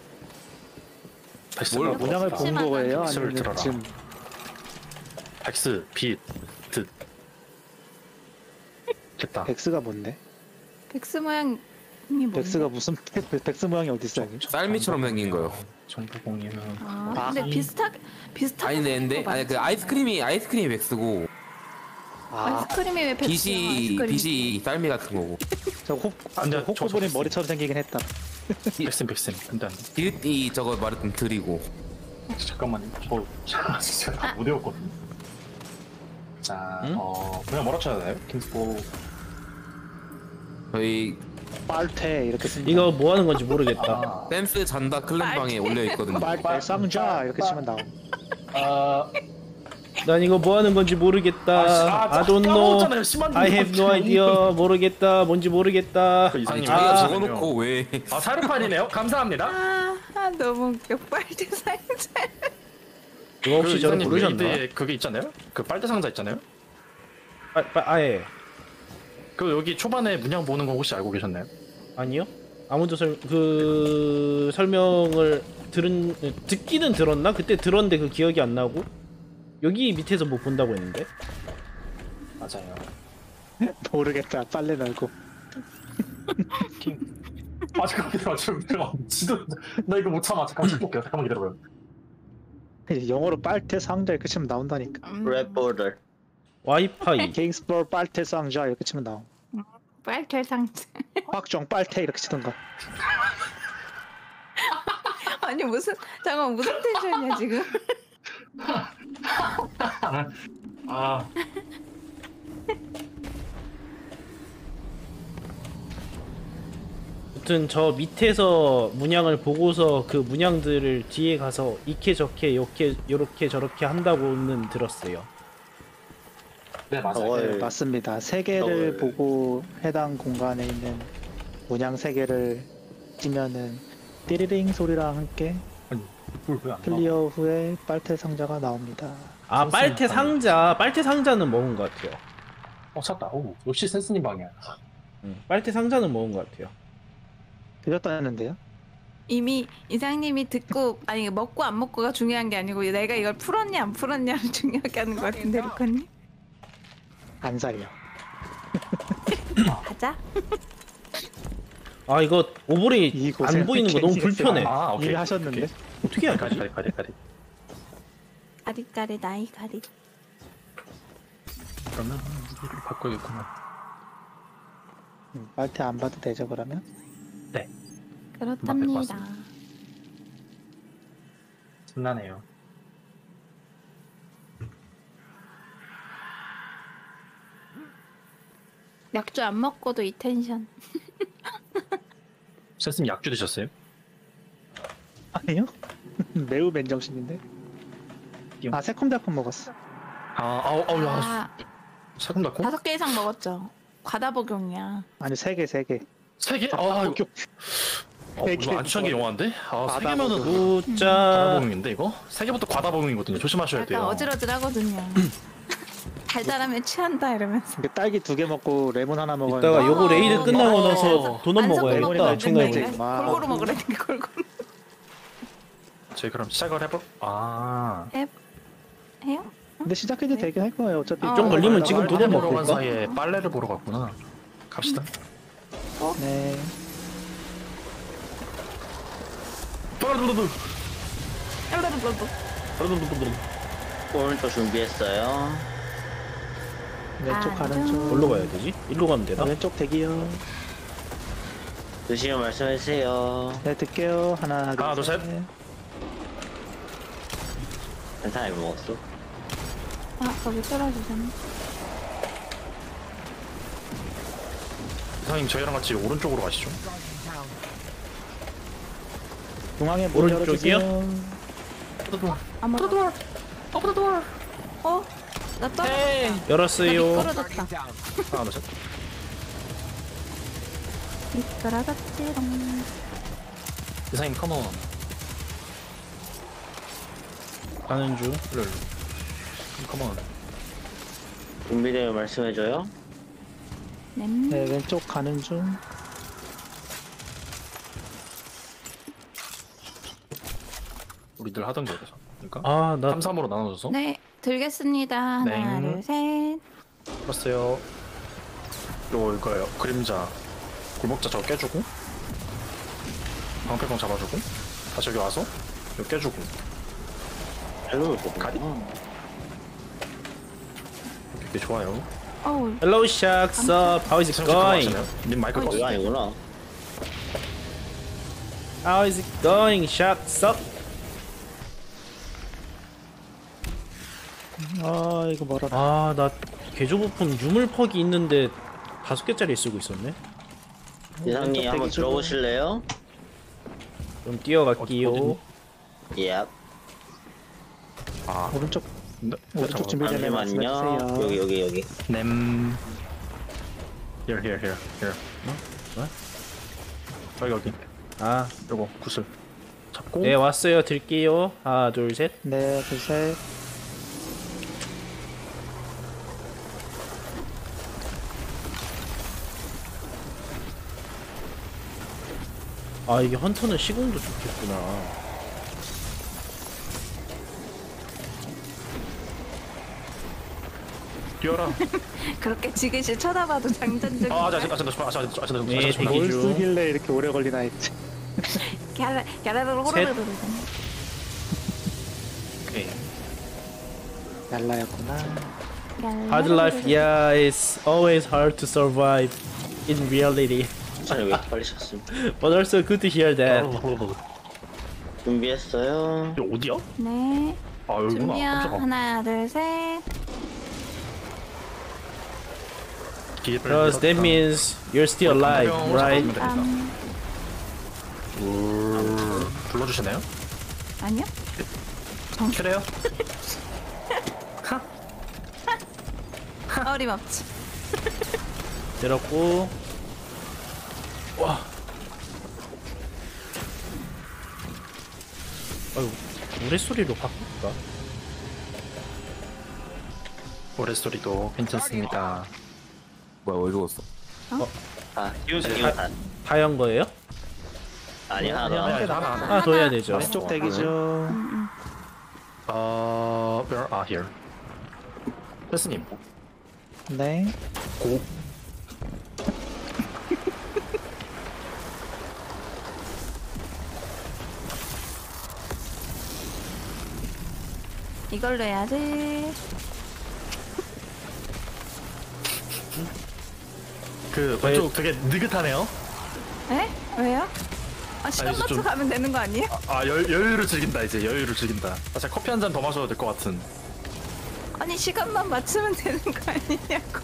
백스가 뭘뭐 문양을. 본 거예요? 백스를 아니면 들어라. 지금 백스, 빛, 듯. 됐다. 백스가 뭔데? 백스 모양이 뭔데? 백스가 무슨 백- 백스 모양이 어디 있어 여기? 쌀미처럼 생긴 거요. 정보공이는 아, 근데 비슷하 비슷하게 아니, 근데 아니 그? 아이스크림이 아이스크림이 백스고 아, 아이스크림이 왜 백스야? 빛이 아이스크림. 빛이 쌀미 같은 거고. 저혹 아니야, 혹부분이 저- 머리처럼 생기긴 했다. 백슨 백슨. 근데 안 돼. 빛이 저거 말했던 들이고. 잠깐만요. 저 제가 진짜 다못 외웠거든요. 자, 응? 어 그냥 뭐라 쳐야 돼요? 킹스보 저희 빨태 이렇게 씁니다. 이거 뭐 하는 건지 모르겠다. 아, 댄스 잔다 클랜방에 올려 있거든요. 빨태 쌍좌 이렇게 치면 나와. 아, 난 이거 뭐 하는 건지 모르겠다. 아, I don't know. 까먹었잖아요. 심한 I have no idea. 모르겠다. 뭔지 모르겠다. 그 아니 이상이 자기가 아, 적어놓고 왜? 아 사르판이네요. 감사합니다. 아, 아 너무 웃겨. 빨대 상자. 이거 혹시 그 저를 이사님 부르셨나? 레이드에 그게 있잖아요. 그 빨대 상자 있잖아요. 아, 아, 아예. 그 여기 초반에 문양 보는 거 혹시 알고 계셨나요? 아니요. 아무도 설, 그 설명을 들은 듣기는 들었나? 그때 들었는데 그 기억이 안 나고 여기 밑에서 뭐 본다고 했는데 맞아요. 모르겠다. 빨래 널고. 킹. 아 잠깐만 기다려. 지금 지도 나 이거 못 참아. 잠깐만 좀 볼게요. 잠깐만 기다려봐요. 영어로 빨태 상자 이렇게 치면 나온다니까. 음, Red border. 와이파이 킹스볼 빨태 쌍좌 이렇게 치면 나와. 빨대 상자. 확정 빨태 이렇게 치던가. 아니 무슨 잠깐 무슨 텐션이야 지금? 아 아무튼 저 밑에서 문양을 보고서 그 문양들을 뒤에 가서 이케 저케 요케 요렇게 저렇게 한다고는 들었어요. 네 맞아요. 네, 저걸 맞습니다. 세 개를 저걸- 보고 해당 공간에 있는 문양 세 개를 찌면은 띠리링 소리랑 함께? 클리어 후에 빨태 상자가 나옵니다. 아 빨태 상자 빨태 상자는 먹은 것 같아요. 어 찾다. 오 역시 센스님 방이야. 응, 빨태 상자는 먹은 것 같아요. 드렸다 했는데요. 이미 이상님이 듣고 아니 먹고 안 먹고가 중요한 게 아니고 내가 이걸 풀었냐 안 풀었냐를 중요하게 하는 것 같은데 루카님. 안 살려. 가자. 아 이거 오버레이 이 고생 안 보이는 거 너무 괜히 불편해. 했어요. 아 오케이. 이미 하셨는데. 어떻게 해야 가리 되지? 가리 가리 가리. 가리가리 나이 가리. 그러면 무기를 바꿔야겠구나. 음, 빨대 안 봐도 되죠 그러면? 네. 그렇답니다. 신나네요. 약주 안 먹고도 이 텐션. 센스님 약주 드셨어요? 아니요? 매우 맨정신인데? 아 새콤달콤 먹었어 아, 아우, 아우, 야. 아, 새콤달콤? 다섯 개 이상 먹었죠. 과다 복용이야. 아니 세 개 세 개 세 개? 아, 이거. 어, 세 개. 이거 안 취한 게 용한데? 아, 세 개면은 과다 복용인데 이거? 세 개부터 과다 복용이거든요. 조심하셔야 돼요. 약간 어질어질하거든요. 달달하면 취한다 이러면서. 이게 딸기 두 개 먹고 레몬 하나 먹었는데 이따가 요거 레이드 끝나고 어. 나서 도넛 안 먹어야겠다. 먹으면 엄청나게. 된다니까. 와. 골고루 먹으라니까 골고루. 저희 그럼 시작을 해볼. 아. 해요? 근데 시작해도 되긴 할 거예요 어차피 좀 걸리면 지금 도넛 빨래 보러 간 먹을까? 사이에 빨래를 보러 갔구나. 갑시다. 네 오늘도 준비했어요. 왼쪽 아, 가는 중 뭘로 가야 되지? 일로 가면 되나? 왼쪽 대기요 드시면 말씀해주세요. 네 듣게요 하나 하나, 둘, 셋. 괜찮아, 이거 먹었어. 아 거기 떨어지잖아. 이상님 저희랑 같이 오른쪽으로 가시죠. 중앙에 문 오른쪽이요? 열어주세요 아무. 도어. 오픈 도어. 어? 나 떨어. 열었어요. 미끄러졌다. 하나, 둘, 셋. 미끄러졌지롱. 이상님 컴온. 가는 중. 일로, 일로. 컴온. 준비되면 말씀해줘요. 냄. 네 왼쪽 가는 중 우리들 하던 게 어디서? 그러니까 아, 나 3, 3으로 나눠줘서 네 들겠습니다. 하나 네. 둘 셋. 풀었어요. 요 이거예요. 그림자 굴복자 저거 깨주고 방패공 잡아주고 다시 여기 와서 요 깨주고 헬로를 보고. 가리? 이렇게 좋아요. 어우 Hello Sharks up. How is it 생각 going? 하시네요. 님 마이크 이거 껐어요. 아니구나. How is it going? Sharks 아 이거 멀어라 아, 나 개조 부품 유물퍽이 있는데 다섯 개짜리 쓰고 있었네. 이상님 한번. 들어보실래요? 좀 뛰어갈게요. 예. 아, 오른쪽 네, 오른쪽 준비 되면 잠시만요. 말씀해주세요 여기, 여기, 여기. 냄. Here, here, here, here. 뭐? 여기 여기. 아, 요거 구슬 잡고. 네 왔어요. 들게요. 하나, 둘, 셋. 네 둘셋 아 이게 헌터는 시공도 좋겠구나 뛰어라 그렇게 지그시 쳐다봐도 장전적인 아 아자 아자 아자 아자 아자 아자 아자 네, 아자 뭘 대기죠. 쓰길래 이렇게 오래 걸리나 했지 갸라 갸라로 호로로로 오케이 날라였구나 Hard life yeah it's always hard to survive in reality 아니, 왜 이렇게 빨리 쳤음? But also good to hear that. 준비했어요. 이거 어디야? 네. 아, 여기구나. 준비야 깜짝아. 하나 둘 셋. 뒤에 빨리 Because that means you're still alive, 방패병으로 right? 음, 울, 불러주시나요? 아니요. 그래요? 어림없지. 들었고. 와. 아유, 우레소리로 바꿀까? 오랫소리도 괜찮습니다. 뭐야 왜 죽었어? 아, 다, 이거 다연 거예요? 아니, 하나 하나, 하나. 하나 더 해야 되죠. 왼쪽 대기 중 어, where are here? 패스님, 네. 고. 이걸로 해야지. 그 왼쪽 되게 느긋하네요. 에? 왜요? 아 시간 아니, 이제 맞춰 좀- 가면 되는 거 아니에요? 아 여, 여유를 즐긴다 이제 여유를 즐긴다. 아, 제가 커피 한 잔 더 마셔도 될 것 같은. 아니 시간만 맞추면 되는 거 아니냐고.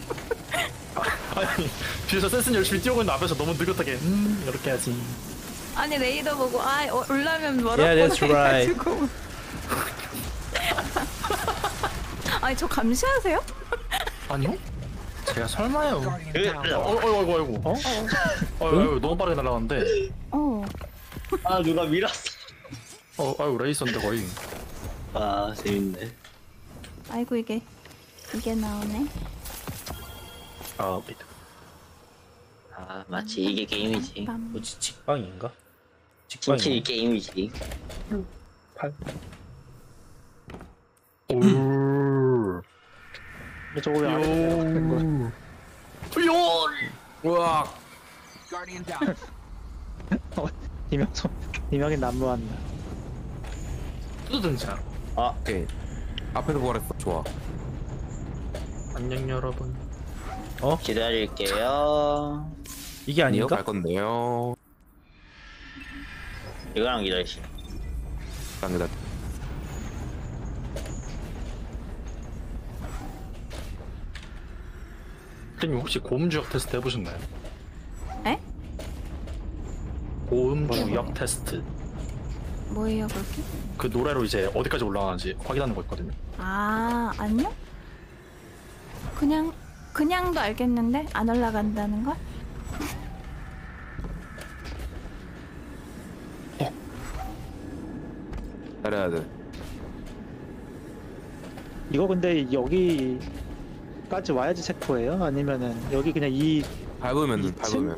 아니 뒤에서 센스는 열심히 뛰어오고 있는 앞에서 너무 느긋하게 음 이렇게 하지. 아니 레이더 보고 아 어, 올라면 멀었구나 Yeah, that's right. 해가지고. 아니 저 감시하세요? 아니요? 제가 설마요. 어, 어, 어, 어이구, 어이구. 어? 어, 어이구, 너무 빠르게 날아갔는데. 어. 아 누가 밀었어. 어, 아이고, 레이서인데 거의. 아 재밌네. 아이고 이게 이게 나오네. 아, 아 마치 이게 게임이지. 뭐지 직방인가? 진짜 게임이지. 8. 저거 왜 아래 내려가는 거야? 요. 우와. Guardian down. 어, 이명소 이명이 난무한다. 또 등장. 아, 오케이. 앞에서 부활했어. 좋아. 안녕 여러분. 어? 기다릴게요. 이게 아니요, 아닌가? 갈 건데요. 이거랑 기다리시. 당기다. 님 혹시 고음 주역 테스트 해보셨나요? 에? 고음 주역 테스트. 뭐예요 그렇게? 그 노래로 이제 어디까지 올라가는지 확인하는 거 있거든요. 아 아니요? 그냥 그냥도 알겠는데 안 올라간다는 거? 잘해야 돼. 이거 근데 여기 까지 와야지 체포예요? 아니면은 여기 그냥 이 밟으면 이 밟으면.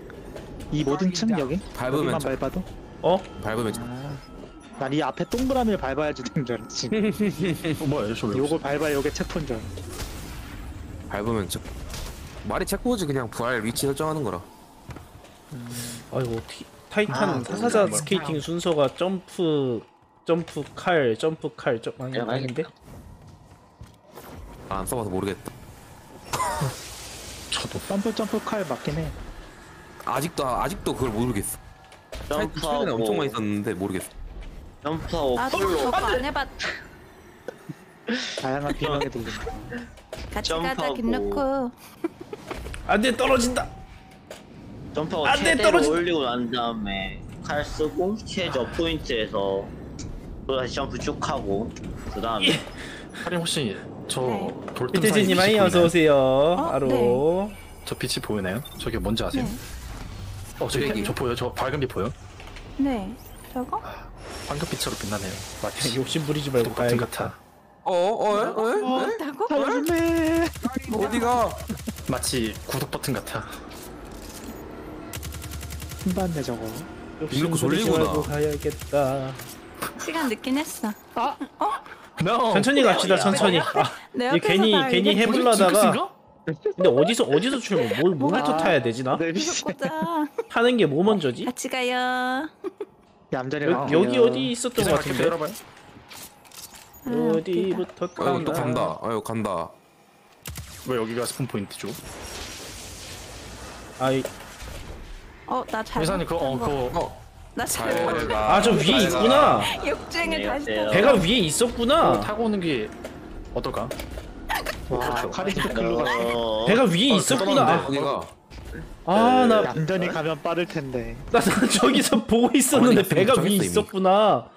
이 모든 층 여기? 밟으면 여기만 저- 밟아도? 어? 밟으면 난이 앞에 동그라미를 밟아야지 되는 줄 알았지. 어, 뭐야, 저 왜? 요거 밟아야 요게 체포인 줄 알았어. 밟으면 저 말이 체코지 그냥 부활 위치 설정하는 거라. 아이고 티, 타이탄 아, 타사자 그렇구나. 스케이팅 순서가 점프 점프 칼 점프 칼점 아니 그냥 아닌데? 아, 안 써봐서 모르겠다. 저도 점프 점프 칼 맞긴 해. 아직도 아직도 그걸 모르겠어. 점프하고- 최근에 엄청 많이 썼는데 모르겠어. 점프하고 나도 저거 안 해봤. 다양한 비명이 들린다. 같이 가자 점프하고. 김놓고. 안돼 떨어진다. 점프하고 안 돼, 최대로 떨어진다. 올리고 난 다음에 칼 쓰고 최저 포인트에서 또 다시 점프 쭉 하고 그 다음에 할인 혹시 저 네. 빛이 아이? 어서 오세요. 어, 아로. 저 빛이 보이나요? 저게 뭔지 아세요? 네. 어, 저기. 저 보여? 저 밝은 빛 보여? 네. 저거? 황금 빛으로 빛나네요. 마치 욕심 부리지 말고 같은 가야겠다. 같아. 어, 어, 어, 어, 어? 있다고? 살려줄래? 어디가? 마치 구독 버튼 같아. 힘받네 저거. 욕심 부리지 돌리구나. 말고 가야겠다. 시간 늦긴 했어. 어? No. 천천히 갑시다 천천히. 아, 내 이게 옆에서 괜히 다 괜히 이게 해보려다가? 근데 어디서 어디서 출발 뭘 뭐부터 아, 타야 되지 나? 네. 타는 게 뭐 먼저지? 같이 가요. 얌전히 여. 여기 어디 있었던 것 같은데? 열어봐요. 아, 어디부터 아이고 또 타나? 간다. 아이고 간다. 왜 여기가 스폰 포인트죠? 아이 어, 나 잘. 회사님 그거 어 그거 어, 나잘 잘 가. 아저 위에 있구나. 욕쟁을 다시 안녕하세요. 타. 배가 위에 있었구나. 타고 오는 게 어떨까? 와 가. 어, 배가 위에 어, 있었구나. 어디가? 아나나 얌전히 가면 빠를 텐데. 저기서 보고 있었는데 아니, 배가 위에 이미. 있었구나.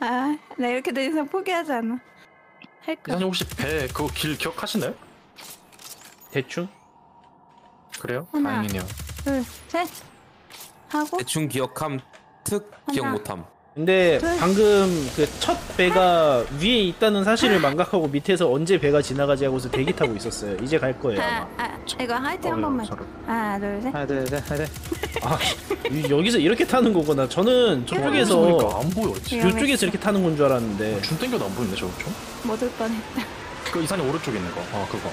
아, 나 이렇게 된 이상 포기하지 않아. 할 거. 회사님 혹시 배 그거 길 기억하시나요? 대충? 그래요? 하나. 다행이네요. 둘, 셋. 하고 대충 기억함, 특 기억. 못함. 근데 둘. 방금 그 첫 배가 위에 있다는 사실을 망각하고 밑에서 언제 배가 지나가지 하고서 대기 타고 있었어요. 이제 갈 거예요 아, 아마. 아, 이거 화이팅 한 어려워, 번만. 하나, 둘, 셋. 하나 둘셋 하나 둘. 아 이- 여기서 이렇게 타는 거구나. 저는 저쪽에서 안 보여. 이쪽에서 이렇게 타는 건 줄 알았는데. 줌 땡겨도 안 보이네 저거 좀. 못올 뻔했다. 그 이산이 오른쪽에 있는 거. 어 그거.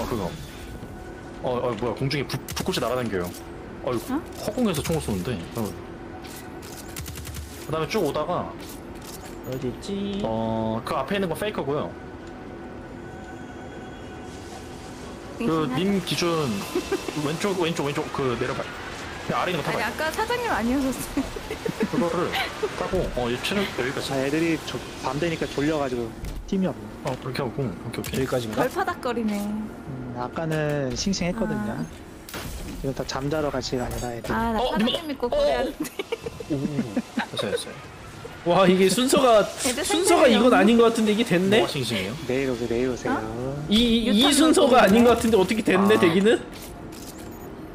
어 그거. 어, 어 뭐야 공중에 불, 불꽃이 날아다녀요. 어 허공에서 총을 쏘는데. 어. 그다음에 쭉 오다가 어딨지? 어 그 앞에 있는 건 페이크고요. 그 님 기준 왼쪽 왼쪽 왼쪽 그 내려봐. 그 아래 있는 거 아니 타봐. 아까 사장님 아니었었어요. 그거를 타고 어이 체력 여기까지. 아, 애들이 조, 밤 되니까 졸려가지고 팀이 없네. 어 그렇게 하고 오케이 오케이 여기까지인가? 걸파닥거리네. 음, 아까는 싱싱했거든요. 지금 다 잠자러 갈 시간 아니라 애들. 아나 사장님 믿고 그래야는데. 됐어요 됐어요. 와 이게 순서가 애들 순서가 생각이 이건 아닌 것 같은데 이게 됐네? 뭐가 싱싱해요? 내일 오세요, 내일 오세요. 이, 이, 이 유탄 순서가 아닌 것. 같은데 어떻게 됐네 아. 되기는?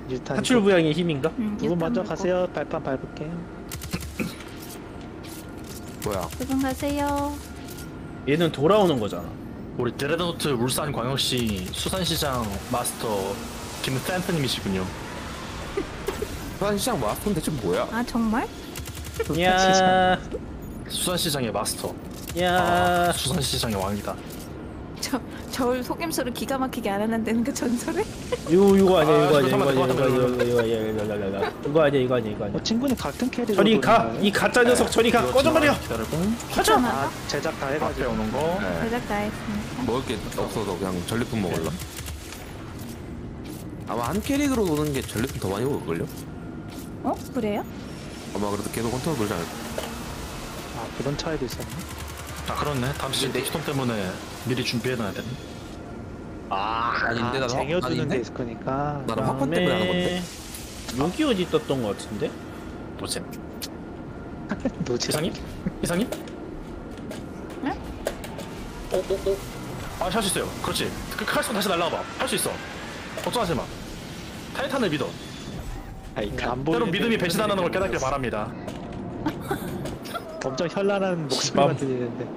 유탄. 하출부양의 힘인가? 음, 두분 유탄 먼저. 가세요. 발판 밟을게요. 뭐야? 두분 가세요. 얘는 돌아오는 거잖아 우리 드레드노트 울산 광역시 수산시장 마스터 김센트님이시군요. 수산시장 마스터는 대체 뭐야? 아 정말? 야, 수산시장의 마스터. 야, 아, 수산시장의 왕이다. 저 저울 속임수를 기가 막히게 알아낸다는 그 전설에? 이거 이거 아니야 아, 이거 아니야 이거 아니야 이거 아니야 이거 아니야 이거 아니야 이거 아니야 이거 아니야 이거 아니야 이거 아니야 어, 친구는 같은 캐릭터. 저리 가 이 가짜 녀석 저리 가 꺼져버려 기다리고 가자 아, 제작 다 해가지고. 오는 거. 네. 제작 다 했습니다. 먹을 게 없어서 그냥 전리품 먹을라. 아마 한 캐릭으로 노는 게 전리품 더 많이 먹을걸요? 어 그래요? 아마 그래도 계속 컨트롤 돌지 않을까? 아, 그런 차이도 있었네. 아 그렇네. 다음 시즌 네이스톰 때문에 미리 준비해놔야 되네. 아, 아닌데 아, 쟁여주는 아닌데? 데 있을 거니까. 나는 화판 때문에 하는 건데. 여기 어디 떴던 것 같은데? 노잼. 노지. 이상님? 이상님? 응? 오, 오, 오. 아, 할 수 있어요. 그렇지. 그 칼손 다시 날라와봐. 할 수 있어. 걱정하지 마. 타이탄을 믿어. 안 때론 보이는 믿음이 배신하는 걸 깨닫길. 바랍니다. 엄청 현란한 목소리가 들리는데.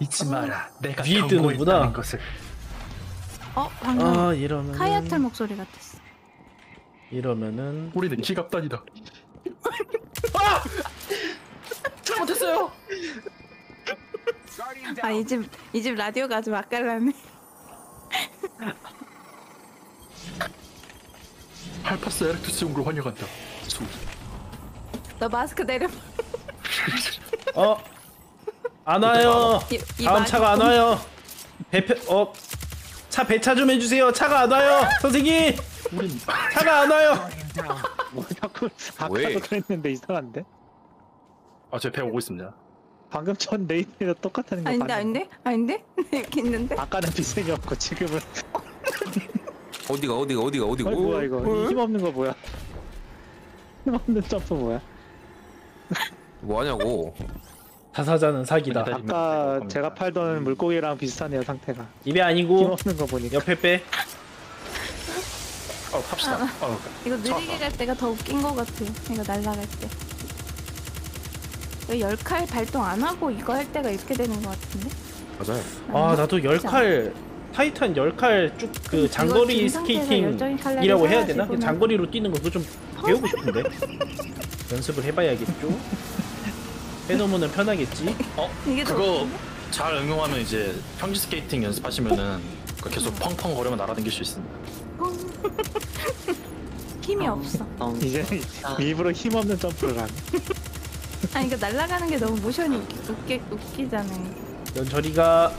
잊지 마라. 내가 위에 뜨는구나. 것을. 어 방금 아 이러면 카이아틀 목소리 같았어. 이러면은 우리는 기갑단이다. 아! 잘못했어요. Guardian 아 down. 이집 이 집 라디오가 아주 맛깔나네. 할파스 에렉투스 용구를 환영한다. 너 마스크 내려. 어? 안 와요 이- 이 다음 차가 안 본- 와요 배패 어? 차 배차 좀 해주세요 차가 안 와요 선생님 차가 안 와요 뭐 자꾸 왜? 아까도 그랬는데 이상한데? 아, 제 배 오고 있습니다. 방금 전 네이트랑 똑같은 거 아닌데 봤는데. 아닌데 아닌데 이렇게 있는데. 아까는 비생이었고 지금은 어디가 어디가 어디가 어디가? 어, 뭐야 이거 어? 힘 없는 거 뭐야? 힘 없는 점프 뭐야? 뭐 하냐고? 타사자는 사기다 네. 아까 제가 팔던 물고기랑 비슷하네요 상태가. 입에 힘 아니고 없는 거 보니까. 옆에 빼 어, 팝시다. 어, 이거 느리게 갈 때가 더 웃긴 것 같아요. 이거 날아갈 때. 왜 열칼 발동 안 하고 이거 할 때가 이렇게 되는 것 같은데? 맞아요. 아 나도 열 칼 타이탄 열칼 쭉 그 장거리 스케이팅이라고 해야 되나? 칼날을 장거리로 뛰는 거 그거 좀 배우고 싶은데 연습을 해봐야겠죠 해놓으면 편하겠지 어? 이게 더 그거? 잘 응용하면 이제 평지 스케이팅 연습하시면은 그 계속 펑펑 거리면 날아다닐 수 있습니다. 힘이 없어. 이제 일부러 힘 없는 점프를 하네. 아니 이거 날아가는 게 너무 모션이 웃기, 웃기, 웃기잖아요. 넌 저리가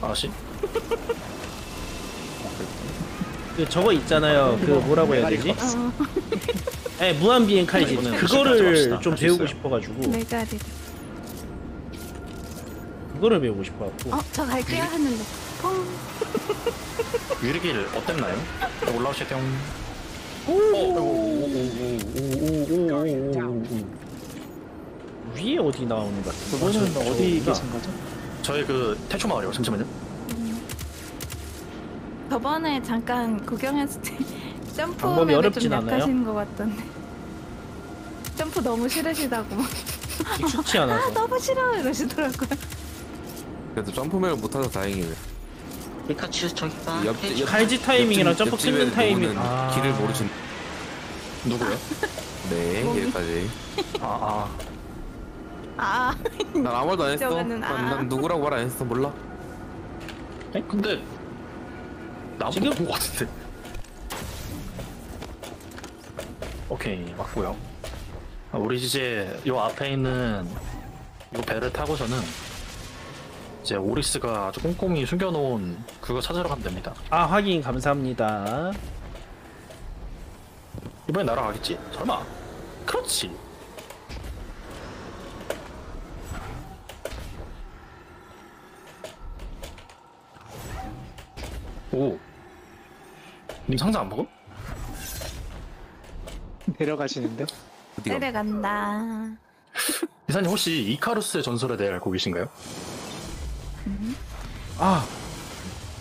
아시? 그 저거 있잖아요 그 뭐라고 해야 되지? 어, 네, 무한 비행 칼이지 이거는 그거를 시간 좀 배우고. 싶어가지고. 그거를 배우고 싶어갖고 어, 저 갈게요 하는데. 펑. 유리길 어땠나요? 올라오시죠. 위에 어디 나오는 것 같은 그분은 저- 어디. 계신 거죠? 저희 그 태초 마을이요. 잠시만요. 저번에 잠깐 구경했을 때 점프 방법이 맵에 어렵진 좀 않아요? 약하신 것 같던데. 점프 너무 싫으시다고. 익숙치 아 않아서 너무 싫어 이러시더라고요. 그래도 점프맨을 못하서 다행이네. 피카츄 저기 봐. 옆, 옆, 칼지 타이밍이랑 옆집- 점프 옆집에 끊는 타이밍. 아. 길을 모르신. 누구요? 네. 여기까지. 아, 아, 난 아무 말도 안 했어. 저거는 난, 아. 난 누구라고 말 안 했어. 몰라. 아. 에? 근데 나보고 지금- 본것 같은데. 오케이 맞고요. 아, 우리 이제 요 앞에 있는 요 배를 타고서는 이제 오리스가 아주 꼼꼼히 숨겨놓은 그거 찾으러 가면 됩니다. 아 확인 감사합니다. 이번엔 날아가겠지? 설마? 그렇지. 오. 님 상자 안 먹음? 내려가시는데? 내려간다. 이사님 혹시 이카루스의 전설에 대해 알고 계신가요? 아,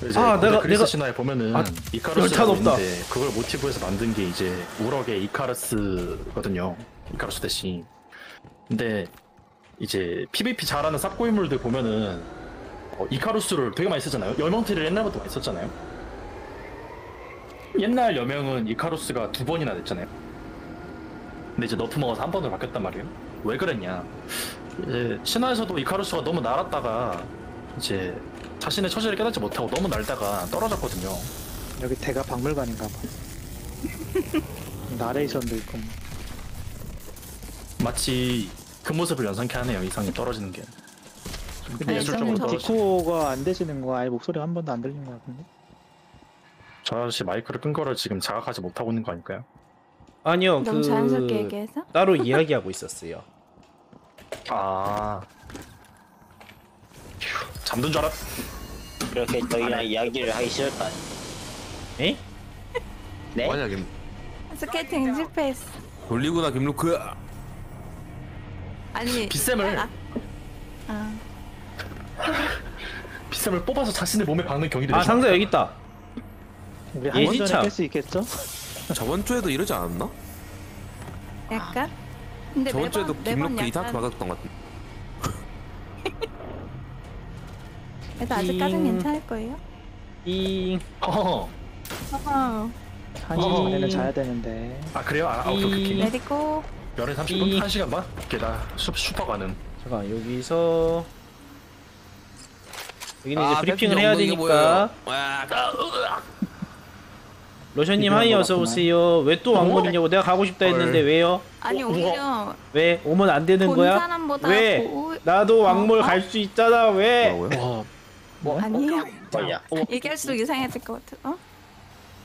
이제 아, 어제 내가- 그리스 내가- 신화에 보면은 아, 이카루스가 열탄 없다. 있는데 그걸 모티브에서 만든 게 이제 우럭의 이카루스거든요. 이카루스 대신. 근데 이제 PVP 잘하는 삽고인물들 보면은 어, 이카루스를 되게 많이 쓰잖아요. 여명티를 옛날부터 많이 썼잖아요. 옛날 여명은 이카루스가 두 번이나 됐잖아요. 근데 이제 너프 먹어서 한 번으로 바뀌었단 말이에요. 왜 그랬냐? 이제 신화에서도 이카루스가 너무 날았다가 이제 자신의 처지를 깨닫지 못하고 너무 날다가 떨어졌거든요. 여기 대가 박물관인가 봐. 나레이션도 있고. 뭐. 마치 그 모습을 연상케 하네요. 이상이 떨어지는 게. 근데 예술적으로 떨어지. 디코가 안 되시는 거 아예 목소리가 한 번도 안 들리는 것 같은데? 저 아저씨 마이크를 끈 거를 지금 자각하지 못하고 있는 거 아닐까요? 아니요 너무 그 자연스럽게 얘기해서? 따로 이야기하고 있었어요. 아 휴, 잠든 줄 알았. 그렇게 저희랑 이야기를 하기 싫을까요? 에? 네? 뭐하냐 김 스케이팅 실패했어. 돌리구나 김루크 아니. 빗샘을 아. 아. 빗샘을 뽑아서 자신의 몸에 박는 경기를 아 상자 여기 있다. 우리 한 예지차. 깰수 있겠죠? 저번 주에도 이러지 않았나? 약간? 근데 저번 주에도 매번 김루크 이타크 약간 맞았던 것 같은데 그래도 아직까지는 잉. 괜찮을 거예요. 이 어. 어. 한시 어. 전에는 자야 되는데. 아 그래요? 아, 아 오케이 오케이. 오케이. 내리고 열에 30분? 이- 1시간 반? 오케이 나 슈, 슈퍼 가는. 잠깐 여기서 여기는 아, 이제 브리핑을 팬티 해야 되니까 보여요. 와, 로션님 하이 어서. 오세요. 왜 또 왕몰이냐고 내가 가고 싶다 했는데 헐. 왜요? 아니 어, 오히려 왜 오면 안 되는 본 거야? 사람보다 왜? 보- 나도 왕몰 어? 갈수 있잖아 왜? 뭐라고요? 와. 아니에요. 뭐야? 얘기할수록 이상해질 것 같아. 어?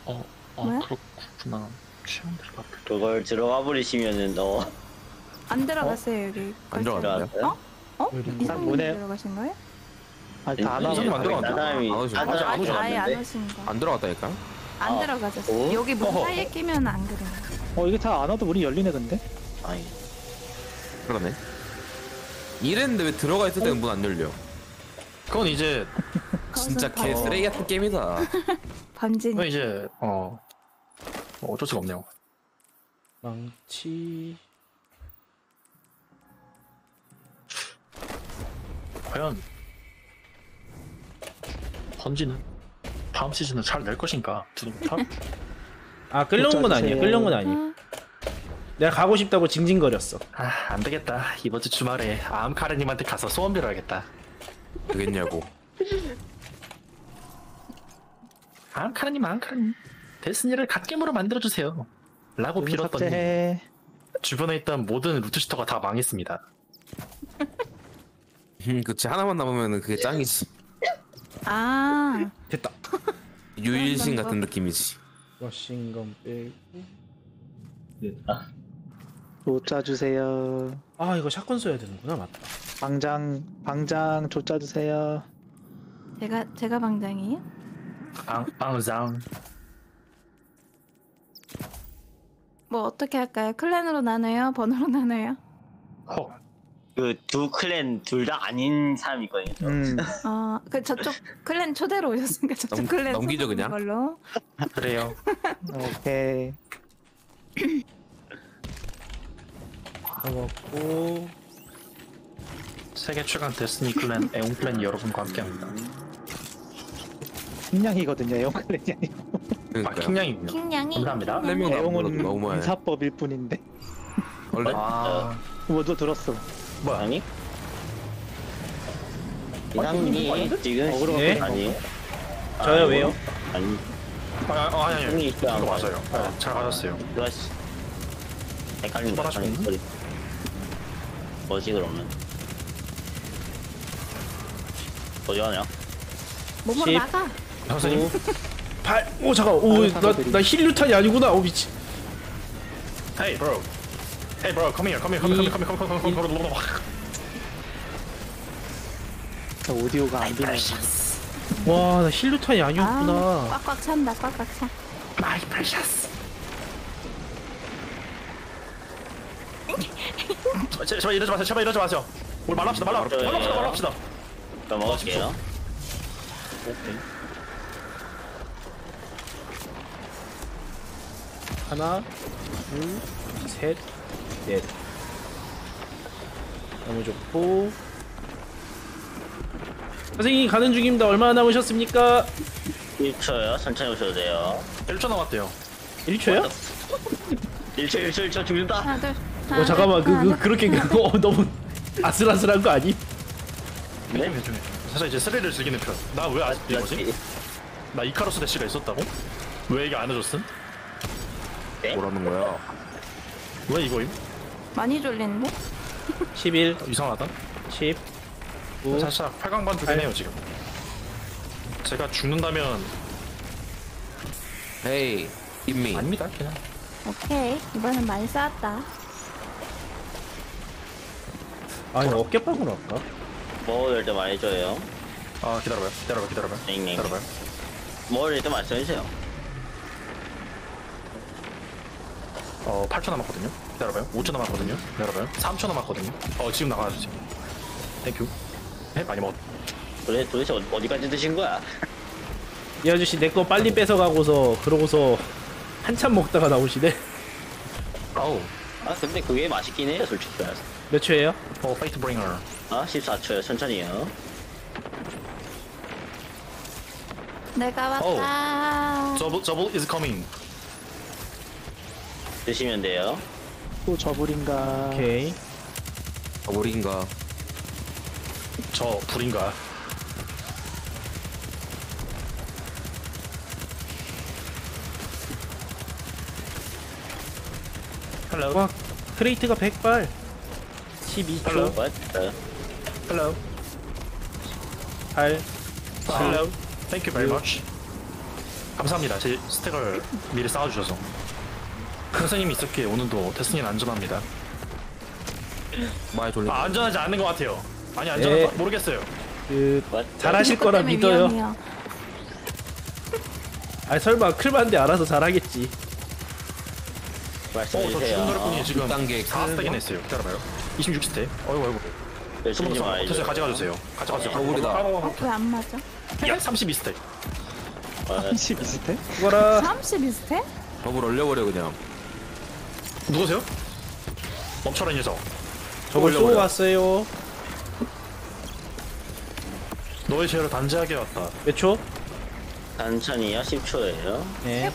어. 아 뭐야? 그렇구나. 취향대로 바뀌. 그걸 들어가 버리시면은 너 안 들어갔어요 여기. 안? 들어갔어요? 어? 난 이상님 문에 들어가신 거예요? 아니 다안 아니, 이상님 안 와서 들어갔나? 다른 사람이 안. 다른 맞아, 사람이 아니 아예 안. 오신 거. 안 들어갔다니까요? 안 아, 들어가졌어. 어? 여기 문 어허. 사이에 끼면 안 그래요. 어 이게 다 안 와도 문이 열리네 근데? 아니 그러네 이랬는데 왜 들어가 있을 때는 문 안 열려 그건 이제 진짜 개더 쓰레기 같은 게임이다 번진. 그건 이제 어 뭐 어쩔 수가 없네요. 망치 과연 번지는 다음 시즌은 잘 낼 것인가? 두둥 탑? 아 끌려온 건 아니에요. 쫓아주세요. 끌려온 건 아니에요. 어? 내가 가고 싶다고 징징거렸어. 아, 안 되겠다. 이번 주 주말에 암카르님한테 가서 소원 빌어야겠다. 되겠냐고 암카르님, 암카르님. 데스니를 갓겜으로 만들어주세요. 라고 빌었더니 삭제해. 주변에 있던 모든 루트시터가 다 망했습니다. 음 그치 하나만 남으면 그게 짱이지 아. 됐다. 유일신 같은 느낌이지 워싱건 빼고 조짜 주세요. 아 이거 샷건 써야 되는구나 맞다. 방장 방장 조짜 주세요. 제가 제가 방장이에요? 앙, 앙장. 뭐 어떻게 할까요? 클랜으로 나눠요? 번호로 나눠요? 허. 그 두 클랜 둘 다 아닌 사람이 있거든요. 음. 어, 그 저쪽 클랜 초대로 오셨으니까 저쪽 넘- 클랜 넘기죠, 소속인 그냥? 걸로. 그래요. 오케이. 먹고 세계 최강 데스니 클랜 애옹 클랜 여러분과 함께합니다. 킹냥이거든요. 애용 클랜이 아니고. 아, 그러니까요 킹냥이군요. 킹냥이. 감사합니다. 네명 애용은 남은 거 너무해 인사법일 뿐인데. 원래 아, 뭐도 들었어. 뭐야? 아니? 이상이 지금 어그로가 네? 아니 저요 왜요? 아니 아, 아, 아니, 아니. 형이 있어야 이거 하는 맞아요. 네, 잘 맞았어요. 그렇지 헷갈린다 헷갈린다. 뭐지 그러면 어디 가냐? 몸으로 십. 나가. 선생님 8. 오 잠깐. 오 나 나 힐류탄이 아니구나. 오 미치. Hey bro Hey bro come here come here come here come here come here come here come here 저 오디오가 안 비네. 와나 힐류탄이 아니었구나. 아, 꽉꽉 찬다. 꽉꽉 차. My precious 제- 제발 이러지 마세요 제발 이러지 마세요 우리 말합시다 말합 말합시다 말합시다 그럼 먹을게요. 하나, 둘, 셋, 넷. 너무 좋고. 선생님 가는 중입니다. 얼마나 남으셨습니까? 1초요. 천천히 오셔도 돼요. 1초 남았대요 1초요? 1초, 1초, 1초 죽는다. 하나 둘. 어 잠깐만 그, 그 그렇게 그, 어, 너무 아슬아슬한 거 아니? 네? 괜찮아 사실 이제 스릴을 즐기는 편 나 왜 아직 이거지? 나 이카로스 대시가 있었다고? 왜 이게 안 해줬음? 뭐라는 거야? 왜 이거임? 많이 졸리는데? 11 이상하다 10 9 살짝 8강 반죽이네요 팔. 지금 제가 죽는다면 헤이 임미 아닙니다 그냥 오케이. 이번엔 많이 쌓았다. 아니 어깨빵으로 할까? 먹어도 될때 말해줘요. 아 기다려봐요 기다려봐 기다려봐 네. 기다려봐요 먹어도 될때 말씀해주세요. 어 8초 남았거든요 기다려봐요 5초 남았거든요 기다려봐요 3초 남았거든요 어 지금 지금 thank you 네 많이 먹었 도대체, 도대체 어디- 어디까지 드신 거야? 이 아저씨 내 거 빨리 뺏어가고서 그러고서 한참 먹다가 나오시네. 아우 아 근데 그게 맛있긴 해요 솔직히 말해서. 몇 초예요? 어 Fatebringer 아 14초요 천천히요. 내가 왔다. double double is coming 드시면 돼요. 또 저불인가. 오케이. 어머리인가 저 불인가 헬로 와 크레이트가 100발. 12초. 헬로 What? 헬로 8 헬로 땡큐 베리 머치 감사합니다 제 스택을 미리 쌓아주셔서 선생님이 있었기에 오늘도 테스트는 안전합니다 많이 졸린 아 안전하지 않은 것 같아요 아니 안전한 네. 거 모르겠어요 그? 잘하실 이것 거라 때문에 믿어요. 위험해요. 아 설마 클반데 알아서 잘하겠지. 어저 말씀해주세요. 죽은 드래곤이 지금 6단계 4스택이나 했어요 기다려봐요 26스택 어이구 어이구 열심히 좀 어tes요 알려줘요. 가져가주세요 가져가주세요 더블이다. 어, 왜안 맞아? 야 32스택 어, 32스택? 죽어라. 30 비슷해? 더블 올려버려 그냥 누구세요? 멈춰라 이 녀석 저걸 쏘고 갔어요. 너의 죄를 단죄하게 왔다 몇 초? 천천히요 10초예요. 네.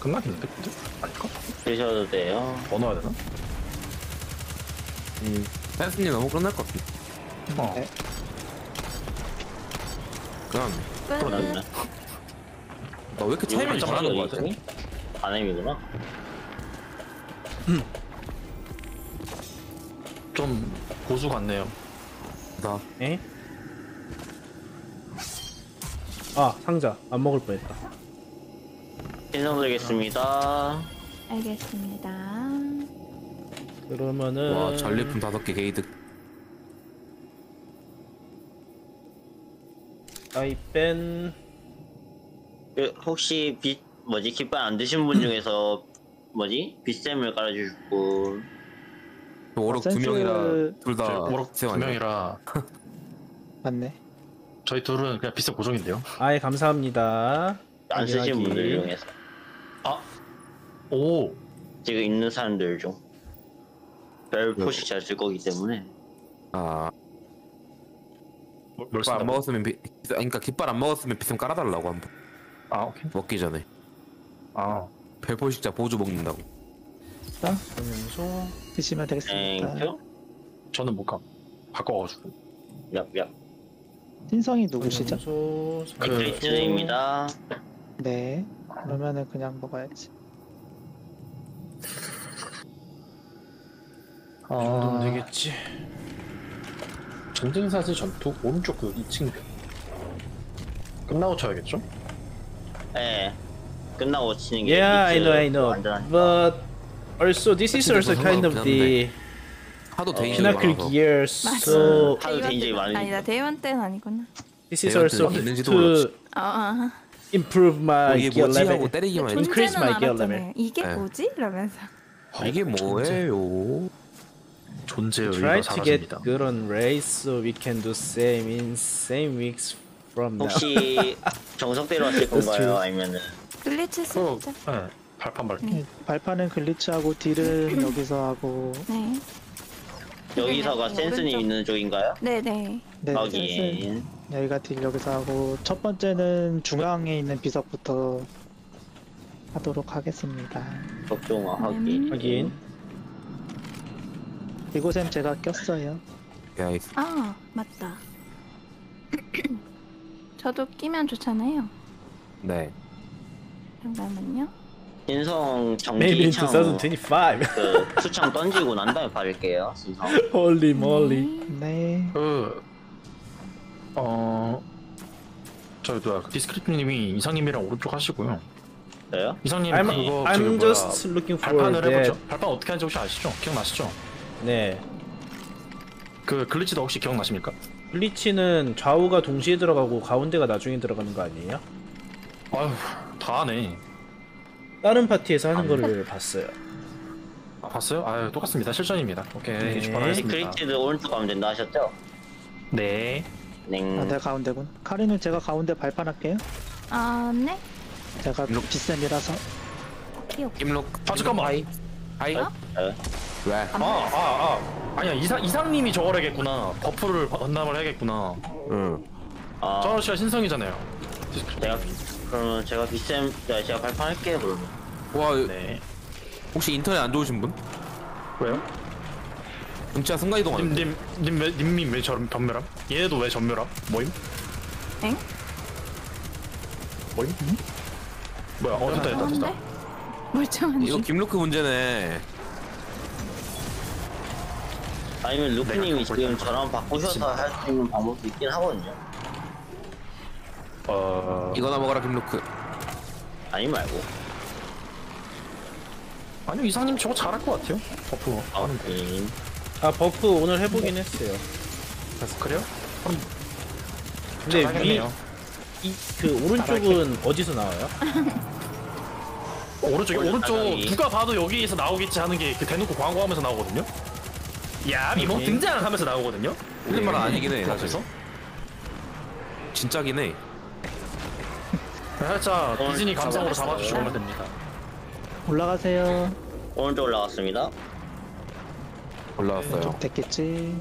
끝나겠는데 근데? 아닐까? 드셔도 돼요. 더 넣어야 되나? 음 댄스님 너무 끝날 것 같아 어 네. 그냥 그러면 너왜 이렇게 차이만 잘하는 거 같아? 안엠이구나. 좀 고수 같네요 나 네. 아 상자 안 먹을 뻔했다. 인사드리겠습니다. 알겠습니다. 그러면은 와 전리품 다섯 개 게이득 아이뺀 그, 혹시 빛 뭐지? 깃발 안 드신 분 중에서 뭐지? 빗샘을 깔아주고. 오락 두 센스- 명이라 저희 둘다 오락 두 명이라. 맞네. 저희 둘은 그냥 비슷 고정인데요. 아예 감사합니다. 안 쓰신 당연하지. 분들 중에서. 오. 지금 있는 사람들 중. 별 포식 잘 쓸 거기 때문에. 아. 뭘 깃발 안? 먹었으면 비, 그러니까 깃발 안 먹었으면 비좀 깔아달라고 한번 아 오케이 먹기 전에 아 별포식자 보조 먹는다고 그러면서 드시면 되겠습니다. 땡큐 저는 못 가 바꿔가지고 얍얍 신성이 누구시죠? 그러면서 그- 빅리트입니다 네. 그러면은 그냥 먹어야지. 이 정도면 되겠지. 전쟁사지 전투 오른쪽 그 2층 끝나고 쳐야겠죠? 예. 끝나고 치는 게 Yeah, I know, I know. 완전 But also, this is also kind of the 하도 데인저가 Pinnacle. Gear. So 하도 데인저이 많으니까. 아니다 대원 때는 아니구나. this is also 있는지도 to 몰랐지. 어, 어. improve my 어, 이게 gear 뭐지? level. 하고 때리기만 했지. Increase 존재는 my gear level. 알았잖아요. 이게 네. 뭐지? 이러면서. 아, 이게 뭐예요? 존재의 Try 의의가 to get 사라집니다. good on race so we can do same in same weeks from now. 혹시 정석대로 하실 건가요? 아니면은 글리치 쓰자. 네, 발판 밟기. 네, 발판은 글리치하고 딜은 여기서 하고 네. 여기서가 네, 센스님 오른쪽. 있는 쪽인가요? 네네. 네, 확인. 여기가 딜 여기서 하고 첫 번째는 중앙에 있는 비석부터 하도록 하겠습니다. 걱정아 음. 확인. 확인. 이곳엔 제가 꼈어요. 야, 이아 맞다. 저도 끼면 좋잖아요. 네. 잠깐만요. 신성 in 정기 창 2025. 그 수창 던지고 난 다음에 바를게요. 신성. Holy moly. 네. 그, 어, 저기 누가 디스크리프님이 이상님이랑 오른쪽 하시고요. 저요? 이상님 I'm, 그거 I'm 저기 뭐야, just looking for 발판을 that. 해보죠. 발판 어떻게 하는지 혹시 아시죠? 기억나시죠? 네. 그 glitch도 혹시 기억나십니까? glitch는 좌우가 동시에 들어가고 가운데가 나중에 들어가는 거 아니에요? 아휴 다 하네. 다른 파티에서 하는 거를 봤어요. 아, 봤어요? 아 똑같습니다. 실전입니다. 오케이 네. 출발하겠습니다. 시크릿드 오른쪽 가면 된다 하셨죠? 네. 네. 아, 내가 가운데군. 카리는 제가 가운데 발판할게요. 아 네. 제가 비쌤이라서. 오케이 오케이. 김록. 아 잠깐만. 네. 왜? 아, 아, 아. 아니야, 이상, 이상님이 저걸 해야겠구나. buff를 반납을 해야겠구나. 응. 아, 저 씨가 신성이잖아요. 제가 그러면 제가 비쌤 네, 제가 발판할게요 그러면. 와, 네. 혹시 인터넷 안 좋으신 분? 왜요? 진짜 순간 이동 안 돼. 님, 님, 님, 왜, 님이 왜 저, 전멸함? 얘도 왜 전멸함? 뭐임? 엥? 뭐임? 뭐야, 어, 됐다, 됐다, 됐다. 멀쩡한데. 이거 김로크 문제네. 아니면 루크님이 지금 저랑 바꾸셔서 할 수 있는 방법도 있긴 하거든요. 어, 이거나 먹어라 김로크. 아니 말고. 아니요, 이상님 저거 잘할 것 같아요. buff. 아, 음. 아 buff 오늘 해보긴 했어요. 그래요? 그럼 근데 위, 잘하겠네요. 이, 그 오른쪽은 어디서 나와요? 어, 오른쪽에 오른쪽. 누가 봐도 여기에서 나오겠지 하는 게 그 대놓고 광고하면서 나오거든요. 야, 이모 오케이. 등장하면서 나오거든요. 틀린 말은 아니긴 해, 그래서 사실. 진짜긴 해. 살짝 오늘 디즈니 감성으로. 잡아주시면 됩니다. 올라가세요. 오른쪽 올라갔습니다. 올라왔어요. 됐겠지.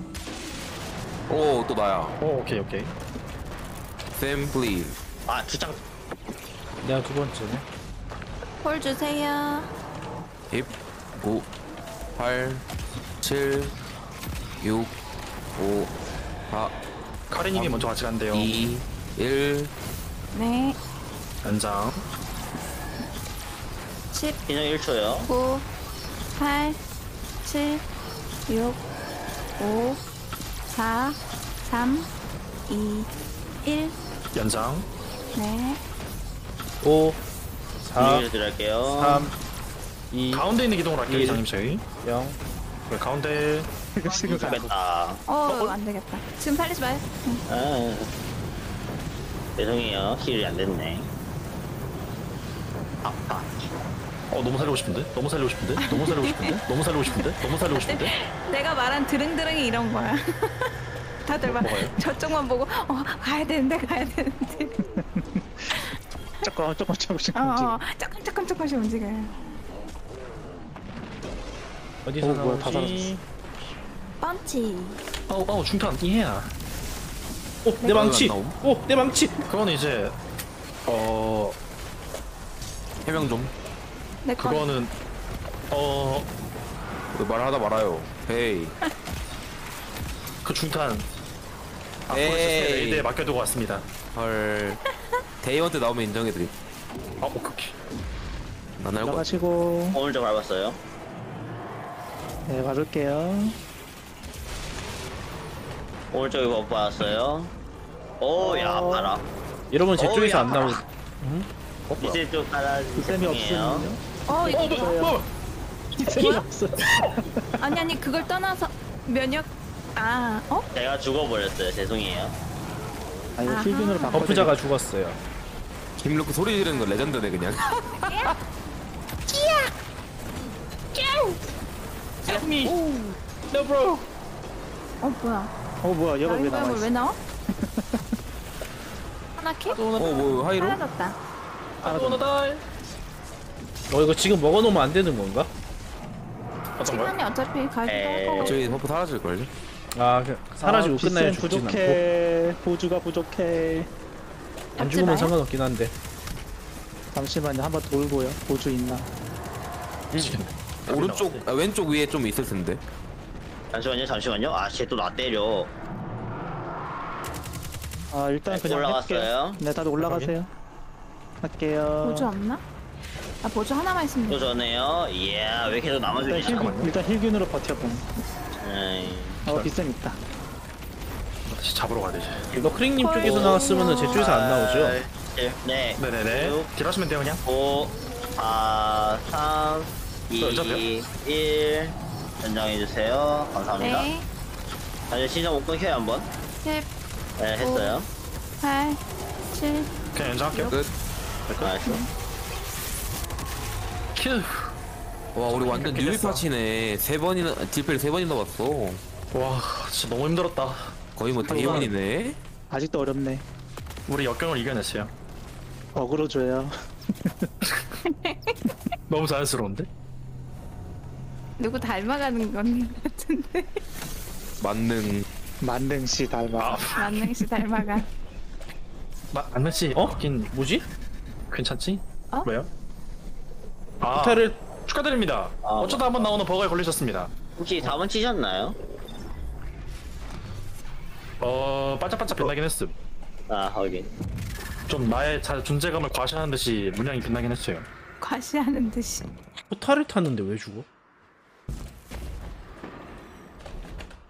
오, 또 나야. 오, 오케이, 오케이. 샘 please. 아 주장 내가 두 번째네. 콜 주세요. 10, 9, 8, 7, 6, 5, 4, 카리님이 먼저 같이 간대요. 2, 1. 네. 연장. 10, 기능 1초요. 9, 8, 7, 6, 5, 4, 3, 2, 1. 연장. 네. 5, 4, 기능 드릴게요. 3, 2, 가운데 있는 기동을 할게요, 일. 이장님 저희. 0. 네, 가운데. 지금 가. 뺐다. 어, 안 되겠다. 지금 살리지 마요. 응. 아, 죄송해요. 힐이 안 됐네. 아, 아. 어, 너무 살리고 싶은데? 너무 살리고 싶은데? 너무 살리고 싶은데? 너무 살리고 싶은데? 너무 살리고 싶은데? 내가 말한 드릉드릉이 이런 거야. 다들 막 뭐가요? 저쪽만 보고 어 가야 되는데 가야 되는데 조금 조금 조금씩 어, 움직여. 어 조금 조금 조금씩 움직여요. 어디서 어, 뭐야, 다 나오지? 펀치. 어우, 어우, 중탄, 이해야. 오, 내 망치! 안 나옴? 오, 내 망치! 그거는 이제, 어, 해명 좀. 내 거. 그거는, 어, 왜 말하다 말아요. hey. 그 중탄. 앞으로 에이. raid에 맡겨두고 왔습니다. 헐. day one 때 나오면 인정해드림. 아, 오케이, 오케이. 안 알고. 올라가시고. 오른쪽 밟았어요. 네, 밟을게요. 오른쪽에 버프 받았어요. 오, 야, 봐라. 이러면 제 어우, 쪽에서 야, 안 나오. 봐라. 이제 좀 깔아 쌤이 없으면요? 어 이거 없어요. 쌤이 없어요. 아니 아니 그걸 떠나서 면역 아 어? 제가 죽어버렸어요. 죄송해요. 아 이거 아하. 힐빈으로 바꿔. 버프자가 죽었어요. 김루크 소리 지르는 거 레전드네 그냥. 찌야 No bro. 어 뭐야 어 뭐야 얘가 왜 나와 있어? 왜 나와? 하나 캐? 어뭐 하이로? 사라졌다 어 이거 지금 먹어놓으면 안 되는 건가? 어떤? 시간이 어차피 거고 저희 버프 사라질 걸요? 아 그- 사라지고 아, 끝나야 죽진 않고 부족해. 보주가 부족해. 안 죽으면 상관없긴 한데. 잠시만요 한번 돌고요. 보주 있나? 오른쪽 아, 왼쪽 위에 좀 있을 텐데. 잠시만요, 잠시만요. 아, 쟤 또 나 때려. 아 일단 네, 그냥 올라갔어요. 할게요. 네 다들 올라가세요. 할게요. 보조 없나? 아 보조 하나만 있으면 또돼 전에요. 이야, 왜 계속. 일단 힐 일단 힐균으로 버텨봄. 에이, 어 비쌤 있다. 다시 잡으러 가야 되지. 이거 크링님 쪽에서 나왔으면은 제 쪽에서 안 나오죠? 네. 네. 네네네. 딜하시면 돼요 그냥. 5, 4, 3, 2, 연장돼요? 1. 연장해주세요. 감사합니다. 네 아, 이제 시작 못 끊겨요, 한번. 10, 네, 했어요. 8, 7 그냥 연장할게요. 끝. nice. 큐. 와 우리 완전 이렇게 newbie. 파티네. 세 번이나 딜펠 세 번이나 봤어. 와 진짜 너무 힘들었다. 거의 뭐 대원이네. 아직도 어렵네. 우리 역경을 이겨냈어요. 어그로 줘요. 너무 자연스러운데? 누구 닮아가는 건 같은데 만능. 만능 씨 닮아. 만능씨 닮아가 마, 안나 씨. 어? 긴 뭐지? 괜찮지? 어? 왜요? 아, 호텔을 축하드립니다. 아, 어쩌다 한번 나오는 버거에 걸리셨습니다. 혹시 4번 치셨나요? 어, 반짝반짝 빛나긴 했음. 아, 확인. 좀 나의 자, 존재감을 과시하는 듯이 문양이 빛나긴 했어요. 과시하는 듯이 포탈을 탔는데 왜 죽어?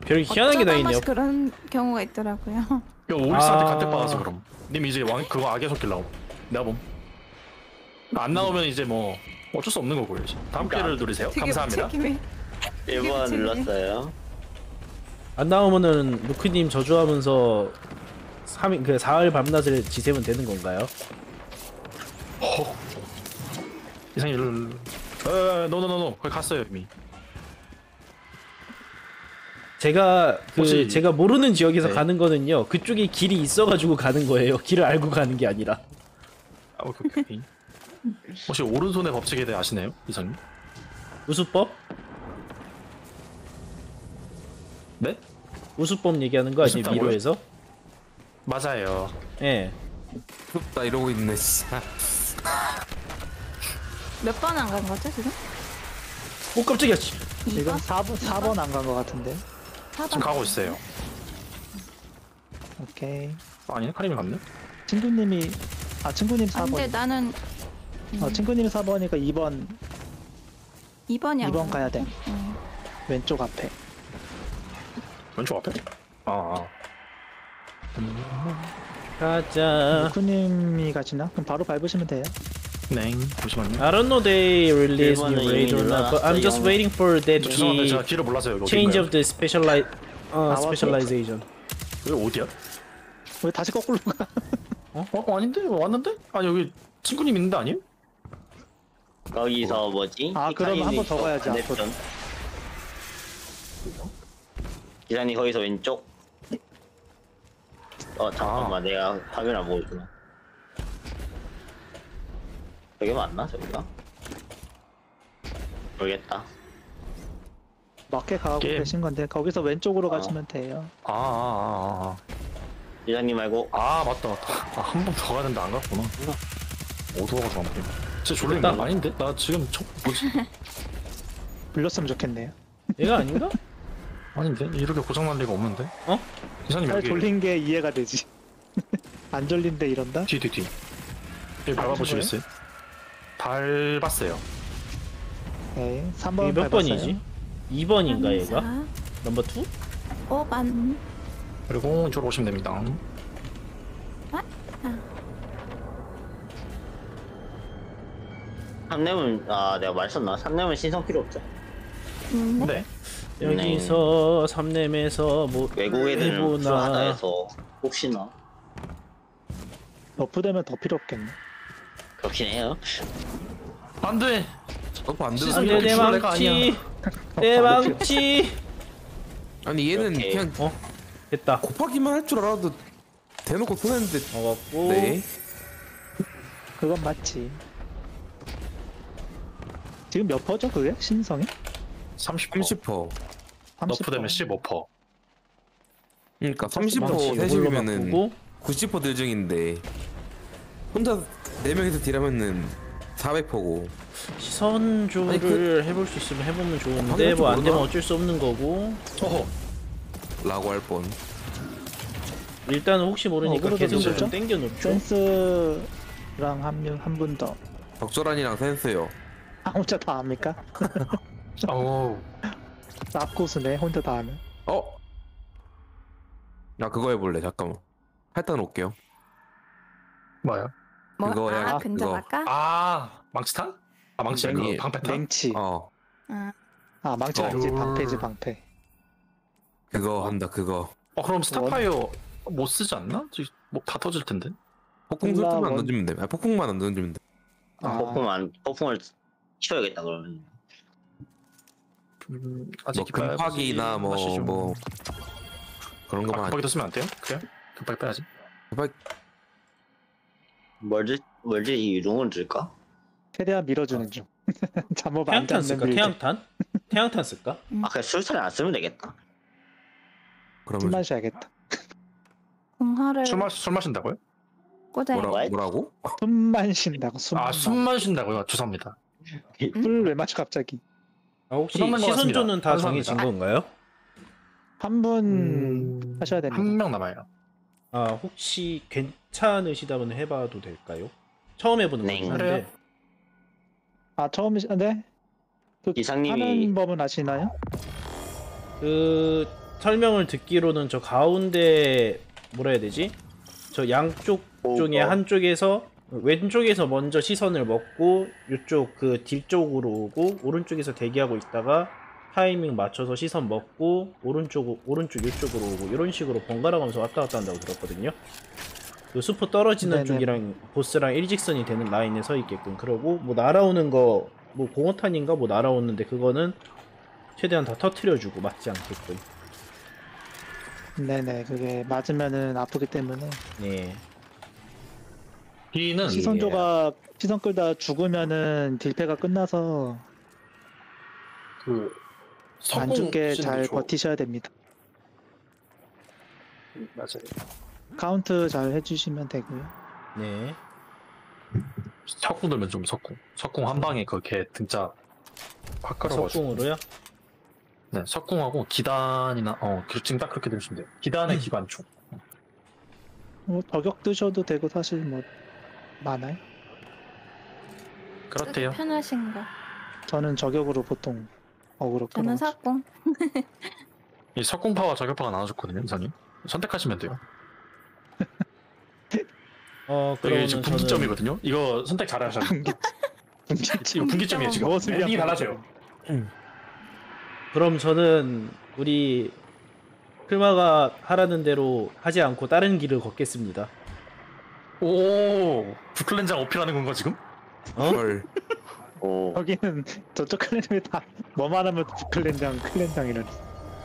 별 희한한 게 다 어쩌다 한 있네요. 번씩 그런 경우가 있더라고요 이거 오리스한테 아. 간택 받아서 그럼. 님 이제 왕 그거 악의 섞일라고. 내가 봄. 안 나오면 이제 뭐 어쩔 수 없는 거고요. 이제. 다음 기회를 누리세요. 되게 감사합니다. 무책임해 1번 재밌네. 눌렀어요. 안 나오면은 루크님 저주하면서 3일 그 사흘 밤낮을 지새면 되는 건가요? 이상이 를 어, no no no no. 거기 갔어요 이미. 제가 그 혹시- 제가 모르는 지역에서 네. 가는 거는요. 그쪽에 길이 있어 가지고 가는 거예요. 길을 알고 가는 게 아니라. 아, 오케이, 오케이. 혹시 오른손의 법칙에 대해 아시나요, 이상님? 우수법? 네? 우수법 얘기하는 거 아니에요? 우수법이요? 미로에서? 맞아요. 예. 나 이러고 있네 진짜. 몇 번 안 간 거죠 지금? 오 깜짝이야. 지금 4번 4번 안 간 것 같은데. 지금 가고 있어요. 오케이. 아니, 카림이 갔네? 친구님이 아 친구님 아, 근데 4번. 나는 어 친구님이 4번이니까 2번 2번이 안 2번 간 가야 돼. 응. 왼쪽 앞에. 왼쪽 앞에? 아, 아. 가자. 루크님이 가시나? 그럼 바로 밟으시면 돼요. 네, 잠시만요. I don't know they release new raid or not, but I'm just waiting for that 저 죄송한데 key 제가 길을 몰라서요. 이거 change of the speciali 어 specialization. 여기 어디야? 왜 다시 거꾸로 가? 어? 어? 아닌데? 왔는데? 아니, 여기 친구님 있는데 아니에요? 거기서 뭐지? 아, 그러면 한번더 가야지, 반대편. 기사님 거기서 왼쪽. 어 잠깐만 내가 화면 안 보고 있구나. 저게 맞나 저기가? 모르겠다. 맞게 가고 게임. 계신 건데 거기서 왼쪽으로 어. 가시면 돼요. 아, 아, 아, 기사님 말고 아. 아, 맞다, 맞다. 아, 한 번 더 가야 되는데 안 갔구나. 어두워가지고 안 보이네. 진짜 졸린데? 됐다. 아닌데? 나 지금 저, 뭐지? 불렀으면 좋겠네요. 얘가 아닌가? 아닌데? 이렇게 고장날 리가 없는데? 어? 기사님 잘 여기 돌린 게 이해가 되지. 안 졸린데 이런다? 뒤, 뒤, 뒤. 여기 밟아보시겠어요? 밟았어요. 네, 3번 이게 몇 번이지? 2번인가 얘가? 사, 넘버 2? 5번 그리고 이쪽으로 오시면 됩니다. 삼렘은 아 내가 말했었나? 삼렘은 신성 필요 없죠. 네. 여기서 삼렘에서 뭐 외국 애들은 해보나. 필요하다 해서 혹시나 너프되면 더 필요 없겠네. 그렇긴 해요. 안 돼. 너프 안 시선 되는 내 망치 내 망치 아니 얘는 이렇게. 그냥 어 됐다 곱하기만 할 줄 알아도 대놓고 손했는데 먹었고 네 그건 맞지. 지금 몇 퍼죠 그게? 신성이? 30%. 30%. 30%. nerf 되면 15%. 그러니까 망치 30% 이걸로 세집이면은 바꾸고. 90% 늘정인데 혼자 4명이서 딜하면은 400%고 시선조를 해볼 수 있으면 해보면 좋은데 뭐 안 되면? 어쩔 수 없는 거고 어허. 라고 할 뻔. 일단은 혹시 모르니까 어그로도 계속 좀좀 땡겨 놓죠 센스랑 한명한분 더. 적절한이랑 센스요. 아 혼자 다 합니까? 어우. 납고수네 혼자 다 하면. 어? 나 그거 해볼래. 잠깐만. 할당 놓을게요. 뭐야? 뭐? 그거 아 약간 근접 그거. 아까? 아 망치탄? 아 망치 그 맹- 방패탄? 맹치. 어. 아, 아 망치 어. 아니지 방패지 방패. 그거 한다. 그거. 어 그럼 스타파이어 못 쓰지 않나? 뭐 다 터질 텐데. 폭풍 몰라, 술투만 안 뭔- 던지면 돼. 아, 폭풍만 안 던지면 돼. 아, 폭풍 안 폭풍을 치워야겠다 그러면. 음, 아직 뭐 기뻐야 금파기나 뭐. 뭐 그런 아, 거만. 금파기도 쓰면 안 돼요? 그래요? 금파기 빼야지. 금파기 뭘지 뭘지 이 유령을 줄까? 최대한 밀어주는 중. 잠옷 안 태양탄 잡는 쓸까 빌드. 태양탄? 태양탄 쓸까? 아 그냥 술탄을 안 쓰면 되겠다. 술 그러면 마셔야겠다. 공화를 술, 마, 술 마신다고요? 꽂아야 뭐라, What? 뭐라고? 숨만 쉰다고 숨만. 아, 술 마신다고요? 죄송합니다. 술왜 마셔 갑자기? 아, 혹시 것 시선조는 다. 정해진 건가요? 한 분 음, 하셔야 됩니다. 한 명 남아요. 아 혹시 괜찮으시다면 해봐도 될까요? 처음 해보는 네. 거긴 한데 그래요? 아 처음이 네. 그 이상님이- 하는 법은 아시나요? 그 설명을 듣기로는 저 가운데 뭐라 해야 되지? 저 양쪽 중에 어. 한쪽에서 왼쪽에서 먼저 시선을 먹고 이쪽 그 뒤쪽으로 오고 오른쪽에서 대기하고 있다가 타이밍 맞춰서 시선 먹고 오른쪽 오른쪽 이쪽으로 오고 이런 식으로 번갈아 가면서 왔다 갔다 한다고 들었거든요. 그 수프 떨어지는 네네. 쪽이랑 보스랑 일직선이 되는 라인에 서 있게끔 그러고 뭐 날아오는 거 뭐 공허탄인가 뭐 날아오는데 그거는 최대한 다 터트려주고 맞지 않게끔. 네네 그게 맞으면은 아프기 때문에 네. B는 시선조가 시선 끌다 죽으면은 딜패가 끝나서 그 안 죽게 잘 버티셔야 됩니다. 좋- 맞아요. 카운트 잘 해주시면 되고요. 네. 석궁 들면 좀 석궁. 석궁 한 방에 그렇게 등짝 확 끌어가지고. 석궁으로요? 네, 석궁하고 기단이나 어, 그 지금 딱 그렇게 들으시면 돼요. 기단의 기관총. 뭐 저격 드셔도 되고 사실 뭐 많아요. 그렇대요. 편하신가? 저는 저격으로 보통 어그로 저는. 사공. 이 석궁파와 저격파가 나눠졌거든요, 이상님. 선택하시면 돼요. 어, 이게 그러면 지금 저는 분기점이거든요. 이거 선택 잘하셔야 돼요. 이거 분기점이에요 지금. 무엇을 엔딩이 위한 달라져요. 그럼 저는 우리 클마가 하라는 대로 하지 않고 다른 길을 걷겠습니다. 오, 부클렌장 어필하는 건가 지금? 어? 헐. 오. 여기는 저쪽 클랜이 다 뭐만 하면 클랜장 클랜장이라니.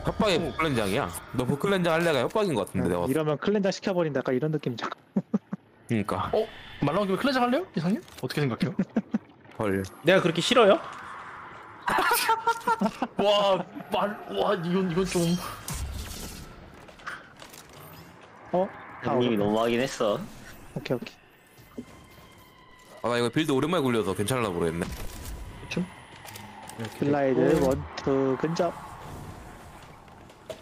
협박이 부클렌장이야. 너 부클렌장 할래가 협박인 것 같은데 내가. 이러면 클랜장 시켜버린다. 약간 이런 느낌이죠. 그러니까 어? 말 나온 김에 clan장 할래요? 이상님? 어떻게 생각해요? 헐. 내가 그렇게 싫어요? 와, 말, 와, 이건 이건 좀. 어? 형님이 너무하긴 했어. 오케이 오케이. 아 나 이거 build 오랜만에 굴려서 괜찮을라 모르겠네. glide one two 근접.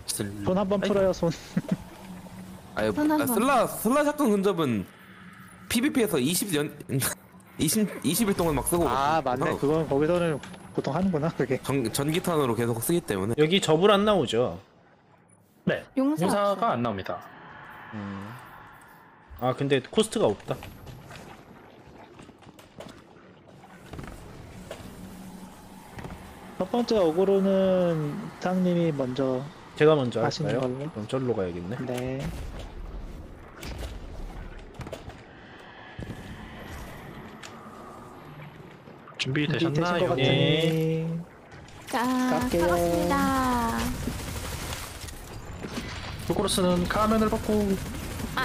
손 한번 풀어요 손. 아니 손 아. 슬라 슬라 샷건 근접은 PVP에서 20년 20 20일 동안 막 쓰고 아 맞네. 그건 거기서는 보통 하는구나 그게. 전 전기탄으로 계속 쓰기 때문에 여기 접을 안 나오죠. 네. 용사 용사가. 안 나옵니다. 아 근데 코스트가 없다. 첫 번째 어그로는 이상님이 먼저 제가 먼저 하시는 할까요? 걸로. 그럼 절로 가야겠네. 네. 준비되신 것 준비되셨나요? 같으니 자, 갈게요. 브코로스는 가면을 벗고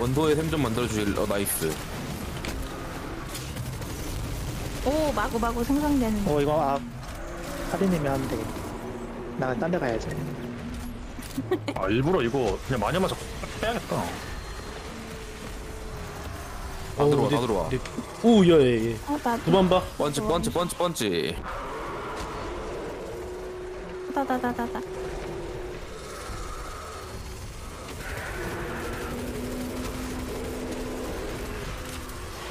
원도의 샘좀 만들어 주실. 어 nice. 오, 마구 마구 생성되는. 어 이거 아 하리님이 하면 되겠다. 나딴 데 가야지. 아 일부러 이거 그냥 마녀마저 빼야겠다. 다 들어와 다 들어와. 오, 예. 어, 나도. 두번 봐. 펀치 펀치 펀치 펀치. 다다다다다.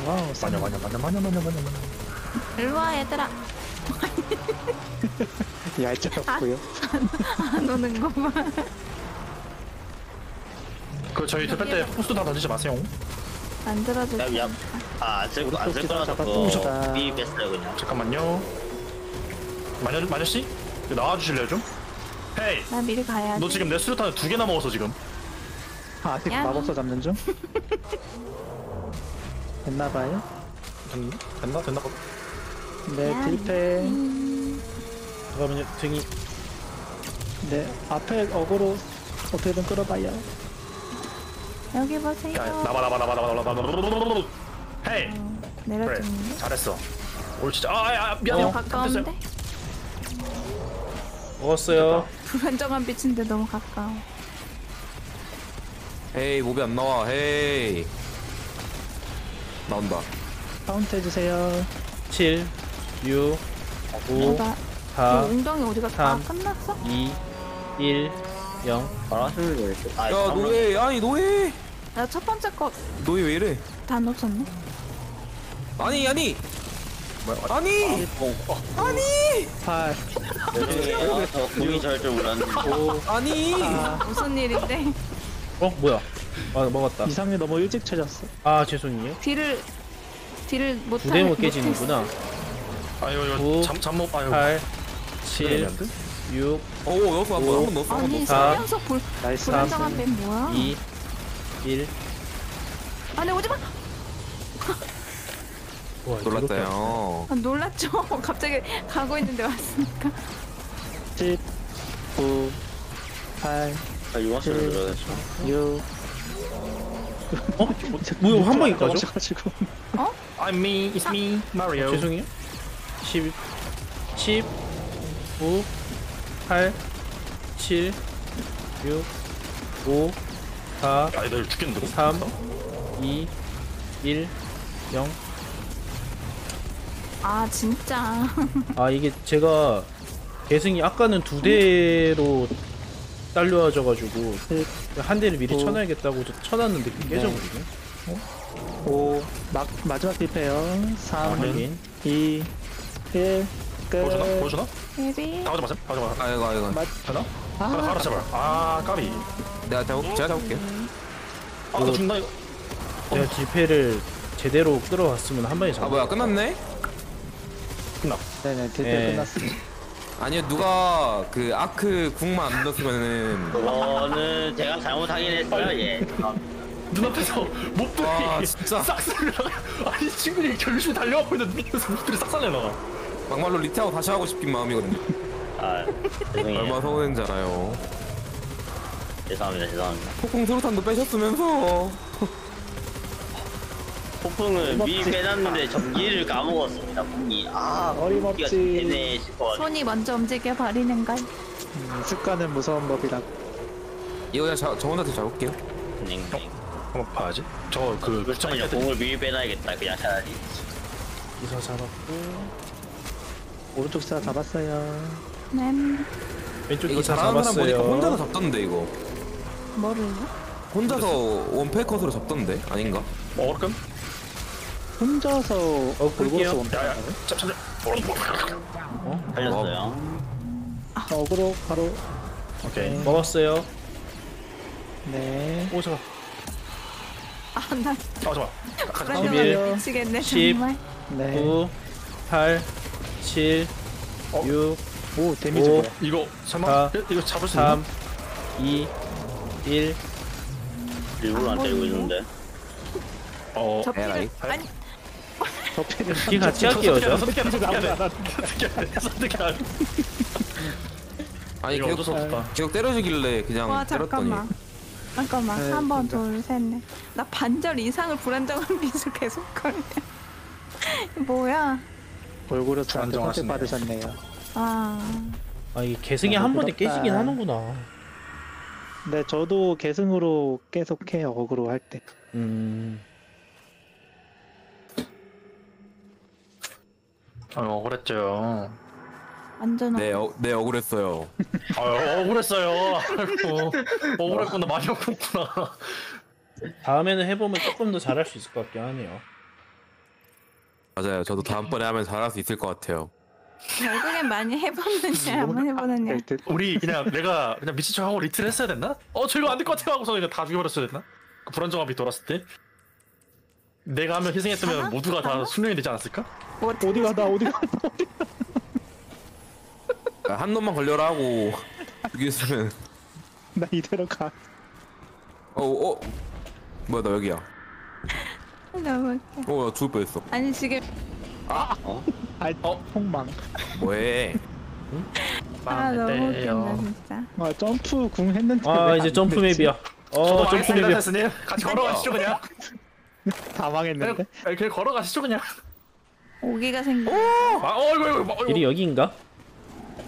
와우. 마녀 마녀 마녀 마녀 마녀 마녀 마녀. 일로 와, 얘들아. 얄짤없고요. 안 오는 거 봐. 그 저희 대표 때 포스 다 던지지 마세요. 만들어줄 야, 야. 아, 안 쓸, 안쓸 거라서. 그거 삐 뺐어요, 그냥. 잠깐만요. 마녀 마녀 씨 나와 주실래요 좀? 헤이. 나 미리 가야지. 너 지금 내 수류탄 두 개나 먹었어 지금. 아, 아직 야. 마법사 잡는 중? 됐나봐요. 됐나? 됐나? 됐나? 봐. 네, 딜패. 잠깐만요. 등이 네, 앞에 어그로 어떻게든 끌어봐요. 여기 보세요. 야 나봐 나봐 나봐 나봐 나봐 나봐. 헤이. 그래 내려주는데? 잘했어. 올 진짜 아야 미안해. 너무 가까운데? 먹었어요. 불안정한 빛인데 너무 가까워. hey mob이 안 나와. hey. 나온다. 카운트 해주세요. 7, 6, 5, 내가 4, 너 웅덩이 어디 갔다? 아, 삼, 끝났어? 2, 1, 0. 아, 야 노예 아니 노예 나 첫 번째 거 다 노예 왜 이래? 놓쳤네. 아니 아니 아니 아니 8. 죄송해요. 저 공이 절줄 몰랐는데. 아니 무슨 일인데? 어, 뭐야? 아, 먹었다. 이상이 너무 일찍 찾았어. 아, 죄송해요. 딜을 딜을 못 두 대못 깨지는구나. 아유 이거 9, 잠잠못 아유. 8, 7, 6, 오 넣었어 한번 한번 넣었어 아니 한번 사, 설명서 불 나이스. 불안정한 뱀 뭐야? 2, 1. 아니 오지 마. 와, 놀랐다요 아, 놀랐죠. 갑자기 가고 있는데 왔으니까. 10, 9, 8, 아, 유황수를 들어야 되죠. 6. 어? 뭐야, 한 방에 까죠? 가지고 I'm me, it's me, Mario. 죄송해요. 10, 10, 9, 8, 7, 6, 5, 4, 야, 나 이거 죽겠는데. 이거? 3, 2, 1, 0. 아 진짜. 아 이게 제가 계승이 아까는 두 대로 딸려와져가지고 한 대를 미리 오. 쳐놔야겠다고 쳐놨는데 그게 깨져버리네. 5. 막, 마지막 딜패요. 3, 확인. 2, 1. 끝. 보여주나? 보여주나? 베비. 나가지 마세요. 가지 마. 아이고 아이고 되나? 아. 하나 하나 제발. 아 까비. 내가 잡을 제가 잡을게요 아나 죽나 이거. 제가 딜패를 제대로 끌어왔으면 한 방에 잡아. 아 뭐야 끝났네? 끝나. 네네, 딜패 예. 끝났습니다. 아니요 누가 그 아크 궁만 안 넣었으면은 그거는 제가 잘못하긴 했어요, 예. 눈앞에서 몹들이 와, 진짜. 싹 살려나가. 아니 친구들이 열심히 달려가고 있는데 밑에서 몹들이 싹 살려나가. 막말로 리테하고 다시 하고 싶긴 마음이거든요 아, 죄송해요. 얼마나 서운한지 알아요 죄송합니다, 죄송합니다. 폭풍 수류탄도 빼셨으면서 폭풍은 미리 빼놨는데 전기를 까먹었습니다, 공이. 아, 어림없지. 되네 싶어가지고. 손이 먼저 움직여 버리는 걸. 음, 습관은 무서운 법이라. 이거 그냥 저, 저 혼자 잡을게요 네. 한번 봐야지. 저그 그렇다면 공을 미리 빼놔야겠다, 그냥 차라리. 기사 잡았고 오른쪽 사 잡았어요. 네. 왼쪽 이거 기사 잘하는 사람 보니까 잡았어요. 혼자서 잡던데 이거 뭐를요? 혼자서 원패 컷으로 잡던데 아닌가? 뭐 어렵건? 혼자서 어, 끌게요. 골고루 원패. 야야. 잠깐 어? 살렸어요. 어그로 바로 오케이. 먹었어요. 네. 오 잠깐. 아나 아 잠깐. 불안정하게 미치겠네 10, 정말. 네. 9, 8, 7, 6, 오 데미지 5, 뭐야? 이거 설마 4, 이거 잡을 수 3, 있나? 2, 1. 일부러 안 때리고 있는데. 어. 저 피를 에라이. 아니 선택해 선택해 선택해. 아니 이거 계속 없다. 계속 때려주길래 그냥 와 때렸더니 잠깐만 잠깐만 네, 한번 진짜. 둘셋 넷 나 반절 이상을 불안정한 빛을 계속 걸려 뭐야 선택 안정하시네요. 받으셨네요. 아 아 이게 너무 한 번에 부럽다. 깨지긴 하는구나. 네, 저도 계승으로 계속 해요. 어그로 할 때. 음. 어 억울했죠. 완전 네, 어, 네 억울했어요. 아 억울했어요. 아이고 억울했구나 많이 억울했구나. 다음에는 해보면 조금 더 잘할 수 있을 것 같긴 하네요. 맞아요. 저도 다음번에 하면 잘할 수 있을 것 같아요. 결국엔 많이 해봤느냐 안 해보느냐 우리 그냥 내가 그냥 미친 척하고 리틀 했어야 됐나? 어저 이거 안될 것 같아 하고서 그냥 다 죽여버렸어야 됐나? 그 불안정함이 돌았을 때 내가 하면 희생했으면 모두가 다 숙련이 되지 않았을까? 어디 가다 어디 가? 아, 한 놈만 걸려라 하고 죽였으면 나 이대로 가. 어, 어. 뭐야 나 여기야. 너무 웃겨 어, 나 죽을 뻔했어. 아니 지금 아, 어? 폭망. 뭐해? 아 너무 웃긴다 진짜 아, 점프 궁 했는데. 아 이제 점프 됐지? 맵이야. 어 점프 맵이야. 스님 같이 걸어가시죠 그냥 다 망했는데. 그냥, 그냥 걸어가시죠 그냥 오기가 생겨 아 어이구 어이구 어이구 길이 여기인가?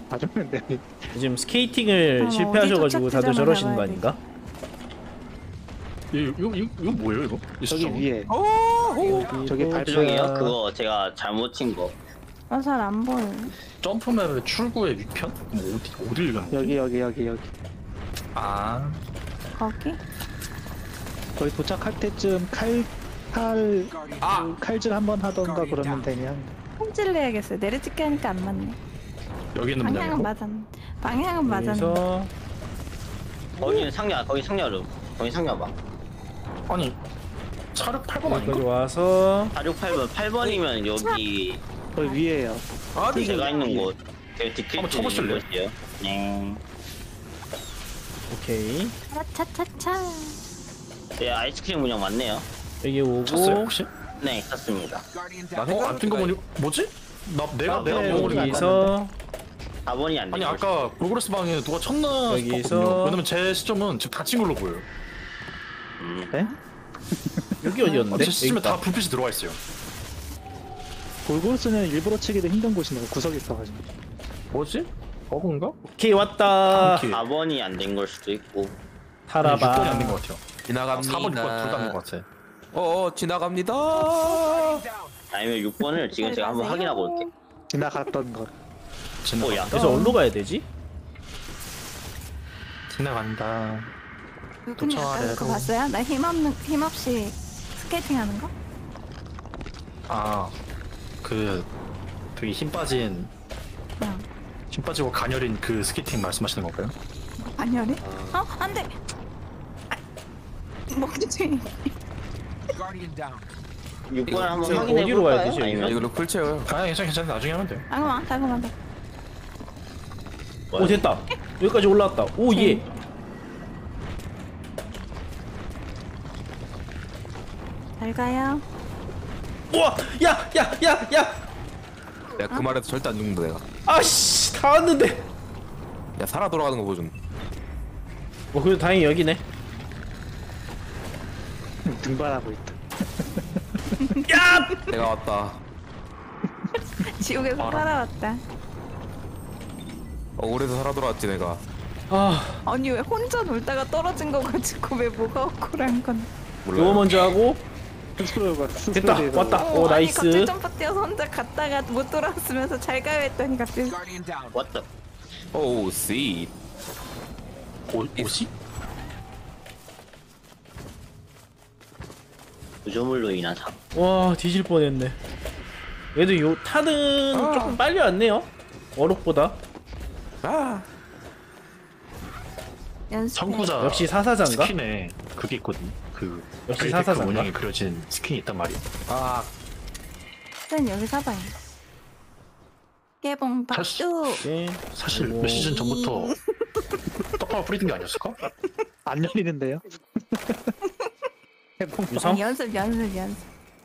봐줬는데. 지금 스케이팅을 아, 실패하셔가지고 어디 다들 도착지점을 저러시는 거 아닌가? 이거 이거 이거, 이거 뭐예요 이거? 이 저기 수정. 위에. 여기 저기 발- 죄송해요. 그거 제가 잘못 친 거. 아 잘 안 보여 점프맵의 출구의 위편? 뭐 어디 어디를 가는 거지? 여기 여기 여기 여기. 아 거기? 거의 도착할 때쯤 칼, 칼, 그 칼질 한 번 하던가 그러면 되냐. 손질을 해야겠어요 내려찍기 하니까 안 맞네 여기 있는 방향은 맞았네 방향은 맞았네 여기서 거기는 상냐, 거기 상냐로. 거기 상냐 봐. 아니 차를 8번 여기까지 아닌가? 와서 46, 8번. 8번이면 여기 거기 위에요. 아니 제가 있는 곳. 그 한번 쳐보실래요? 곳이에요. 네. 오케이 차차차차 네, 아이스크림 문양 맞네요. 여기 오고 쳤어요 혹시? 네, 탔습니다. 어? 안뜬거 보니 뭐지? 나 내가 내가 네, 여기서 4번이 안 아니 되고 아까 progress 방에 누가 쳤나 여기서- 싶었거든요 왜냐면 제 시점은 지금 닫힌 걸로 보여요 네? 여기 아, 어디였는데? 제 시점에. 다 불빛이 들어와 있어요 골고로스는 일부러 치기도 힘든 곳이네요. 구석이 있어가지고. 뭐지? 버그인가? 오케이 왔다. 오케이. 4번이 안 된 걸 수도 있고. 6번이 안된 타라바. 것 같아요 지나갑니다. 4번 6번 둘다된것 같아 어, 어 지나갑니다. 아니면 6번을 지금 제가 한번 확인하고 올게. 지나갔던 것. 뭐야? 그래서 어디로 가야 되지? 지나간다 누군지 아까 그거 아래로. 봤어요? 나 힘없는 힘없이 스케이팅 하는 거? 아그 되게 힘 빠진 응. 힘 빠지고 가녀린 그 스케이팅 말씀하시는 건가요? 아니야래? 어? 안돼 아, 뭐지? 6번을 한번 지금 확인해 어디로 가야 볼까요? 되지, 아니면 이걸로 풀 채워요. 아 괜찮아 괜찮아 나중에 하면 돼요 잠깐만 잠깐만 오 됐다. 여기까지 올라왔다. 오 예. 잘 가요 우와 야야야 야, 야. 내가 그 말에서 절대 안 죽는다 내가. 아씨 다 왔는데. 야 살아 돌아가는 거 보여준. 뭐 그래도 다행히 여기네. 등반하고 있다. 야. 내가 왔다. 지옥에서 알아. 살아왔다 억울해서 살아 돌아왔지 내가. 아 아니 왜 혼자 놀다가 떨어진 거 가지고 왜 뭐가 억울한 건 몰라요. 요거 먼저 하고 스스로가 스스로 됐다 대해서 왔다. 오 아니 갑자기 나이스. 점프 뛰어서 혼자 갔다가 못 돌아왔으면서 잘 가요 했더니 갑자기 왔다. 오 씨. 오, 오시? 구조물로 인한 사. 와 뒤질 뻔했네. 얘도 요 타는 조금 빨리 왔네요. 어록보다. 아. 연습. 청구자 역시 사사자인가? 스킨에 그게 있거든. 그 역시 그래픽 사사자인가? 모양이 그려진 스킨이 있단 말이야. 아 쌤 여기 사봐요. 깨봉. 예. 사실 몇 시즌 전부터 떡밥을 뿌리는 게 아니었을까? 안 열리는데요? 유성? 연습 연습 연습.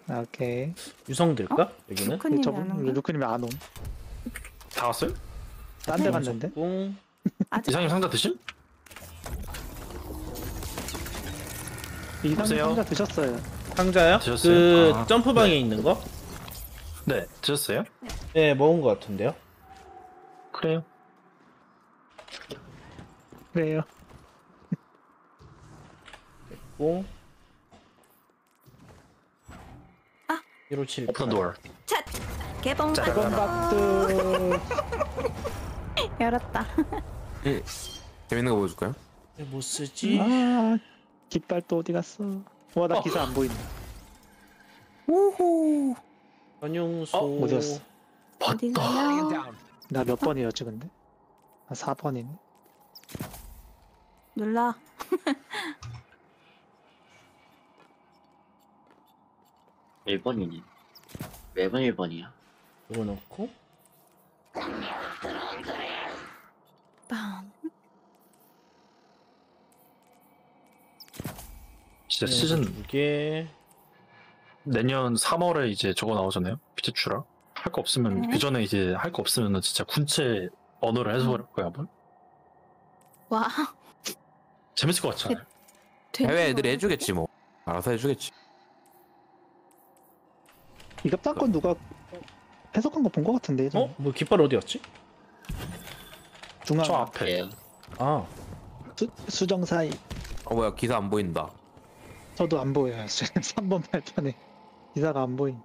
아, 오케이. 유성 될까? 여기는? 루크님이 안 저분 오네. 루크님이 안 옴. 다 왔어요? 딴 데 갔는데? 뿡. 이상님 상자 드심? 이상 보세요. 상자 드셨어요. 상자요? 드셨어요? 그 아, 점프방에 네. 있는 거? 네, 드셨어요? 네, 먹은 거 같은데요. 그래요. 그래요. 뿡. 157. 오픈 도어. 찻. 깨봉 깨봉 박두. 열었다. 예. 재밌는 거 보여줄까요? 뭐 쓰지? 아, 깃발 또 어디 갔어? 와, 나 기사 안 보인다. 우후. 전용소. 어, 어디 갔어? 어디 가요? 나 몇 번이었지, 근데? 아, 4번이네. 눌러. 일번이네 매번 1번이야. 이거 넣고. 빵. 진짜 시즌 이게 내년 3월에 이제 저거 나오잖아요. 피트추라. 할거 없으면 네. 그 전에 이제 할 거 없으면은 진짜 군체 언어를 해석할 거야 한번. 와. 재밌을 것 같잖아요. 해외 애들이 해주겠지 뭐. 알아서 해주겠지. 이거 딴건 누가 해석한 거 본 거 같은데, 예전에. 어? 뭐 깃발 어디였지? 중앙. 저 앞에. 아. 수, 수정 사이. 어 뭐야 기사 안 보인다. 저도 안 보여요. 3번 발판에. 기사가 안 보인.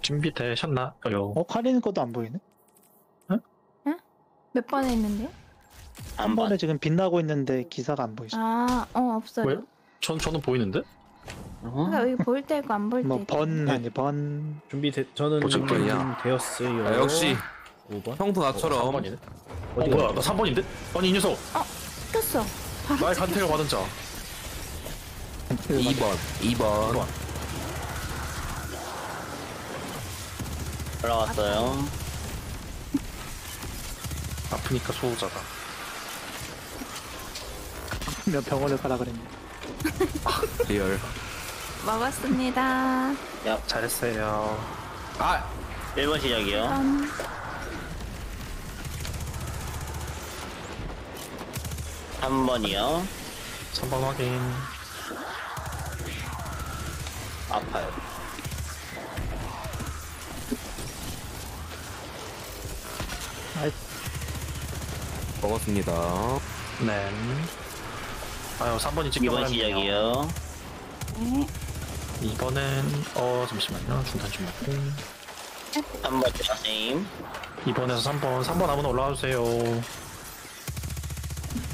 준비되셨나요? 어, 카리는 것도 안 보이네? 몇 번에 있는데요? 한 번에 지금 빛나고 있는데 기사가 안 보이죠. 아, 어 없어요. 왜? 전 저는 보이는데? 그러니까 여기 보일 때 있고 안 보일 때. 뭐, 있고. 번, 아니, 번. 준비 되, 저는 보실 거냐? 준비되었어요. 아, 역시 5번. 형도 나처럼. 어, 3번이네. 어, 뭐야? 나 3번인데? 아니 이 녀석. 꼈어. 나의 간택을 받은 자. 2번, 2번. 올라왔어요. 아프니까 소호자다. 몇 병원을 가라 그랬네. 리얼. 먹었습니다. 잘했어요. 아 1번 시작이요. 음, 3번이요. 3번 확인. 아파요. 먹었습니다. 네. 아유 3번이 찍혀 2번 시작이요. 네. 2번은 어 잠시만요 중단 좀 맞고 3번 주사님. 2번에서 3번 3번 아무나 올라와 주세요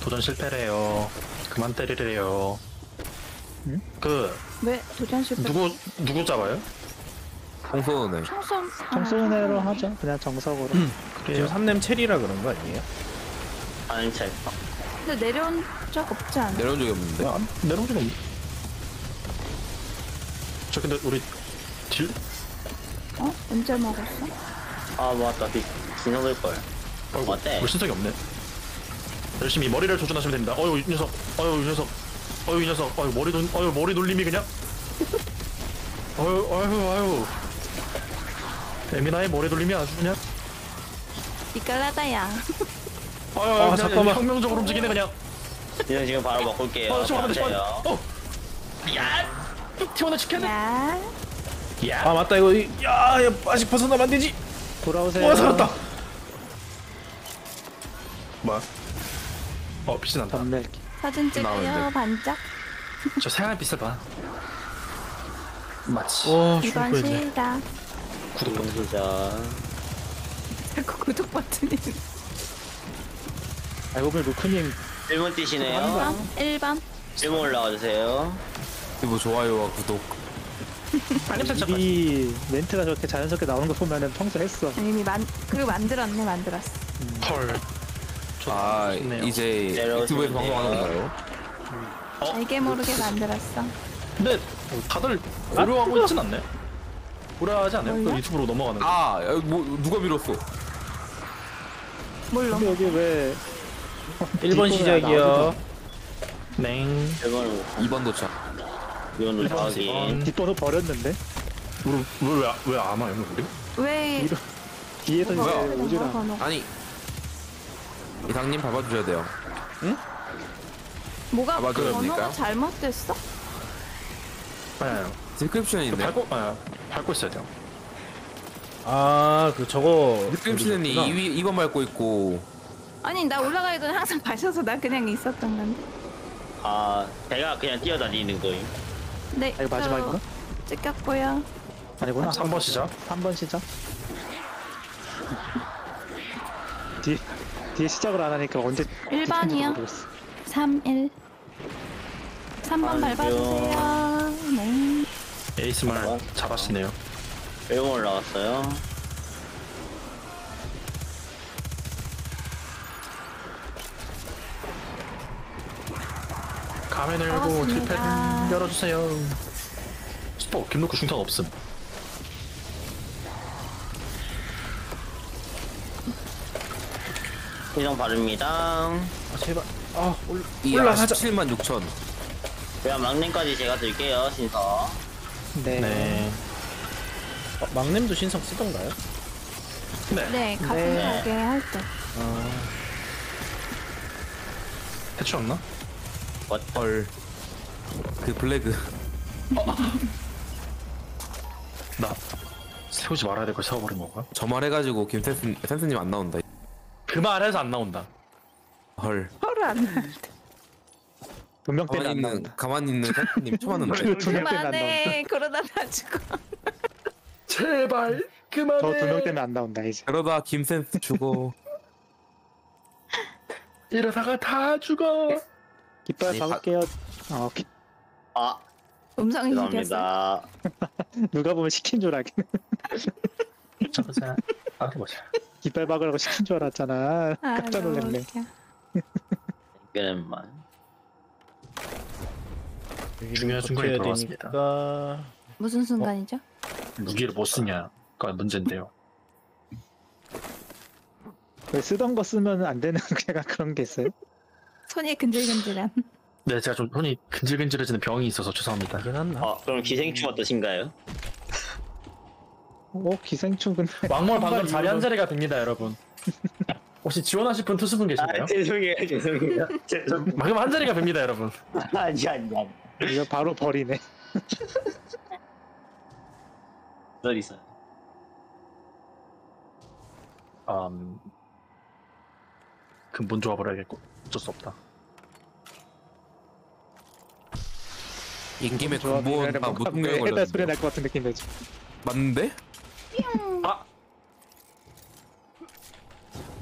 도전 실패래요 그만 때리래요 그 왜 도전 실패? 누구 누구 잡아요? 청소는 청소. 청소년으로 하죠. 그냥 정석으로. 지금 3렘 체리라 그런 거 아니에요? 아는 책. 근데 내려온 적 없지 않아? 내려온 적이 없는데. 안 내려온 적 없네 저 근데 우리 딜? 어? 언제 먹었어? 아 맞다. 비 지나갈 걸. 어이구 어때? 우리 신석이 없네 열심히 머리를 조준하시면 됩니다 어휴 이 녀석 어휴 이 녀석 어휴 이 녀석 어휴 머리 돌 어휴 머리 돌림이 그냥 어휴 어휴 어휴 에미나의 머리 돌림이 아주 그냥 이깔라다야. 어휴 아, 그냥 잠깐만. 혁명적으로 움직이네 그냥 이거 지금 바로 바꿀게요. 어 잠깐만 잠깐만 맞아요. 어 야! 티원을 지켜야 돼 야. 야! 아 맞다 이거 이- 야, 야 아직 벗어나면 안 되지. 돌아오세요. 와 살았다. 뭐야? 어 빛이 난다 전멸기. 사진 찍어요. 나오는데. 반짝. 저 새하얀 빛을 봐 마치 와 이건 죽을. 실다. 구독 버튼 소자. 자꾸 구독 버튼이. 알고 보니 루크님 1번 뛰시네요. 1번. 1번. 1번 올라와 주세요. 그리고 좋아요와 구독. 이 멘트가 저렇게 자연스럽게 나오는 거 보면은 평소 했어. 이미 만, 그거 만들었네, 만들었어. 헐 아 좋네요. 이제 돼요. 방송하는 건가요? 알게 모르게 만들었어. 근데 다들 고려하고 있진 않네. 고려하지 않아요? 그 뭘요? 유튜브로 넘어가는 거. 아뭐 누가 밀었어? 몰라. 근데 여기 왜 1번 시작이요. 냉. 1번을 2번 도착. 이번으로 더하기. 뒷번호 버렸는데 왜왜안 와요 우리? 왜 뒤에서 이제 뭐가 오질 뭐가 않아. 뭐- 아니 이상님 밟아주셔야 돼요. 뭐가 아마 번호가 그럽니까? 잘못됐어? 네. description이 있네. 밟고 아, 밟고 있어야 돼요. 아, 그 저거. 2위 2번 밟고 있고 아니 나 올라가기 전에 항상 마셔서 나 그냥 있었던 건데. 아, 배가 그냥 뛰어다니는 거임. 네. 아, 이거 마지막인가? 저 찍혔고요. 아니구나. 3번 시작. 3번 시작. 뒤 뒤에 시작을 안 하니까 언제 1번이요. 모르겠어. 3, 1. 3번 아니요. 밟아주세요. 네. 에이스 말 잘하시네요. 1번 올라갔어요. 가면 열고 반갑습니다. 열어주세요. 스포 김놓고 중탄 없음. 회전 바릅니다. 아, 제발. 아, 올, 올라가자. 17만 6천. 그냥 막내까지 제가 들게요, 신서. 네. 네. 어, 막nem도 신성 쓰던가요? 네, 같은 네. 가게 할 때. 해치 없나? 헐. 그 블레그. 나 세우지 말아야 될 걸 세워버린 건가? 저 말해가지고 김센스 센스님 안 나온다. 그 말해서 안 나온다. 헐. 헐을 안 나는데. 분명 때문에 가만히 안 있는 나온다. 가만히 있는 센스님. 두명 때문에 안 나온다. 그만해. 그러다 나 죽어. 제발 그만해. 저두명 때문에 안 나온다 이제. 그러다 김센스 죽어. 이러다가 다 죽어. 깃발 아니, 박을게요. 어, 기- 아, 음성이 생겼어. 죄송합니다. 누가 보면 시킨 줄 알긴. 잠깐 알아보자. 깃발 박으라고 시킨 줄 알았잖아. 아, 깜짝 놀랐네. 그랜만. 중요한 순간이 돌아왔습니다. 되니까. 무슨 순간이죠? 무기를 못 쓰냐가 문제인데요. 왜 쓰던 거 쓰면 안 되는 약간 그런 게 있어요? 손이 근질근질한. 네, 제가 좀 손이 근질근질해지는 병이 있어서 죄송합니다. 이긴 한나? 어, 그럼 기생충 어떠신가요? 어 기생충 근데 왕몰 방금 한 자리 발한 자리가 됩니다, 여러분. 혹시 지원하실 분 투수분 계신가요? 아, 죄송해요, 죄송해요. 죄송. 방금 한 자리가 됩니다, 여러분. 아니, 아니, 아니. 이거 바로 버리네. 널 있어. 음, 근본 조합을 해야겠고 어쩔 수 없다. 인김의 조합이 근본 아 뭔가 무통령 해달 소리 걸렸는데. 날것 같은 느낌 들지. 맞는데? 아!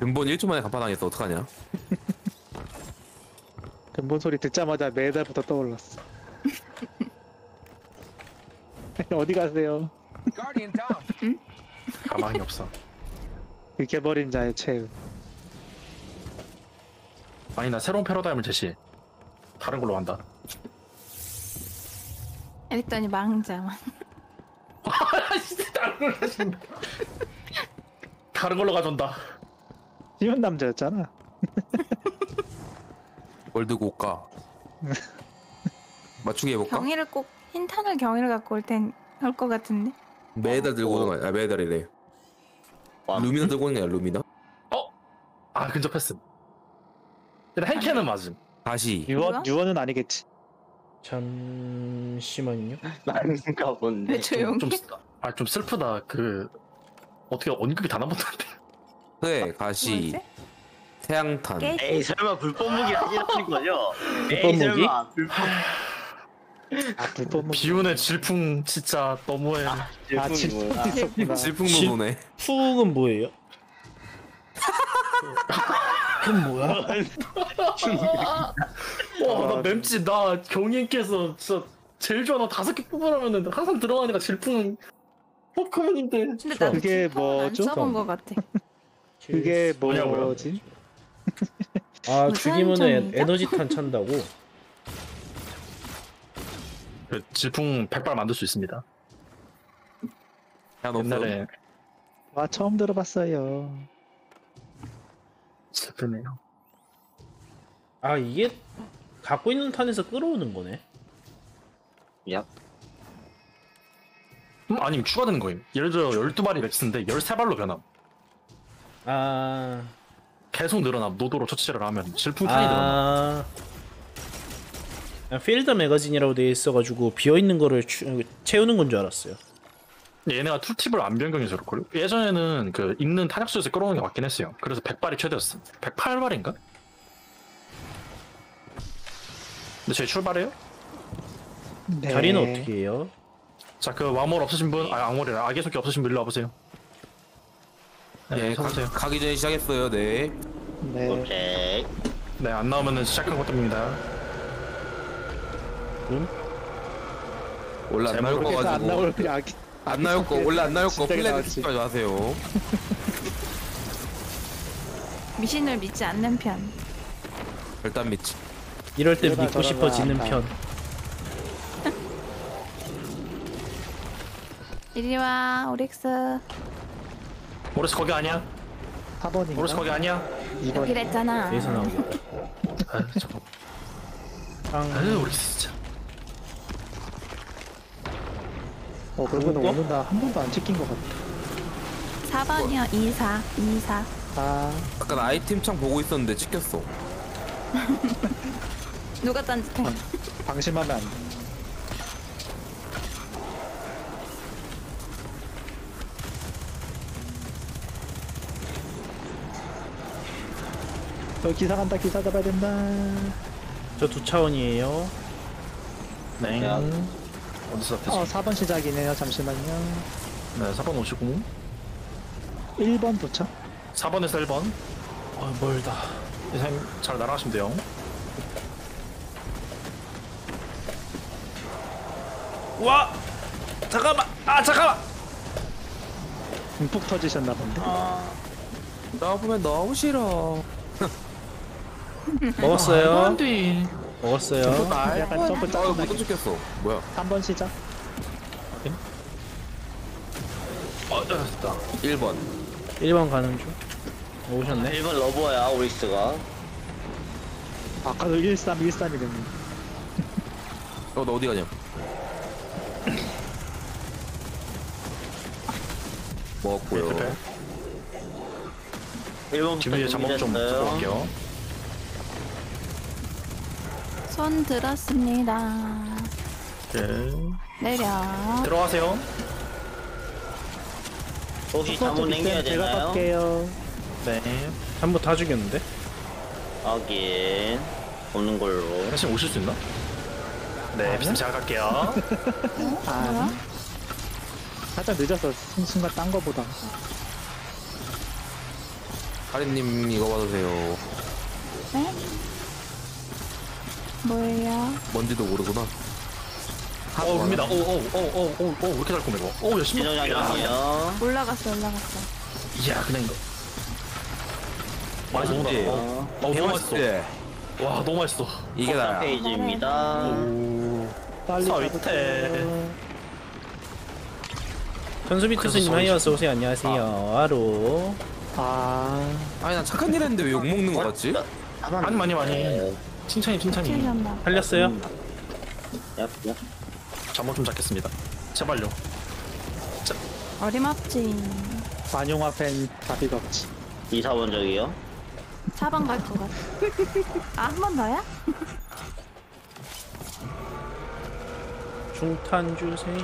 근본 1초 만에 간판당했어 어떡하냐? 근본 소리 듣자마자 매달부터 떠올랐어. 어디 가세요? 가망이 없어. 잃게버린 자의 체험. 아니 나 새로운 패러다임을 제시. 다른 걸로 한다. 이랬더니 망자. 다른 걸로 가준다. 다른 걸로 가준다. 쉬운 남자였잖아. 월드 고가. 맞추기 해볼까? 경위를 꼭 흰탄을 경위를 갖고 올땐할것 같은데. 매달 들고 오는 거야. 아, 매달이래. 루미나 들고 오는 게 아니라 루미나? 아 근접했음. 근데 헬캐는 맞음. 다시. 유언 유언은 아니겠지. 잠시만요. 난가 본데. 왜 조용해? 좀, 아, 좀 슬프다. 그, 어떻게 언급이 단 한 번도 안 돼. 네, 가시. 뭐지? 태양탄. 깨- 에이, 설마 불법 무기 하시는 거죠? 불법 에이, 무기? 설마 불법 아 불법 무기. 비운의 질풍 진짜 너무해. 아 질풍이 뭐야? 질풍이 있었구나. 질풍노도네. 푹은 뭐예요? 그럼 뭐야? 와, 나 맵지. 나 경인께서 진짜 제일 좋아하는 다섯 개 뽑으라면은 항상 들어가니까 질풍 포크몬인데. 근데 나 그게 안 뭐죠? 써본 것 같아. 그게 뭐냐고요? 뭐지? 아 무슨 죽이면은? 에너지탄 찬다고. 그 질풍 100발 만들 수 있습니다. 야, 너 옛날에 와 처음 들어봤어요. 슬프네요. 아 이게 갖고 있는 탄에서 끌어오는 거네. 야. 음, 아니면 추가되는 거예요. 예를 들어 12발이 max인데 13발로 변함. 아. 계속 늘어남. 노도로 처치를 하면 질풍탄이. 아. 그냥 filled magazine이라고 되어 있어가지고 비어 있는 거를 추- 채우는 건 줄 알았어요. 얘네가 tooltip을 안 변경해서 그럴걸요? 예전에는 그 있는 탄약수에서 끌어오는 게 맞긴 했어요. 그래서 100발이 최대였어. 108발인가? 근데 저희 출발해요? 네. 자리는 어떻게 해요? 자, 그 왕몰 없으신 분, 아, 왕몰이라 악의 속기 없으신 분 일로 와보세요. 네, 가, 서보세요. 가기 전에 시작했어요. 네. 네. 오케이. 네, 안 나오면은 시작한 것입니다. 원래 안 제목을 나올 거 그래서 안 가지고 나올 그 악. 안 나올 거 원래 안 나올 거 진작에 플랜 나왔지. 까지 하세요. 미신을 믿지 않는 편. 일단 믿지. 이럴 때 이러다 믿고 저러다 싶어지는 한다. 편. 이리 와 오릭스. 오르스 거기 아니야? 4번인가? 오르스 거기 아니야? 2번. 여기랬잖아. 여기서 나오겠다. 아. 빵. 아유, 오르스 진짜. 어 그러면 누구 거? 오늘 나한 번도 안 찍힌 것 같아. 4번이요. 24. 24. 아 아까 아이템 창 보고 있었는데 찍혔어. 누가 딴짓해? 방심하면 안 돼. 저 기사 간다 기사 잡아야 된다 저 두 차원이에요. 네. 야. 어디서 앞에서? 어 4번 시작이네요 잠시만요 네, 4번 오시고. 1번 도착 4번에서 1번. 아 멀다. 이사님 잘 날아가시면 돼요. 와 잠깐만. 아 잠깐만. 듬뿍 터지셨나 본데 나보면 너무 싫어. 먹었어요. 뒤. 먹었어요. 약간 점프 아, 짜증나게 못 찍혔어. 뭐야? 3번 시작 어, 됐다. 1번. 1번 가는 중. 오셨네. 1번 러버야, 오릭스가. 아까도 13 13이랬는데 어, 너 어디 가냐? 먹었고요. 네, 1번부터 뒤에 잠복 좀. 들어갈게요. 손 들었습니다. 네. 내려. 들어가세요. 혹시 잠못 남겨야 제가 되나요? 갈게요 네. 한 번 다 죽였는데? 하긴. 없는 걸로. 다시 오실 수 있나? 네, 비슷 제가 갈게요. 아 살짝 늦었어 순- 순간 딴 거보다 하리님 이거 받으세요. 네? 뭐예요? 뭔지도 모르구나. 어, 옵니다. 오, 오, 오, 오, 오, 오, 왜 이렇게 잘 꾸미고? 오, 열심히. 지정장이요. 올라갔어 올라갔어. 이야, 그냥 이거. 맛이 너무 나. 맛있지? 어, 어, 너무 맛있어. 네. 와, 너무 맛있어. 이게 나야. 페이지입니다. 오. 빨리 서위태. 가보세요. 현수비트스님 하이 어서 오세요. 안녕하세요. 하루. 아 아니 나 착한 일 했는데 왜 욕 먹는 거 같지? 많이, 많이, 많이. 칭찬이, 칭찬이. 칠년다. 살렸어요? 얍, 얍. 잠못 좀 잡겠습니다. 제발요. 어림없지. 만용화 팬 답이 없지 2, 4번 적이요. 4번 갈것 같아. 아, 한 번 더야? 중탄 주세요.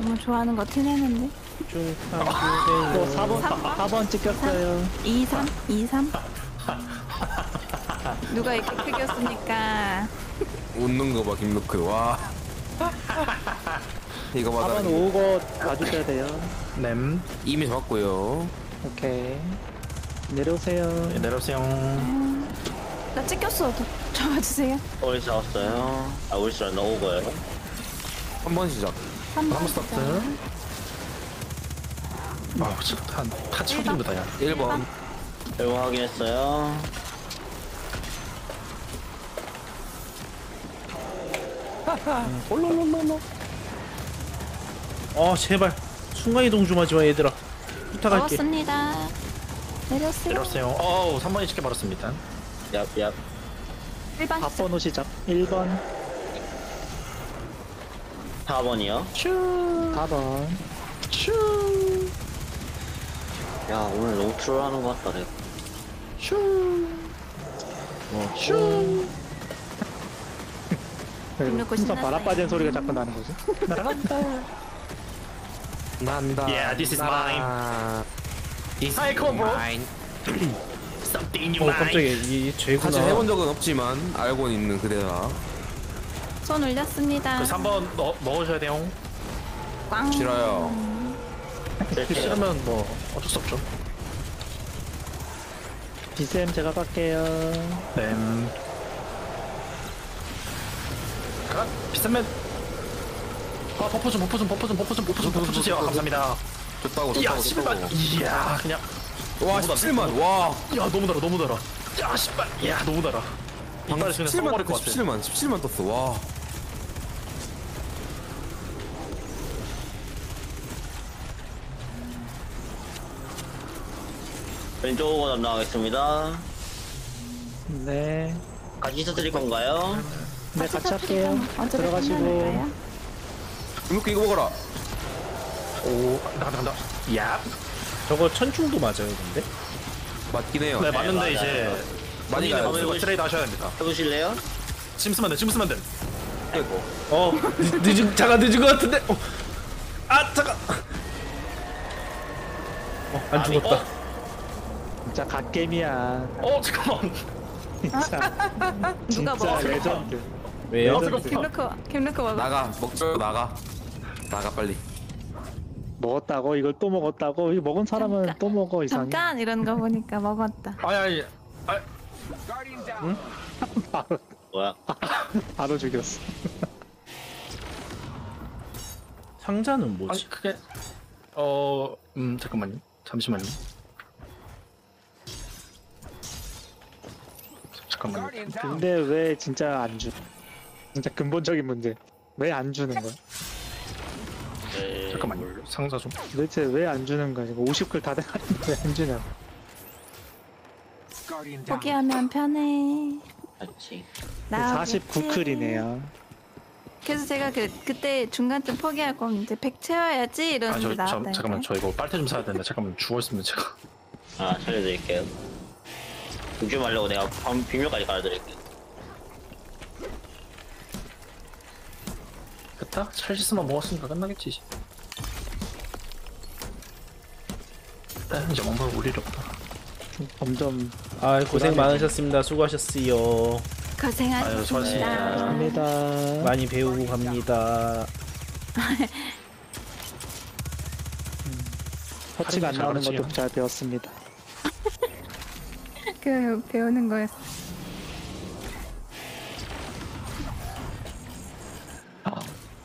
너무 좋아하는 거 티내는데. 중탄 또 주세요. 4번 4번 찍혔어요 2, 3, 2, 3. 누가 이렇게 크게 썼으니까. 웃는 거 봐, 김루크. 와. 이거 4번 받아. 오고 가주셔야 돼요 냄. 이미 잡았고요. 오케이 내려오세요 네, 내려오세요. 나 찍혔어. 저- 잡아주세요. 오릭스 나왔어요. 아, 오릭스랑 나오고요. 한 번 시작. 3번 한번 스타트. 아, 진짜 한, 한 처음부터 야. 1번. 이거 확인했어요. 올로로로로. 어 제발 순간 이동 좀 하지 마 얘들아. 부탁할게. 먹었습니다. 내렸어요. 내렸어요. 어우 3번이 쉽게 말았습니다. 얍얍. 1번 4번호 시작 1번 4번이요. 4번 야 오늘 너무 트롤하는 것 같다 내가. 어, 그 리고 풍선 바람 빠진 소리가 자꾸 나는 거지 날아간다 난다. Yeah, this is mine. Psycho bro. Something in 어 깜짝이야 mind. 이 쟤구나. 사실 해본 적은 없지만 알고 있는 그대라. 손 올렸습니다. 그 3번 넣, 넣으셔야 돼요. 꽝. 싫어요. 싫으면 뭐 어쩔 수 없죠. 비쌤 제가 갈게요 네. 가 비싼면 아 buff 좀 buff 좀 buff 좀 buff 좀 buff 좀 buff 주세요. 감사합니다. 좋다고 이야 좋다고 씨발. 좋다고. 이야 그냥. 와 17만 와. 야 너무 달아 너무 달아. 야 씨발. 야 너무 달아. 방금 이빨 그냥 17만 써버릴 것 떴어. 같아. 17만 17만 떴어. 와. 왼쪽으로 담당하겠습니다. 네 같이 터뜨릴 건가요? 네 같이 할게요 들어가시고. 이렇게 이거 먹어라. 오 간다 간다 간다. 야. 저거 천충도 맞아요 근데? 맞긴 해요. 네 맞는데 맞아요. 이제 많이 가요. 마음을 트레이드 하셔야 됩니다. 해보실래요? 쓰면 돼 쓰면 돼. 어 늦- 늦은 잠깐 늦은 것 같은데. 어. 아 잠깐. 어안 죽었다. 진짜 갓겜이야 어 잠깐만. 진짜 누가 진짜 먹어? 레전드 왜요? 레전드. 김루크 김루크 먹어. 나가 먹죠 나가. 나가 빨리. 먹었다고 이걸 또 먹었다고 이거 먹은 사람은 또 먹어 이상해 잠깐 이런 거 보니까 먹었다. 아니 아니. 아, 바로 뭐야? 바로 죽였어 상자는 아니 뭐지? 그게 어 음 잠깐만요. 잠시만요. 잠깐만요. 근데 왜 진짜 안 주? 진짜 근본적인 문제 왜 안 주는 거야? 네. 잠깐만요. 상자 좀. 도대체 왜 안 주는 거야? 지금 50클 다 돼가는데 왜 안 주냐? 포기하면 편해. 나 49클이네요. 그래서 제가 그 그때 중간쯤 포기할 거면 이제 100 채워야지 아, 저, 이러는데 저, 나왔다. 잠깐만 저 이거 빨대 좀 사야 되는데 잠깐만 죽어 있으면 제가 아 살려드릴게요. 조심하려고 내가 방- 비밀까지 깔아드릴게요. 됐다 찰시스만 먹었으니까 끝나겠지 이제. 됐다 이제 뭔가 올 일이 없다 점점 아 고생 많으셨습니다. 수고하셨어요. 아유, 고생하셨습니다. 수고하셨습니다. 갑니다. 많이 배우고 갑니다. 터치가 안잘 나오는. 것도 잘 배웠습니다. 그 배우는 거였어.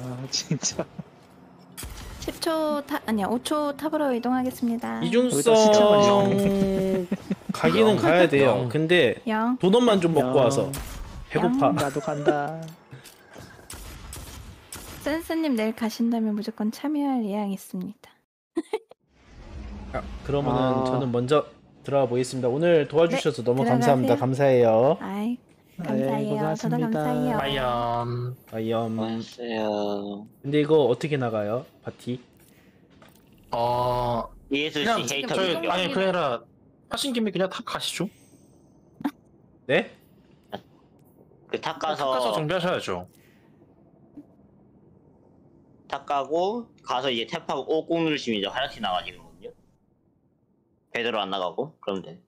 아 진짜 10초 타 아니야 5초 탑으로 이동하겠습니다. 이중성 가기는 가야 돼요. 근데 영. 도넛만 좀 먹고 영. 와서 배고파. 나도 간다. 센스님 내일 가신다면 무조건 참여할 예양 있습니다. 아, 그러면은 아. 저는 먼저 들어가 보겠습니다. 오늘 도와주셔서 너무 네, 들어가세요. 감사합니다. 감사해요. 아이 네, 감사해요. 저도. 감사해요. 빠이염 아이엄. 안녕하세요. 근데 이거 어떻게 나가요? 파티? 어 ESC 그냥 헤이터 저희. 아니 그게 아니라 하신 김에 그냥 탑 가시죠 네? 그탑 탑 가서 가서 정비하셔야죠 탑 가고 가서 이제 탭하고 오꾹 누르시면 이제 하얗게 나가지거든요. 배대로 안 나가고 그럼 돼.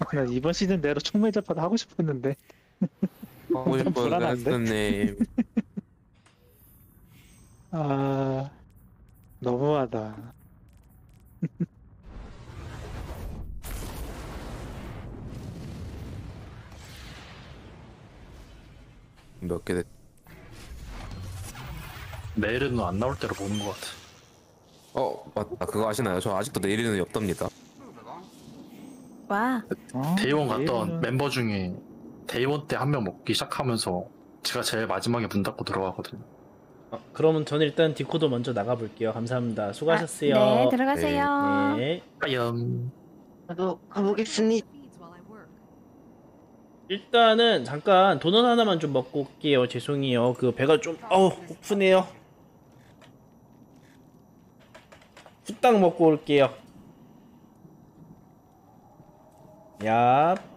나 이번 시즌 내로 총매 잡아도 하고 싶었는데 하고 좀 싶어서 불안한데? 아 너무하다 몇개 됐. 내일은 안 나올 때로 보는 것 같아. 어 맞다 아, 그거 아시나요? 저 아직도 내일은 없답니다. 와. Day One 갔던 내일은- 멤버 중에 Day One 때 한 명 먹기 시작하면서 제가 제일 마지막에 문 닫고 들어가거든요. 어, 그러면 저는 일단 디코도 먼저 나가볼게요. 감사합니다. 수고하셨어요. 네, 들어가세요. 네. 빠염. 저도 가보겠습니다. 일단은 잠깐 도넛 하나만 좀 먹고 올게요. 죄송해요. 그 배가 좀 어우 고프네요. 후딱 먹고 올게요. 야.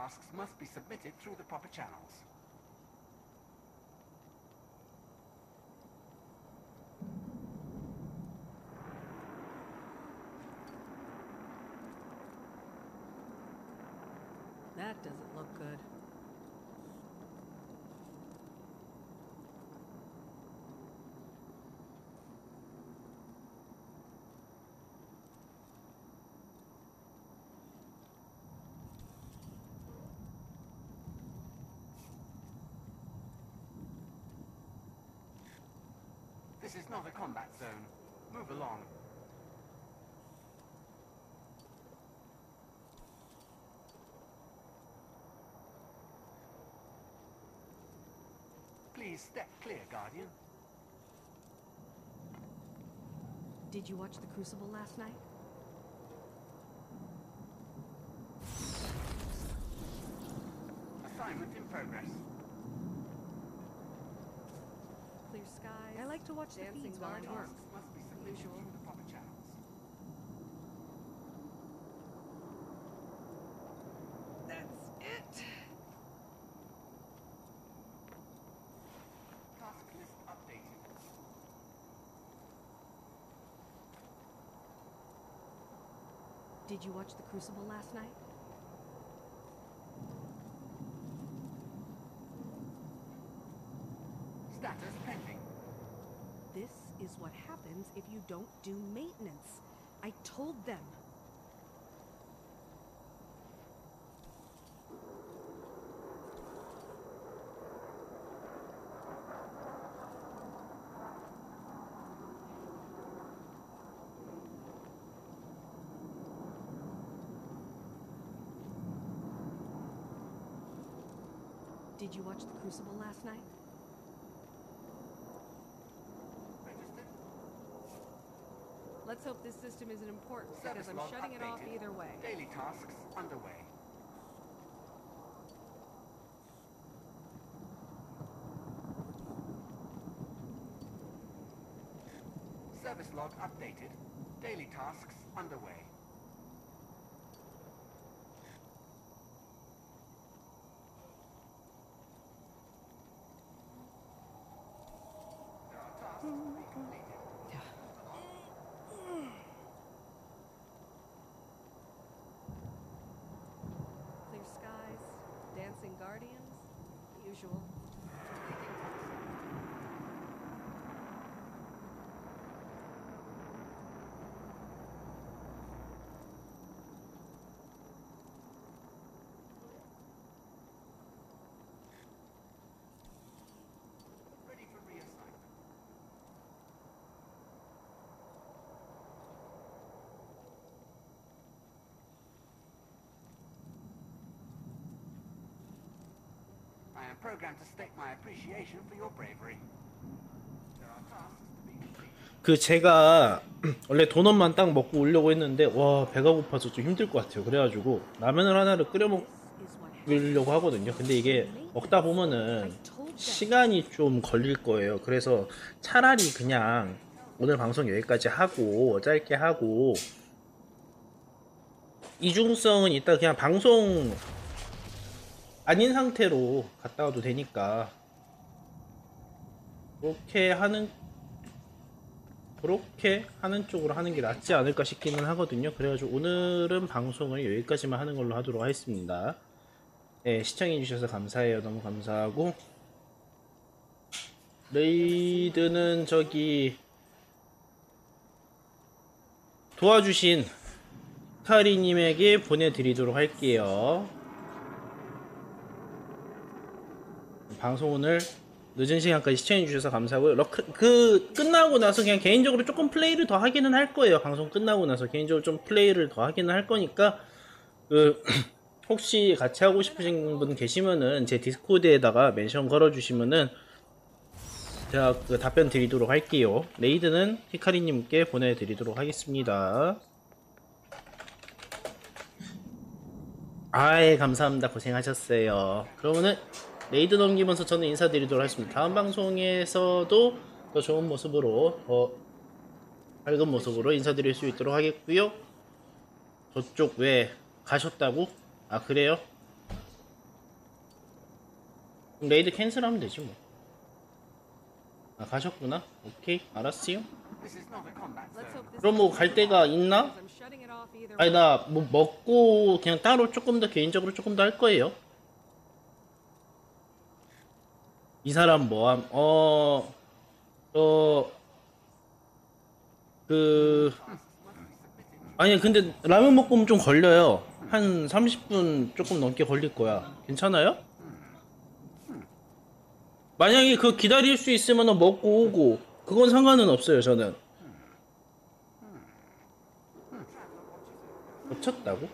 Tasks must be submitted through the proper channels. That doesn't look good. This is not a combat zone. Move along. Please step clear, Guardian. Did you watch The Crucible last night? Assignment in progress. Clear skies. I like to watch the feeds while I work. Must be submitted through the proper channels. That's it. Task list updated. Did you watch The Crucible last night? If you don't do maintenance. I told them. Did you watch The Crucible last night? Let's hope this system isn't important Service because I'm shutting it off either way. Daily tasks underway. Service log updated. Daily tasks underway. There are tasks to be completed. Clear skies, dancing guardians, usual. 그 제가 원래 도넛만 딱 먹고 오려고 했는데 와 배가 고파서 좀 힘들 것 같아요. 그래가지고 라면을 하나를 끓여 먹으려고 하거든요. 근데 이게 먹다 보면은 시간이 좀 걸릴 거예요. 그래서 차라리 그냥 오늘 방송 여기까지 하고 짧게 하고 이중성은 이따 그냥 방송 아닌 상태로 갔다 와도 되니까 그렇게 하는 그렇게 하는 쪽으로 하는 게 낫지 않을까 싶기는 하거든요. 그래가지고 오늘은 방송을 여기까지만 하는 걸로 하도록 하겠습니다. 네, 시청해주셔서 감사해요. 너무 감사하고 raid는 저기 도와주신 카리님에게 보내드리도록 할게요. 방송 오늘 늦은 시간까지 시청해 주셔서 감사하고요. 러크, 그, 끝나고 나서 그냥 개인적으로 조금 플레이를 더 하기는 할 거예요. 방송 끝나고 나서 개인적으로 좀 플레이를 더 하기는 할 거니까, 그, 혹시 같이 하고 싶으신 분 계시면은 제 Discord에다가 mention 걸어주시면은 제가 그 답변 드리도록 할게요. raid는 히카리님께 보내드리도록 하겠습니다. 아예 감사합니다. 고생하셨어요. 그러면은 raid 넘기면서 저는 인사드리도록 하겠습니다. 다음 방송에서도 더 좋은 모습으로 더 밝은 모습으로 인사드릴 수 있도록 하겠고요. 저쪽 왜 가셨다고? 아 그래요? raid cancel하면 되지 뭐. 아 가셨구나? 오케이 알았어요. 그럼 뭐 갈 데가 있나? 아니 나 뭐 먹고 그냥 따로 조금 더 개인적으로 조금 더 할 거예요. 이 사람 뭐함? 어, 어, 그, 아니 근데 라면 먹고 오면 좀 걸려요. 한 30분 조금 넘게 걸릴 거야. 괜찮아요? 만약에 그 기다릴 수 있으면 먹고 오고 그건 상관은 없어요 저는. 놓쳤다고?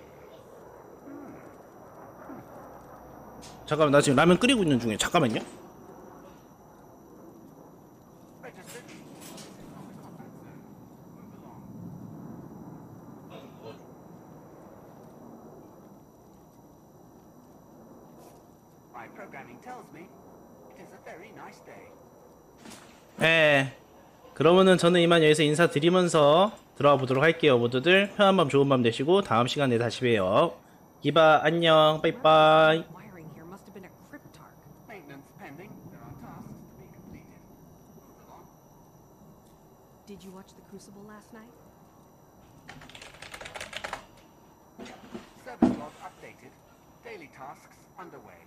잠깐만 나 지금 라면 끓이고 있는 중에 잠깐만요. My programming tells me it is a very nice day. 네. 그러면은 저는 이만 여기서 인사드리면서 들어가 보도록 할게요. 모두들 편한 밤 좋은 밤 되시고 다음 시간에 다시 봬요. 기바 안녕. 빠이빠이. Wiring here must have been a cryptarch. Maintenance pending. There are tasks to be completed. Move along. Did you watch the Crucible last night? Service log updated. Daily tasks underway.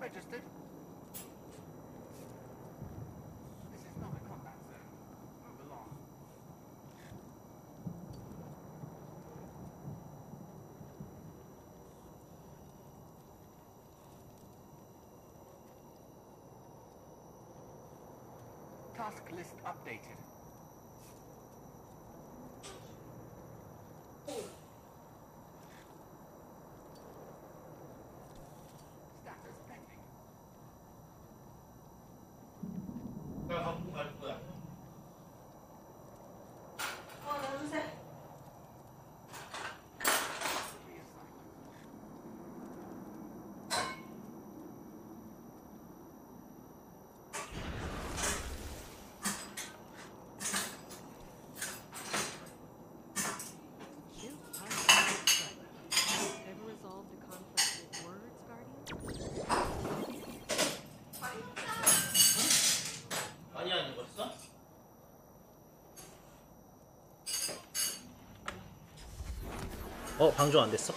Registered. This is not a combat zone. Move along. Task list updated. Status pending. Ever resolved a conflict with words, Guardian? 많이 안 읽었어? 어 방종 안 됐어?